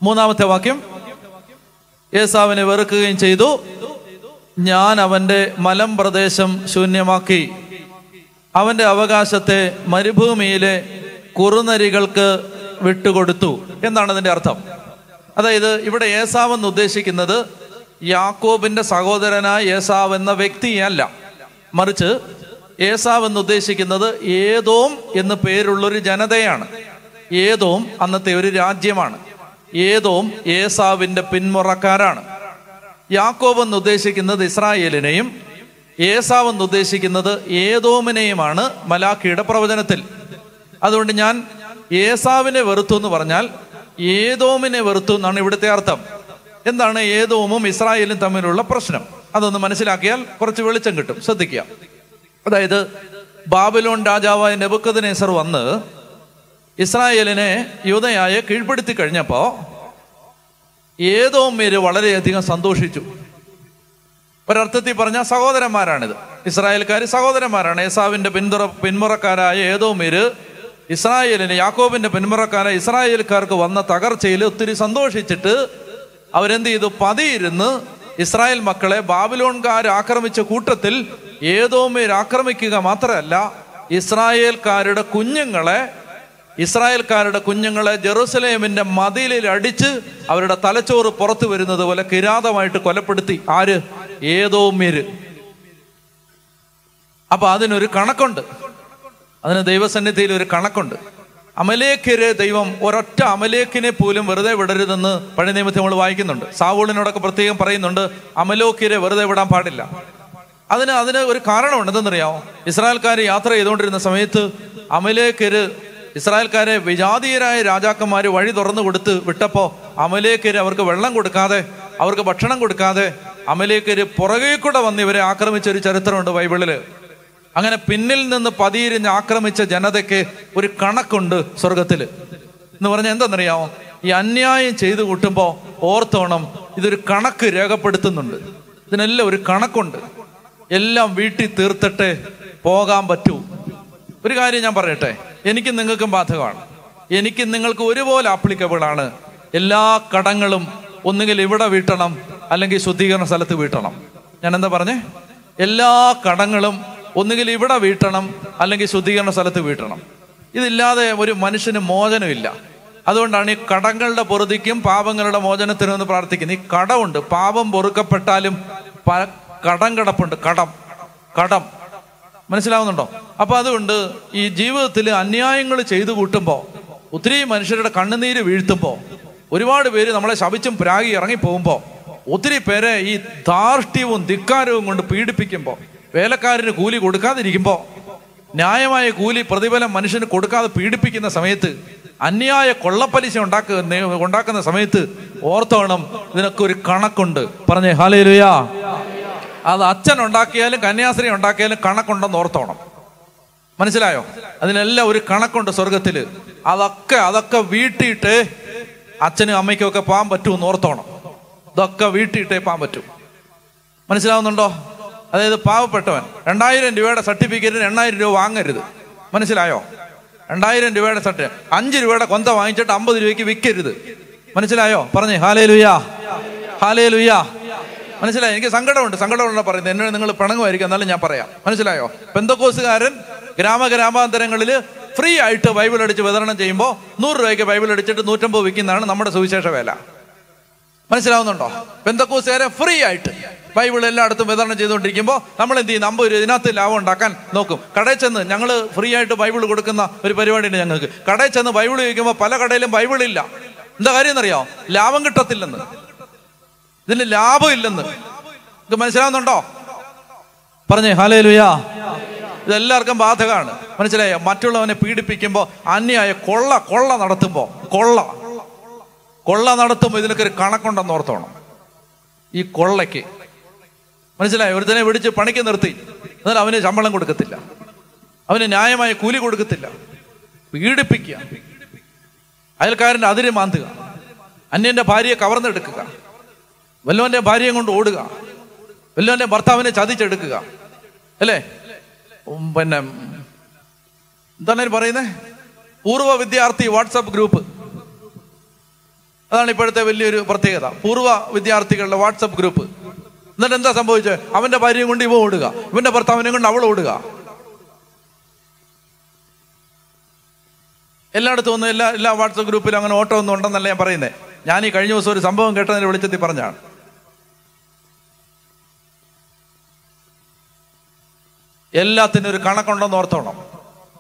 മൂന്നാമത്തെ വാക്യം. യേസാവിനെ വെറുക്കുകയും ചെയ്തു. ഞാൻ അവന്റെ മലം പ്രദേശം ശൂന്യമാക്കി. അവന്റെ അവകാശത്തെ മരുഭൂമിയിലെ കുറുനരികൾക്ക് വിട്ടുകൊടുത്തു എന്നാണ് അതിന്റെ അർത്ഥം. അതായത് ഇവിടെ ഏസാവ് എന്ന് ഉദ്ദേശിക്കുന്നത് യാക്കോബിന്റെ സഹോദരനായ ഏസാവ് എന്ന വ്യക്തിയല്ല. മറിച്ച് ഏസാവ് എന്ന് ഉദ്ദേശിക്കുന്നത് ഏതോം എന്ന് പേരുള്ളൊരു ജനതയാണ്. ഏതോം അന്നത്തെ ഒരു രാജ്യമാണ്. ഏതോം ഏസാവിന്റെ പിന്മുറക്കാരാണ്. യാക്കോബ് എന്ന് ഉദ്ദേശിക്കുന്നത് ഇസ്രായേലിനെയും ഏസാവ് എന്ന് ഉദ്ദേശിക്കുന്നത് ഏതോമിനെയുമാണ് മലാഖിയുടെ പ്രവചനത്തിൽ. അതുകൊണ്ട് ഞാൻ ഏസാവിനെ വെറുത്തു എന്ന് പറഞ്ഞാൽ ഏതോമിനെ വെറുത്തു എന്നാണ് ഇവിടുത്തെ അർത്ഥം. എന്താണ് ഏതോമും ഇസ്രായേലും തമ്മിലുള്ള പ്രശ്നം? അതൊന്ന് മനസ്സിലാക്കിയാൽ കുറച്ച് വെളിച്ചം കിട്ടും. ശ്രദ്ധിക്കുക. അതായത് ബാബിലോൺ രാജാവായ നെബുക്കദ്നേസർ വന്ന് ഇസ്രായേലിനെ യൂതയായ കീഴ്പ്പെടുത്തി കഴിഞ്ഞപ്പോ ഏതോമേര് വളരെയധികം സന്തോഷിച്ചു. ഒരർത്ഥത്തിൽ പറഞ്ഞാൽ സഹോദരന്മാരാണിത്. ഇസ്രായേൽക്കാർ സഹോദരന്മാരാണ്. ഏസാവിന്റെ പിന്തുറ പിന്മുറക്കാരായ ഏതോമേര് ഇസ്രായേലിന് യാക്കോബിന്റെ പിന്മുറക്കാരായ ഇസ്രായേൽക്കാർക്ക് വന്ന തകർച്ചയിൽ ഒത്തിരി സന്തോഷിച്ചിട്ട് അവരെന്ത് ചെയ്തു? പതിയിരുന്ന് ഇസ്രായേൽ മക്കളെ ബാബിലോൺകാർ ആക്രമിച്ച കൂട്ടത്തിൽ ഏതോമേർ ആക്രമിക്കുക മാത്രമല്ല ഇസ്രായേൽക്കാരുടെ കുഞ്ഞുങ്ങളെ ഇസ്രായേൽക്കാരുടെ കുഞ്ഞുങ്ങളെ ജെറുസലേമിന്റെ മതിലിൽ അടിച്ച് അവരുടെ തലച്ചോറ് പുറത്തു വരുന്നത് പോലെ കിരാതമായിട്ട് കൊലപ്പെടുത്തി. ആര്? ഏതോമ്യര് അപ്പൊ അതിനൊരു കണക്കുണ്ട്. അതിന് ദൈവസന്നിധിയിൽ ഒരു കണക്കുണ്ട്. അമലേഖര് ദൈവം ഒരൊറ്റ അമലേഖിനെ പോലും വെറുതെ വിടരുതെന്ന് പഴയ നിയമത്തിൽ നമ്മൾ വായിക്കുന്നുണ്ട്. സാവൂളിനോടൊക്കെ പ്രത്യേകം പറയുന്നുണ്ട് അമലോക്കിരെ വെറുതെ വിടാൻ പാടില്ല. അതിന് അതിന് ഒരു കാരണമുണ്ട്. എന്തെന്നറിയാമോ? ഇസ്രായേൽക്കാർ യാത്ര ചെയ്തുകൊണ്ടിരുന്ന സമയത്ത് അമലേക്കര് ഇസ്രായേൽക്കാരെ വിജാതീയരായ രാജാക്കന്മാർ വഴി തുറന്നു കൊടുത്ത് വിട്ടപ്പോ അമലേക്കര് അവർക്ക് വെള്ളം കൊടുക്കാതെ അവർക്ക് ഭക്ഷണം കൊടുക്കാതെ അമലേക്കര് പുറകെ കൂടെ വന്ന് ഇവരെ ആക്രമിച്ച ഒരു ചരിത്രമുണ്ട് ബൈബിളിൽ അങ്ങനെ പിന്നിൽ നിന്ന് പതിയിരിഞ്ഞ് ആക്രമിച്ച ജനതയ്ക്ക് ഒരു കണക്കുണ്ട് സ്വർഗത്തിൽ എന്ന് പറഞ്ഞാൽ എന്താണെന്നറിയാമോ? ഈ അന്യായം ചെയ്തു കൂട്ടുമ്പോൾ ഓർത്തോണം ഇതൊരു കണക്ക് രേഖപ്പെടുത്തുന്നുണ്ട്. ഇതിനെല്ലാം ഒരു കണക്കുണ്ട്. എല്ലാം വീട്ടിൽ തീർത്തിട്ട് പോകാൻ പറ്റൂ. ഒരു കാര്യം ഞാൻ പറയട്ടെ. എനിക്കും നിങ്ങൾക്കും ബാധകമാണ്. എനിക്ക് നിങ്ങൾക്ക് ഒരുപോലെ ആപ്ലിക്കബിൾ ആണ്. എല്ലാ കടങ്ങളും ഒന്നുകിൽ ഇവിടെ വീട്ടണം അല്ലെങ്കിൽ ശുദ്ധീകരണ സ്ഥലത്ത് വീട്ടണം. ഞാൻ എന്താ പറഞ്ഞേ? എല്ലാ കടങ്ങളും ഒന്നുകിൽ ഇവിടെ വീട്ടണം അല്ലെങ്കിൽ ശുദ്ധീകരണ സ്ഥലത്ത് വീട്ടണം. ഇതില്ലാതെ ഒരു മനുഷ്യന് മോചനമില്ല അതുകൊണ്ടാണ് ഈ കടങ്ങളുടെ പൊറുതിക്കും പാപങ്ങളുടെ മോചനത്തിനും എന്ന് പ്രാർത്ഥിക്കുന്നത്. ഈ കടമുണ്ട്. പാപം പൊറുക്കപ്പെട്ടാലും കടം കിടപ്പുണ്ട്. കടം. കടം. മനസ്സിലാവുന്നുണ്ടോ? അപ്പൊ അതുകൊണ്ട് ഈ ജീവിതത്തിൽ അന്യായങ്ങൾ ചെയ്തു കൂട്ടുമ്പോൾ ഒത്തിരി മനുഷ്യരുടെ കണ്ണുനീര് വീഴ്ത്തുമ്പോൾ ഒരുപാട് പേര് നമ്മളെ ശപിച്ചും പ്രാഗി ഇറങ്ങി പോകുമ്പോൾ ഒത്തിരി പേരെ ഈ ധാർഷ്ട്യവും ധിക്കാരവും കൊണ്ട് പീഡിപ്പിക്കുമ്പോൾ വേലക്കാരന് കൂലി കൊടുക്കാതിരിക്കുമ്പോൾ ന്യായമായ കൂലി പ്രതിഫലം മനുഷ്യന് കൊടുക്കാതെ പീഡിപ്പിക്കുന്ന സമയത്ത് അന്യായ കൊള്ളപ്പലിശ ഉണ്ടാക്കുന്ന ഉണ്ടാക്കുന്ന സമയത്ത് ഓർത്തോണം ഇതിനൊക്കെ ഒരു കണക്കുണ്ട്. പറഞ്ഞേ ഹാലേ അത് അച്ഛൻ ഉണ്ടാക്കിയാലും കന്യാസ്ത്രീ ഉണ്ടാക്കിയാലും കണക്കുണ്ടെന്ന് ഓർത്തോണം. മനസ്സിലായോ? അതിനെല്ലാം ഒരു കണക്കുണ്ട് സ്വർഗത്തിൽ. അതൊക്കെ അതൊക്കെ വീട്ടിയിട്ട് അച്ഛനും അമ്മയ്ക്കും ഒക്കെ പോകാൻ പറ്റുമെന്ന് ഓർത്തോണം. ഇതൊക്കെ വീട്ടിയിട്ടേ പോകാൻ പറ്റും. മനസ്സിലാവുന്നുണ്ടോ? അതായത് പാവപ്പെട്ടവൻ രണ്ടായിരം രൂപയുടെ സർട്ടിഫിക്കറ്റിന് എണ്ണായിരം രൂപ വാങ്ങരുത്. മനസ്സിലായോ? രണ്ടായിരം രൂപയുടെ സർട്ടി അഞ്ച് രൂപയുടെ കൊന്ത വാങ്ങിച്ചിട്ട് അമ്പത് രൂപയ്ക്ക് വിൽക്കരുത് മനസ്സിലായോ? പറഞ്ഞേ ഹാലേ ലുയാ ഹാലേ ലുയാ മനസ്സിലായോ? എനിക്ക് സങ്കടമുണ്ട്. സങ്കടമുണ്ട് പറയുന്നത് എന്നോട് നിങ്ങൾ പിണങ്ങുമായിരിക്കും എന്നാലും ഞാൻ പറയാം. മനസ്സിലായോ? പെന്തക്കോസുകാരൻ ഗ്രാമ ഗ്രാമാന്തരങ്ങളിൽ ഫ്രീ ആയിട്ട് ബൈബിൾ അടിച്ച് വിതരണം ചെയ്യുമ്പോൾ നൂറ് രൂപയ്ക്ക് ബൈബിൾ അടിച്ചിട്ട് നൂറ്റമ്പത് വിൽക്കുന്നതാണ് നമ്മുടെ സുവിശേഷ വേല. മനസ്സിലാവുന്നുണ്ടോ? പെന്തക്കോസുകാരെ ഫ്രീ ആയിട്ട് ബൈബിൾ എല്ലായിടത്തും വിതരണം ചെയ്തുകൊണ്ടിരിക്കുമ്പോൾ നമ്മൾ എന്ത് ചെയ്യും? അമ്പത് രൂപ ഇതിനകത്ത് ലാഭം ഉണ്ടാക്കാൻ നോക്കും. കടയിൽ ചെന്ന് ഞങ്ങൾ ഫ്രീ ആയിട്ട് ബൈബിൾ കൊടുക്കുന്ന ഒരു പരിപാടിയുണ്ട് ഞങ്ങൾക്ക്. കടയിൽ ചെന്ന് ബൈബിൾ ചോദിക്കുമ്പോൾ പല കടയിലും ബൈബിൾ ഇല്ല. എന്താ കാര്യം എന്നറിയോ? ലാഭം കിട്ടത്തില്ലെന്ന്. ഇതിന് ലാഭം ഇല്ലെന്ന്. ഇത് മനസ്സിലാവുന്നുണ്ടോ? പറഞ്ഞേ ഹാലേ ലുയാ ഇതെല്ലാവർക്കും ബാധകമാണ്. മനസ്സിലായോ? മറ്റുള്ളവനെ പീഡിപ്പിക്കുമ്പോൾ അന്യായ കൊള്ള കൊള്ള നടത്തുമ്പോൾ കൊള്ള. കൊള്ള നടത്തുമ്പോൾ ഇതിനൊക്കെ ഒരു കണക്കുണ്ടെന്ന് ഓർത്തോണം. ഈ കൊള്ളയ്ക്ക്. മനസ്സിലായോ? ഒരുത്തനെ പിടിച്ച് പണിക്ക് നിർത്തി. എന്നാൽ അവന് ശമ്പളം കൊടുക്കത്തില്ല. അവന് ന്യായമായ കൂലി കൊടുക്കത്തില്ല. പീഡിപ്പിക്കുക. അയൽക്കാരന്റെ അതിര് മാന്തുക. അന്യന്റെ ഭാര്യയെ കവർന്നെടുക്കുക. വല്ലവന്റെ ഭാര്യയും കൊണ്ട് ഓടുക. വല്ലവന്റെ ഭർത്താവിനെ ചതിച്ചെടുക്കുക. അല്ലേ? പിന്നെ എന്താണ് പറയുന്നത്? പൂർവ വിദ്യാർത്ഥി വാട്സപ്പ് ഗ്രൂപ്പ്. അതാണ് ഇപ്പോഴത്തെ വലിയൊരു പ്രത്യേകത. പൂർവ വിദ്യാർത്ഥികളുടെ വാട്സപ്പ് ഗ്രൂപ്പ്. എന്നിട്ട് എന്താ സംഭവിച്ചത്? അവന്റെ ഭാര്യയും കൊണ്ട് ഇവ ഓടുക. ഇവന്റെ ഭർത്താവിനെ കൊണ്ട് അവൾ ഓടുക. എല്ലായിടത്തും ഒന്നും എല്ലാ എല്ലാ വാട്സപ്പ് ഗ്രൂപ്പിലും അങ്ങനെ ഓട്ടം ഒന്നും ഉണ്ടെന്നല്ല ഞാൻ പറയുന്നത് ഞാൻ ഈ കഴിഞ്ഞ ദിവസം ഒരു സംഭവം കേട്ടതിന് വെളിച്ചത്തിൽ പറഞ്ഞാണ് എല്ലാത്തിനും ഒരു കണക്കുണ്ടെന്ന് ഓർത്തോണം.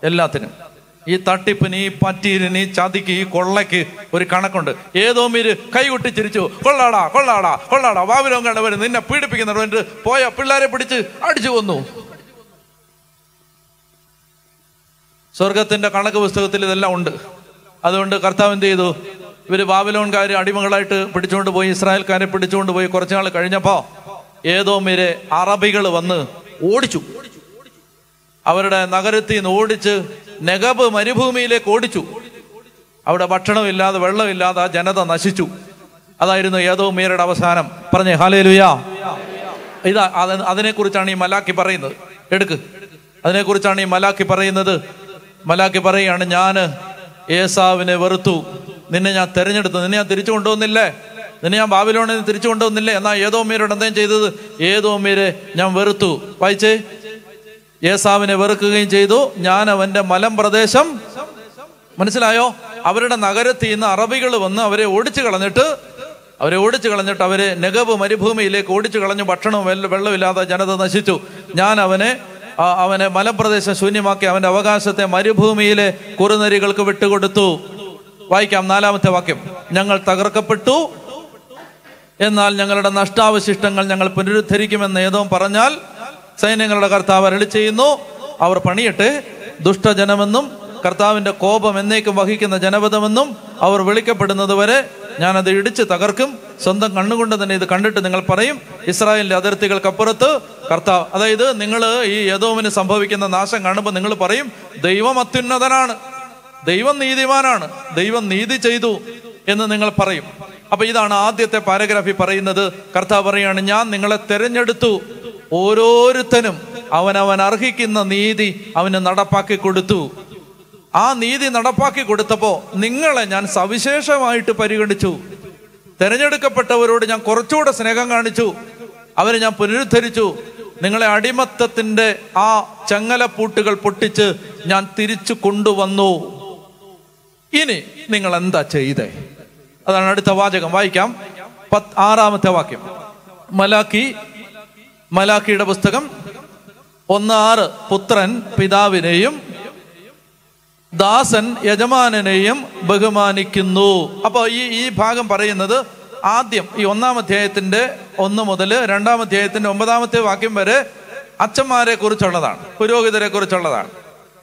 എല്ലാത്തിനും. ഈ തട്ടിപ്പിന് ഈ പറ്റീരിന് ഈ ചതിക്ക് ഈ കൊള്ളയ്ക്ക് ഒരു കണക്കുണ്ട്. ഏതോ മീര് കൈകൊട്ടി ചിരിച്ചു കൊള്ളാടാ കൊള്ളാടാ കൊള്ളാടാ വാവിലോ കണ്ടവർ നിന്നെ പീഡിപ്പിക്കുന്നുണ്ട് പോയ പിള്ളേരെ പിടിച്ച് അടിച്ചു വന്നു സ്വർഗത്തിന്റെ കണക്ക് പുസ്തകത്തിൽ ഇതെല്ലാം ഉണ്ട്. അതുകൊണ്ട് കർത്താവ് എന്ത് ചെയ്തു? ഇവർ ബാബിലോൺകാർ അടിമകളായിട്ട് പിടിച്ചുകൊണ്ട് പോയി ഇസ്രായേൽക്കാരെ പിടിച്ചുകൊണ്ട് പോയി കുറച്ചു നാൾ കഴിഞ്ഞപ്പോ ഏതോ മീരെ അറബികൾ വന്ന് ഓടിച്ചു. അവരുടെ നഗരത്തിൽ നിന്ന് ഓടിച്ച് നെഗബ് മരുഭൂമിയിലേക്ക് ഓടിച്ചു. അവിടെ ഭക്ഷണമില്ലാതെ വെള്ളമില്ലാതെ ആ ജനത നശിച്ചു. അതായിരുന്നു ഏതോ മീരയുടെ അവസാനം. പറഞ്ഞേ ഹാലേ ലുയാ ഇതാ അതിനെ അതിനെക്കുറിച്ചാണ് ഈ മലാക്കി പറയുന്നത്. എടുക്ക്. അതിനെക്കുറിച്ചാണ് ഈ മലാക്കി പറയുന്നത്. മലാക്കി പറയുകയാണ് ഞാൻ ഏസാവിനെ വെറുത്തു. നിന്നെ ഞാൻ തെരഞ്ഞെടുത്തു. നിന്നെ ഞാൻ തിരിച്ചു കൊണ്ടുവന്നില്ലേ? നിന്നെ ഞാൻ ബാബിലോണിൽ നിന്ന് തിരിച്ചു കൊണ്ടുവന്നില്ലേ? എന്നാ ഏതോ മീരോട് എന്തെങ്കിലും ചെയ്തത്? ഏതോ മീരെ ഞാൻ വെറുത്തു. വായിച്ചേ. ഏസാവിനെ വെറുക്കുകയും ചെയ്തു. ഞാൻ അവന്റെ മലം പ്രദേശം മനസ്സിലായോ? അവരുടെ നഗരത്തിൽ നിന്ന് അറബികൾ വന്ന് അവരെ ഓടിച്ചു കളഞ്ഞിട്ട് അവരെ ഓടിച്ചു കളഞ്ഞിട്ട് അവരെ നെഗബ് മരുഭൂമിയിലേക്ക് ഓടിച്ചു കളഞ്ഞു. ഭക്ഷണവും വെള്ളമില്ലാതെ ജനത നശിച്ചു. ഞാൻ അവനെ അവനെ മലപ്രദേശം ശൂന്യമാക്കി അവന്റെ അവകാശത്തെ മരുഭൂമിയിലെ കുറുനരികൾക്ക് വിട്ടുകൊടുത്തു. വായിക്കാം നാലാമത്തെ വാക്യം. ഞങ്ങൾ തകർക്കപ്പെട്ടു. എന്നാൽ ഞങ്ങളുടെ നഷ്ടാവശിഷ്ടങ്ങൾ ഞങ്ങൾ പുനരുദ്ധരിക്കുമെന്ന് ഏതോ പറഞ്ഞാൽ സൈന്യങ്ങളുടെ കർത്താവ് അരളി ചെയ്യുന്നു. അവർ പണിയിട്ട് ദുഷ്ടജനമെന്നും കർത്താവിന്റെ കോപം എന്നേക്കും വഹിക്കുന്ന ജനപദമെന്നും അവർ വിളിക്കപ്പെടുന്നത് വരെ ഞാനത് ഇടിച്ച് തകർക്കും. സ്വന്തം കണ്ണുകൊണ്ട് തന്നെ ഇത് കണ്ടിട്ട് നിങ്ങൾ പറയും. ഇസ്രായേലിന്റെ അതിർത്തികൾക്കപ്പുറത്ത് കർത്താവ് അതായത് നിങ്ങൾ ഈ യദോമിന് സംഭവിക്കുന്ന നാശം കാണുമ്പോൾ നിങ്ങൾ പറയും ദൈവം അത്യുന്നതനാണ് ദൈവം നീതിമാനാണ് ദൈവം നീതി ചെയ്തു എന്ന് നിങ്ങൾ പറയും. അപ്പൊ ഇതാണ് ആദ്യത്തെ പാരഗ്രാഫി പറയുന്നത്. കർത്താവ് പറയാണ് ഞാൻ നിങ്ങളെ തെരഞ്ഞെടുത്തു ഓരോരുത്തനും അവനവൻ അർഹിക്കുന്ന നീതി അവന് നടപ്പാക്കി കൊടുത്തു. ആ നീതി നടപ്പാക്കി കൊടുത്തപ്പോ നിങ്ങളെ ഞാൻ സവിശേഷമായിട്ട് പരിഗണിച്ചു. തിരഞ്ഞെടുക്കപ്പെട്ടവരോട് ഞാൻ കുറച്ചുകൂടെ സ്നേഹം കാണിച്ചു. അവരെ ഞാൻ പുനരുദ്ധരിച്ചു. നിങ്ങളെ അടിമത്തത്തിന്റെ ആ ചങ്ങലപ്പൂട്ടുകൾ പൊട്ടിച്ച് ഞാൻ തിരിച്ചു കൊണ്ടുവന്നു. ഇനി നിങ്ങൾ എന്താ ചെയ്തേ? അതാണ് അടുത്ത വാചകം. വായിക്കാം. പത്ത് ആറാമത്തെ വാക്യം. മലാക്കി മലാക്കിയുടെ പുസ്തകം ഒന്ന് ആറ് പുത്രൻ പിതാവിനെയും ദാസൻ യജമാനനെയും ബഹുമാനിക്കുന്നു. അപ്പോൾ ഈ ഈ ഭാഗം പറയുന്നത് ആദ്യം ഈ ഒന്നാം അധ്യായത്തിന്റെ ഒന്ന് മുതൽ രണ്ടാം അധ്യായത്തിന്റെ ഒമ്പതാമത്തെ വാക്യം വരെ അച്ഛന്മാരെ കുറിച്ചുള്ളതാണ് പുരോഹിതരെ കുറിച്ചുള്ളതാണ്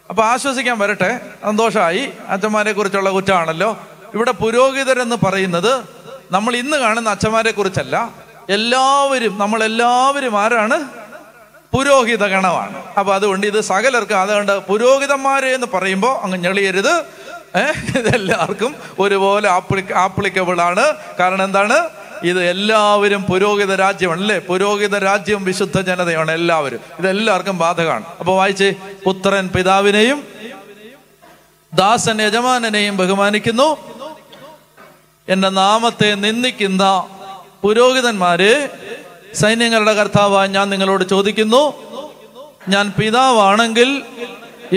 അപ്പൊ ആശ്വസിക്കാൻ വരട്ടെ സന്തോഷമായി അച്ഛന്മാരെ കുറിച്ചുള്ള കുറ്റമാണല്ലോ ഇവിടെ പുരോഹിതരെന്ന് പറയുന്നത് നമ്മൾ ഇന്ന് കാണുന്ന അച്ഛന്മാരെ കുറിച്ചല്ല എല്ലാവരും നമ്മളെല്ലാവരും ആരാണ്? പുരോഹിത ഗണമാണ്. അപ്പൊ അതുകൊണ്ട് ഇത് സകലർക്ക് അതുകൊണ്ട് പുരോഹിതന്മാരെ എന്ന് പറയുമ്പോൾ അങ്ങ് ഞെളിയരുത്. ഇതെല്ലാവർക്കും ഒരുപോലെ ആപ്ലി ആപ്ലിക്കബിൾ ആണ്. കാരണം എന്താണ്? ഇത് എല്ലാവരും പുരോഹിത രാജ്യമാണ് അല്ലേ? പുരോഹിത രാജ്യം വിശുദ്ധ ജനതയാണ് എല്ലാവരും. ഇതെല്ലാവർക്കും ബാധകമാണ്. അപ്പൊ വായിച്ച് പുത്രൻ പിതാവിനെയും ദാസൻ യജമാനനെയും ബഹുമാനിക്കുന്നു. എന്റെ നാമത്തെ നിന്ദിക്കുന്ന പുരോഹിതന്മാരെ സൈന്യങ്ങളുടെ കർത്താവായി ഞാൻ നിങ്ങളോട് ചോദിക്കുന്നു ഞാൻ പിതാവാണെങ്കിൽ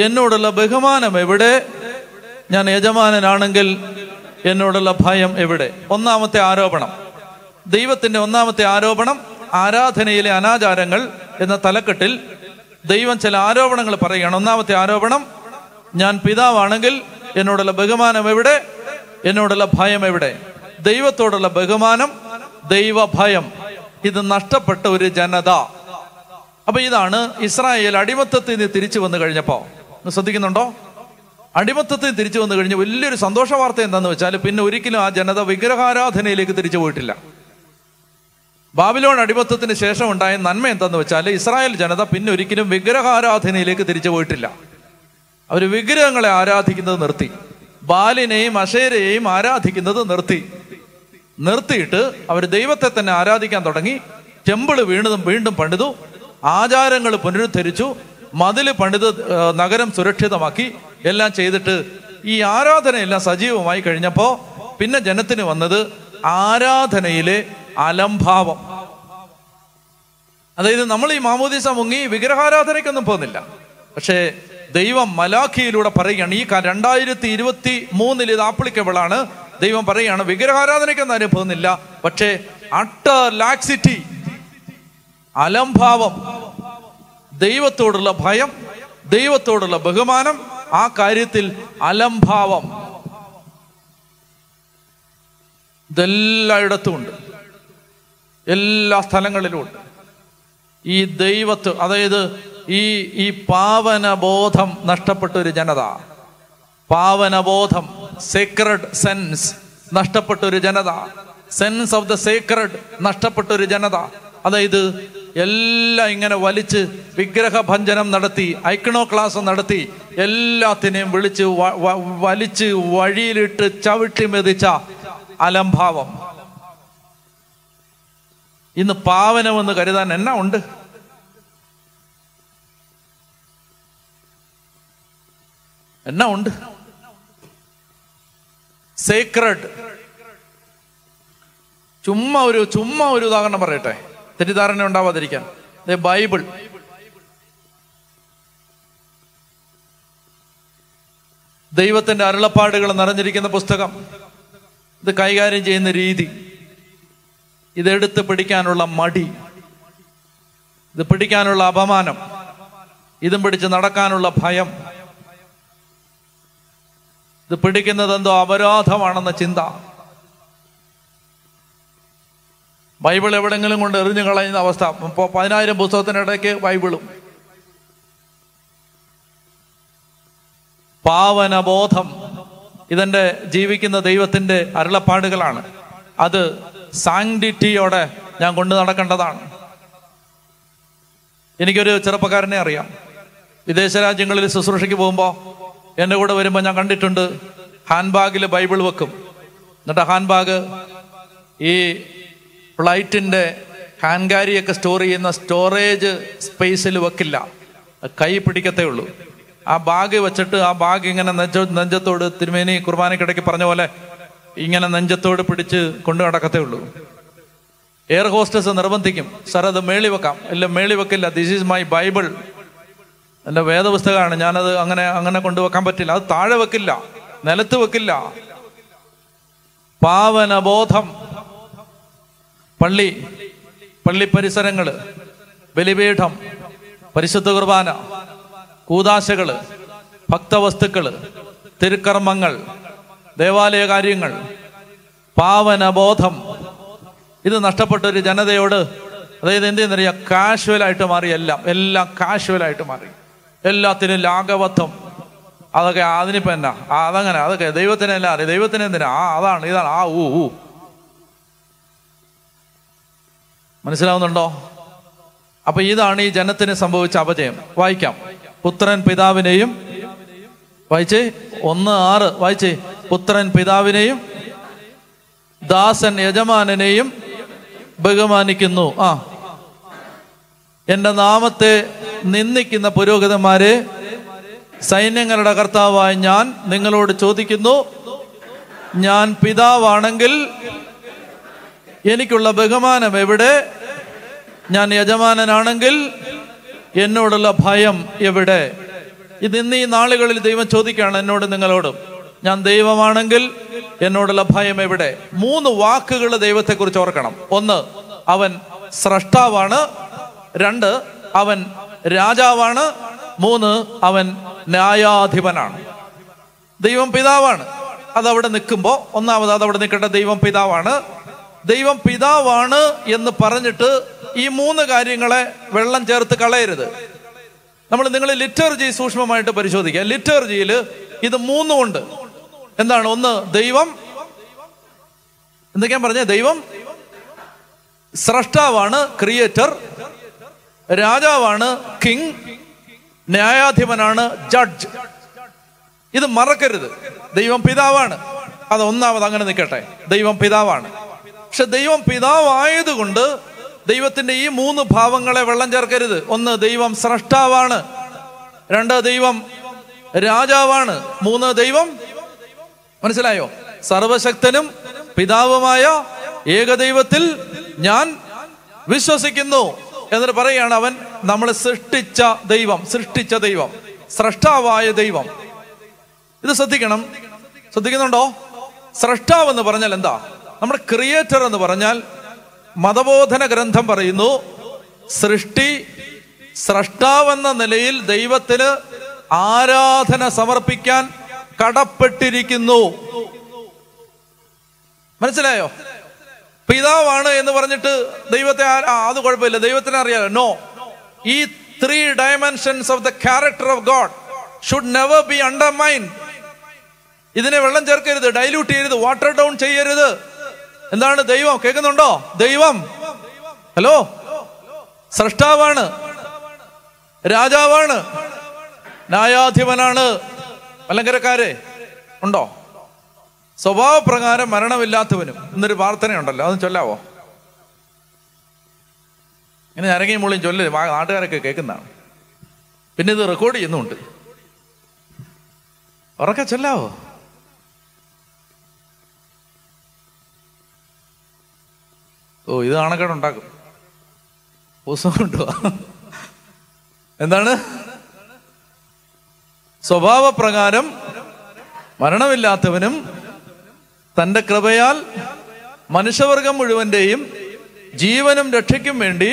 എന്നോടുള്ള ബഹുമാനം എവിടെ? ഞാൻ യജമാനനാണെങ്കിൽ എന്നോടുള്ള ഭയം എവിടെ? ഒന്നാമത്തെ ആരോപണം. ദൈവത്തിന്റെ ഒന്നാമത്തെ ആരോപണം ആരാധനയിലെ അനാചാരങ്ങൾ എന്ന തലക്കെട്ടിൽ ദൈവം ചില ആരോപണങ്ങൾ പറയുകയാണ്. ഒന്നാമത്തെ ആരോപണം ഞാൻ പിതാവാണെങ്കിൽ എന്നോടുള്ള ബഹുമാനം എവിടെ? എന്നോടുള്ള ഭയം എവിടെ? ദൈവത്തോടുള്ള ബഹുമാനം ദൈവഭയം. ഇത് നഷ്ടപ്പെട്ട ഒരു ജനത. അപ്പൊ ഇതാണ് ഇസ്രായേൽ അടിമത്തത്തിൽ നിന്ന് തിരിച്ചു വന്നു കഴിഞ്ഞപ്പോ. ശ്രദ്ധിക്കുന്നുണ്ടോ? അടിമത്തത്തിൽ തിരിച്ചു വന്നു കഴിഞ്ഞ വലിയൊരു സന്തോഷ വാർത്ത എന്താന്ന് വെച്ചാൽ പിന്നെ ഒരിക്കലും ആ ജനത വിഗ്രഹാരാധനയിലേക്ക് തിരിച്ചു പോയിട്ടില്ല. ബാബിലോൺ അടിമത്തത്തിന് ശേഷം ഉണ്ടായ നന്മ എന്താന്ന് വെച്ചാൽ ഇസ്രായേൽ ജനത പിന്നെ ഒരിക്കലും വിഗ്രഹാരാധനയിലേക്ക് തിരിച്ചു പോയിട്ടില്ല. അവർ വിഗ്രഹങ്ങളെ ആരാധിക്കുന്നത് നിർത്തി. ബാലിനെയും അഷേരയെയും ആരാധിക്കുന്നത് നിർത്തി. നിർത്തിയിട്ട് അവർ ദൈവത്തെ തന്നെ ആരാധിക്കാൻ തുടങ്ങി. ടെമ്പിൾ വീണതും വീണ്ടും പണിതു. ആചാരങ്ങൾ പുനരുദ്ധരിച്ചു. മതിൽ പണിത് നഗരം സുരക്ഷിതമാക്കി. എല്ലാം ചെയ്തിട്ട് ഈ ആരാധനയെല്ലാം സജീവമായി കഴിഞ്ഞപ്പോൾ പിന്നെ ജനത്തിന് വന്നത് ആരാധനയിലെ അലംഭാവം. അതായത് നമ്മൾ ഈ മാമോദീസ മുങ്ങി വിഗ്രഹാരാധനയ്ക്കൊന്നും പോകുന്നില്ല. പക്ഷേ ദൈവം മലാഖിയിലൂടെ പറയുകയാണ് ഈ രണ്ടായിരത്തി ഇരുപത്തി മൂന്നിൽ ഇത് ആപ്ലിക്കബിൾ ആണ് ദൈവം പറയുകയാണ് വിഗ്രഹാരാധനയ്ക്കൊന്നും പോകുന്നില്ല പക്ഷേ അട്ട ലാക്സിറ്റി അലംഭാവം ദൈവത്തോടുള്ള ഭയം ദൈവത്തോടുള്ള ബഹുമാനം ആ കാര്യത്തിൽ അലംഭാവം. ഇതെല്ലായിടത്തും ഉണ്ട്. എല്ലാ സ്ഥലങ്ങളിലും ഉണ്ട്. ഈ ദൈവത്ത് അതായത് ഈ ഈ പാവനബോധം നഷ്ടപ്പെട്ട ഒരു ജനത. പാവനബോധം. സേക്രഡ് സെൻസ് നഷ്ടപ്പെട്ട ഒരു ജനത. സെൻസ് ഓഫ് ദ സേക്രഡ് നഷ്ടപ്പെട്ട ഒരു ജനത. അതായത് എല്ലാം ഇങ്ങനെ വലിച്ച് വിഗ്രഹഭഞ്ജനം നടത്തി ഐക്കണോ ക്ലാസ് നടത്തി എല്ലാത്തിനെയും വിളിച്ച് വലിച്ച് വഴിയിലിട്ട് ചവിട്ടി മെതിച്ച അലംഭാവം. ഇന്ന് പാവനമെന്ന് കരുതാൻ എന്നാ ഉണ്ട്? എന്നാ ഉണ്ട്? സേക്രഡ് ചുമ്മാ ഒരു ചുമ്മാ ഒരു ഉദാഹരണം പറയട്ടെ. തെറ്റിദ്ധാരണ ഉണ്ടാവാതിരിക്കാൻ. ബൈബിൾ. ദൈവത്തിന്റെ അരുളപ്പാടുകൾ നിറഞ്ഞിരിക്കുന്ന പുസ്തകം. ഇത് കൈകാര്യം ചെയ്യുന്ന രീതി. ഇതെടുത്ത് പിടിക്കാനുള്ള മടി. ഇത് പിടിക്കാനുള്ള അപമാനം. ഇതും പിടിച്ച് നടക്കാനുള്ള ഭയം. ഇത് പിടിക്കുന്നത് എന്തോ അപരാധമാണെന്ന ചിന്ത. ബൈബിൾ എവിടെങ്കിലും കൊണ്ട് എറിഞ്ഞു കളയുന്ന അവസ്ഥ. ഇപ്പോൾ പതിനായിരം പുസ്തകത്തിനിടയ്ക്ക് ബൈബിളും. പാവനബോധം. ഇതെന്റെ ജീവിക്കുന്ന ദൈവത്തിന്റെ അരുളപ്പാടുകളാണ്. അത് സാങ്ഡിറ്റിയോടെ ഞാൻ കൊണ്ടു നടക്കേണ്ടതാണ്. എനിക്കൊരു ചെറുപ്പക്കാരനെ അറിയാം. വിദേശ രാജ്യങ്ങളിൽ ശുശ്രൂഷയ്ക്ക് പോകുമ്പോൾ എന്റെ കൂടെ വരുമ്പോൾ ഞാൻ കണ്ടിട്ടുണ്ട്. ഹാൻഡ് ബൈബിൾ വെക്കും. എന്നിട്ട് ഹാൻഡ് ബാഗ് ഈ ഫ്ലൈറ്റിന്റെ ഹാൻകാരിയൊക്കെ സ്റ്റോർ ചെയ്യുന്ന സ്റ്റോറേജ് സ്പേസിൽ വെക്കില്ല. കൈ പിടിക്കത്തേ ഉള്ളൂ. ആ ബാഗ് വെച്ചിട്ട് ആ ബാഗ് ഇങ്ങനെ നെഞ്ച നെഞ്ചത്തോട് തിരുമേനി കുർബാനക്കിടയ്ക്ക് പറഞ്ഞ പോലെ ഇങ്ങനെ നെഞ്ചത്തോട് പിടിച്ച് കൊണ്ടു നടക്കത്തേ ഉള്ളൂ. എയർ ഹോസ്റ്റസ് നിർബന്ധിക്കും. സാർ അത് മേളി വെക്കാം. അല്ല മേളി വെക്കില്ല. ദിസ് ഈസ് മൈ ബൈബിൾ എന്റെ വേദപുസ്തകമാണ്. ഞാനത് അങ്ങനെ അങ്ങനെ കൊണ്ടുവെക്കാൻ പറ്റില്ല. അത് താഴെ വെക്കില്ല. നിലത്ത് വെക്കില്ല. പാവനബോധം. പള്ളി പള്ളി പരിസരങ്ങൾ ബലിപീഠം പരിശുദ്ധ കുർബാന കൂതാശകൾ ഭക്തവസ്തുക്കൾ തിരുക്കർമ്മങ്ങൾ ദേവാലയ കാര്യങ്ങൾ പാവനബോധം. ഇത് നഷ്ടപ്പെട്ട ഒരു ജനതയോട് അതായത് എന്ത് ചെയ്യുന്നറിയാം കാഷ്വൽ ആയിട്ട് മാറി എല്ലാം എല്ലാം കാഷ്വൽ ആയിട്ട് മാറി. എല്ലാത്തിനും ലാഘവത്വം. അതൊക്കെ അതിനിപ്പോ എന്നാ? അതങ്ങനെ അതൊക്കെ ദൈവത്തിന് എല്ലാം അറിയാം? ദൈവത്തിന് എന്തിനാ? ആ അതാണ് ഇതാണ് ആ ഊ ഊ. മനസ്സിലാവുന്നുണ്ടോ? അപ്പൊ ഇതാണ് ഈ ജനത്തിന് സംഭവിച്ച അപജയം. വായിക്കാം. പുത്രൻ പിതാവിനെയും വായിച്ചേ? ഒന്ന് ആറ് വായിച്ചേ? പുത്രൻ പിതാവിനെയും ദാസൻ യജമാനനെയും ബഹുമാനിക്കുന്നു. ആ എന്റെ നാമത്തെ നിന്ദിക്കുന്ന പുരോഹിതന്മാരെ സൈന്യങ്ങളുടെ കർത്താവായി ഞാൻ നിങ്ങളോട് ചോദിക്കുന്നു. ഞാൻ പിതാവാണെങ്കിൽ എനിക്കുള്ള ബഹുമാനം എവിടെ? ഞാൻ യജമാനനാണെങ്കിൽ എന്നോടുള്ള ഭയം എവിടെ? ഇത് ഇന്ന് ഈ നാളുകളിൽ ദൈവം ചോദിക്കുകയാണ് എന്നോട് നിങ്ങളോടും. ഞാൻ ദൈവമാണെങ്കിൽ എന്നോടുള്ള ഭയം എവിടെ? മൂന്ന് വാക്കുകൾ ദൈവത്തെക്കുറിച്ച് ഓർക്കണം. ഒന്ന് അവൻ സ്രഷ്ടാവാണ്. രണ്ട് അവൻ രാജാവാണ്. മൂന്ന് അവൻ ന്യായാധിപനാണ്. ദൈവം പിതാവാണ്. അതവിടെ നിൽക്കുമ്പോൾ ഒന്നാമത് അതവിടെ നിൽക്കേണ്ട ദൈവം പിതാവാണ്. ദൈവം പിതാവാണ് എന്ന് പറഞ്ഞിട്ട് ഈ മൂന്ന് കാര്യങ്ങളെ വെള്ളം ചേർത്ത് കളയരുത്. നമ്മൾ നിങ്ങൾ ലിറ്റർജി സൂക്ഷ്മമായിട്ട് പരിശോധിക്കുക ലിറ്റർജിയിൽ ഇത് മൂന്നും ഉണ്ട് എന്താണ്? ഒന്ന് ദൈവം. എന്തൊക്കെയാ പറഞ്ഞ? ദൈവം. സ്രഷ്ടാവാണ് ക്രിയേറ്റർ. രാജാവാണ് കിങ് ന്യായാധിപനാണ് ജഡ്ജ്. ഇത് മറക്കരുത്. ദൈവം പിതാവാണ്. അത് ഒന്നാമത് അങ്ങനെ നിൽക്കട്ടെ. ദൈവം പിതാവാണ്. പക്ഷെ ദൈവം പിതാവായതുകൊണ്ട് ദൈവത്തിന്റെ ഈ മൂന്ന് ഭാവങ്ങളെ വെള്ളം ചേർക്കരുത്. ഒന്ന് ദൈവം സ്രഷ്ടാവാണ്. രണ്ട് ദൈവം രാജാവാണ്. മൂന്ന് ദൈവം മനസ്സിലായോ? സർവശക്തനും പിതാവുമായ ഏകദൈവത്തിൽ ഞാൻ വിശ്വസിക്കുന്നു. എന്നിട്ട് പറയുകയാണ് അവൻ നമ്മൾ സൃഷ്ടിച്ച ദൈവം സൃഷ്ടിച്ച ദൈവം സ്രഷ്ടാവായ ദൈവം. ഇത് ശ്രദ്ധിക്കണം. ശ്രദ്ധിക്കുന്നുണ്ടോ? സ്രഷ്ടാവ് എന്ന് പറഞ്ഞാൽ എന്താ? നമ്മുടെ ക്രിയേറ്റർ എന്ന് പറഞ്ഞാൽ മതബോധന ഗ്രന്ഥം പറയുന്നു സൃഷ്ടി സ്രഷ്ടാവെന്ന നിലയിൽ ദൈവത്തിന് ആരാധന സമർപ്പിക്കാൻ കടപ്പെട്ടിരിക്കുന്നു. മനസ്സിലായോ? പിതാവാണ് എന്ന് പറഞ്ഞിട്ട് ദൈവത്തെ അത് കുഴപ്പമില്ല. ദൈവത്തിന് അറിയാലോ. നോ ഈ three dimensions of the character of God should never be undermine ഇതിനെ വെള്ളം ചേർക്കരുത് ഡൈല്യൂട്ട് ചെയ്യരുത് വാട്ടർ ഡൗൺ ചെയ്യരുത്. എന്താണ് ദൈവം? കേൾക്കുന്നുണ്ടോ? ദൈവം. ഹലോ സൃഷ്ടാവാണ് രാജാവാണ്. ന്യായാധിപനാണ്. മലങ്കരക്കാരെ. ഉണ്ടോ? സ്വഭാവപ്രകാരം മരണമില്ലാത്തവനും എന്നൊരു പ്രാർത്ഥനയുണ്ടല്ലോ. അത് ചൊല്ലാവോ? ഇങ്ങനെ അരങ്ങി മുള്ളിയും ചൊല്ലു നാട്ടുകാരൊക്കെ കേൾക്കുന്നതാണ്. പിന്നെ ഇത് റെക്കോർഡ് ചെയ്യുന്നുണ്ട് ഉറക്കെ ചൊല്ലാവോ? ഓ ഇത് നാണക്കേടുണ്ടാക്കും. പുസ്തകം കൊണ്ടുവാ. എന്താണ്? സ്വഭാവപ്രകാരം മരണമില്ലാത്തവനും തന്റെ കൃപയാൽ മനുഷ്യവർഗം മുഴുവന്റെയും ജീവനും രക്ഷയ്ക്കും വേണ്ടി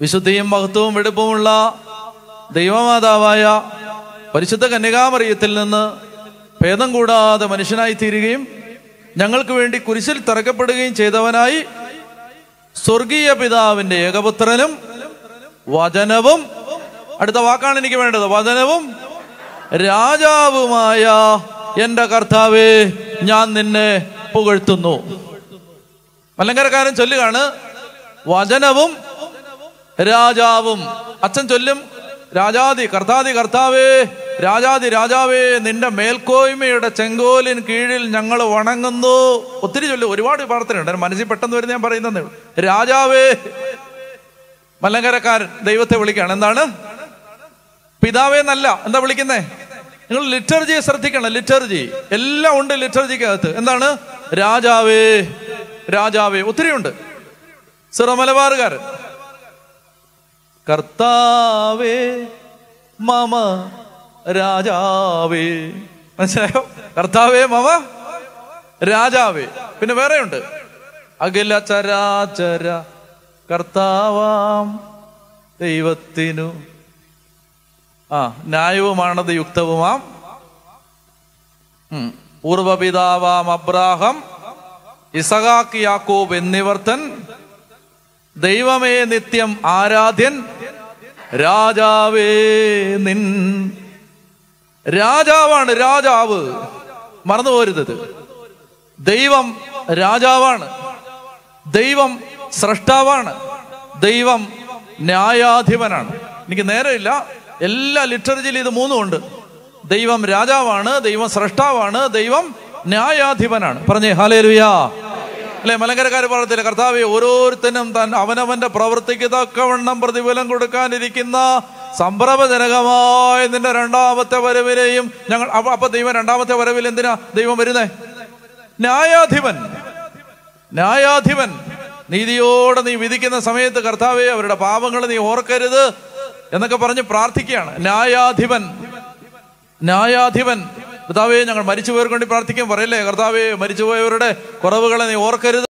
വിശുദ്ധിയും മഹത്വവും വെടുപ്പുമുള്ള ദൈവമാതാവായ പരിശുദ്ധ കന്യകാമറിയത്തിൽ നിന്ന് ഭേദം കൂടാതെ മനുഷ്യനായി തീരുകയും ഞങ്ങൾക്ക് വേണ്ടി കുരിശിൽ തറക്കപ്പെടുകയും ചെയ്തവനായി സ്വർഗീയ പിതാവിന്റെ ഏകപുത്രനും വചനവും അടുത്ത വാക്കാണ് എനിക്ക് വേണ്ടത് വചനവും രാജാവുമായ എന്റെ കർത്താവേ ഞാൻ നിന്നെ പുകഴ്ത്തുന്നു. മലങ്കരക്കാരൻ ചൊല്ലുകയാണ് വചനവും രാജാവും. അച്ഛൻ ചൊല്ലും രാജാതി കർത്താതി കർത്താവേ രാജാതി രാജാവേ നിന്റെ മേൽക്കോയ്മയുടെ ചെങ്കോലിൻ കീഴിൽ ഞങ്ങൾ വണങ്ങുന്നു. ഒത്തിരി ചൊല്ലു ഒരുപാട് പ്രാർത്ഥനയുണ്ട്. മനസ്സിൽ പെട്ടെന്ന് വരുന്ന ഞാൻ പറയുന്നതേ രാജാവേ മലങ്കരക്കാരൻ ദൈവത്തെ വിളിക്കുകയാണ്. എന്താണ്? പിതാവേ എന്നല്ല. എന്താ വിളിക്കുന്നേ? നിങ്ങൾ ലിറ്റർജിയെ ശ്രദ്ധിക്കണം ലിറ്റർജി എല്ലാം ഉണ്ട് ലിറ്റർജിക്കകത്ത് എന്താണ്? രാജാവേ രാജാവേ. ഒത്തിരി ഉണ്ട്. സിറോ മലബാറുകാർ കർത്താവേ മമ രാജാവേ. മനസ്സിലായോ? കർത്താവേ മമ രാജാവേ. പിന്നെ വേറെയുണ്ട് അഖില ചരാചര കർത്താവാം ദൈവത്തിനു ആ ന്യായവുമാണത് യുക്തവുമാം. പൂർവപിതാവാം അബ്രാഹം ഇസഹാക്ക് യാക്കോബ് എന്നിവർത്തൻ ദൈവമേ നിത്യം ആരാധ്യൻ രാജാവേ നിൻ. രാജാവാണ് രാജാവ്. മറന്നു പോരുത് ദൈവം രാജാവാണ്. ദൈവം സ്രഷ്ടാവാണ്. ദൈവം ന്യായാധിപനാണ്. എനിക്ക് നേരമില്ല. എല്ലാ ലിറ്ററേച്ചറിൽ ഇത് മൂന്നും ഉണ്ട് ദൈവം രാജാവാണ് ദൈവം സ്രഷ്ടാവാണ് ദൈവം ന്യായാധിപനാണ്. പറഞ്ഞേ ഹാലേലുയാ അല്ലെ മലങ്കരക്കാർ പറയത്തില്ല കർത്താവ് ഓരോരുത്തരും തൻ അവനവന്റെ പ്രവൃത്തിക്ക് തക്കവണ്ണം പ്രതിഫലം കൊടുക്കാനിരിക്കുന്ന സംഭ്രമജനകമായ നിന്റെ രണ്ടാമത്തെ വരവിലെയും ഞങ്ങൾ അപ്പൊ ദൈവം രണ്ടാമത്തെ വരവിൽ എന്തിനാ ദൈവം വരുന്നേ? ന്യായാധിപൻ. ന്യായാധിപൻ. നീതിയോടെ നീ വിധിക്കുന്ന സമയത്ത് കർത്താവെ അവരുടെ പാപങ്ങൾ നീ ഓർക്കരുത്. എന്നൊക്കെ പറഞ്ഞ് പ്രാർത്ഥിക്കുകയാണ്. ന്യായാധിപൻ ന്യായാധിപൻ. കർത്താവെ ഞങ്ങൾ മരിച്ചുപോയവർക്ക് വേണ്ടി പ്രാർത്ഥിക്കാൻ പറയല്ലേ? കർത്താവെ മരിച്ചുപോയവരുടെ കുറവുകളെ നീ ഓർക്കരുത്.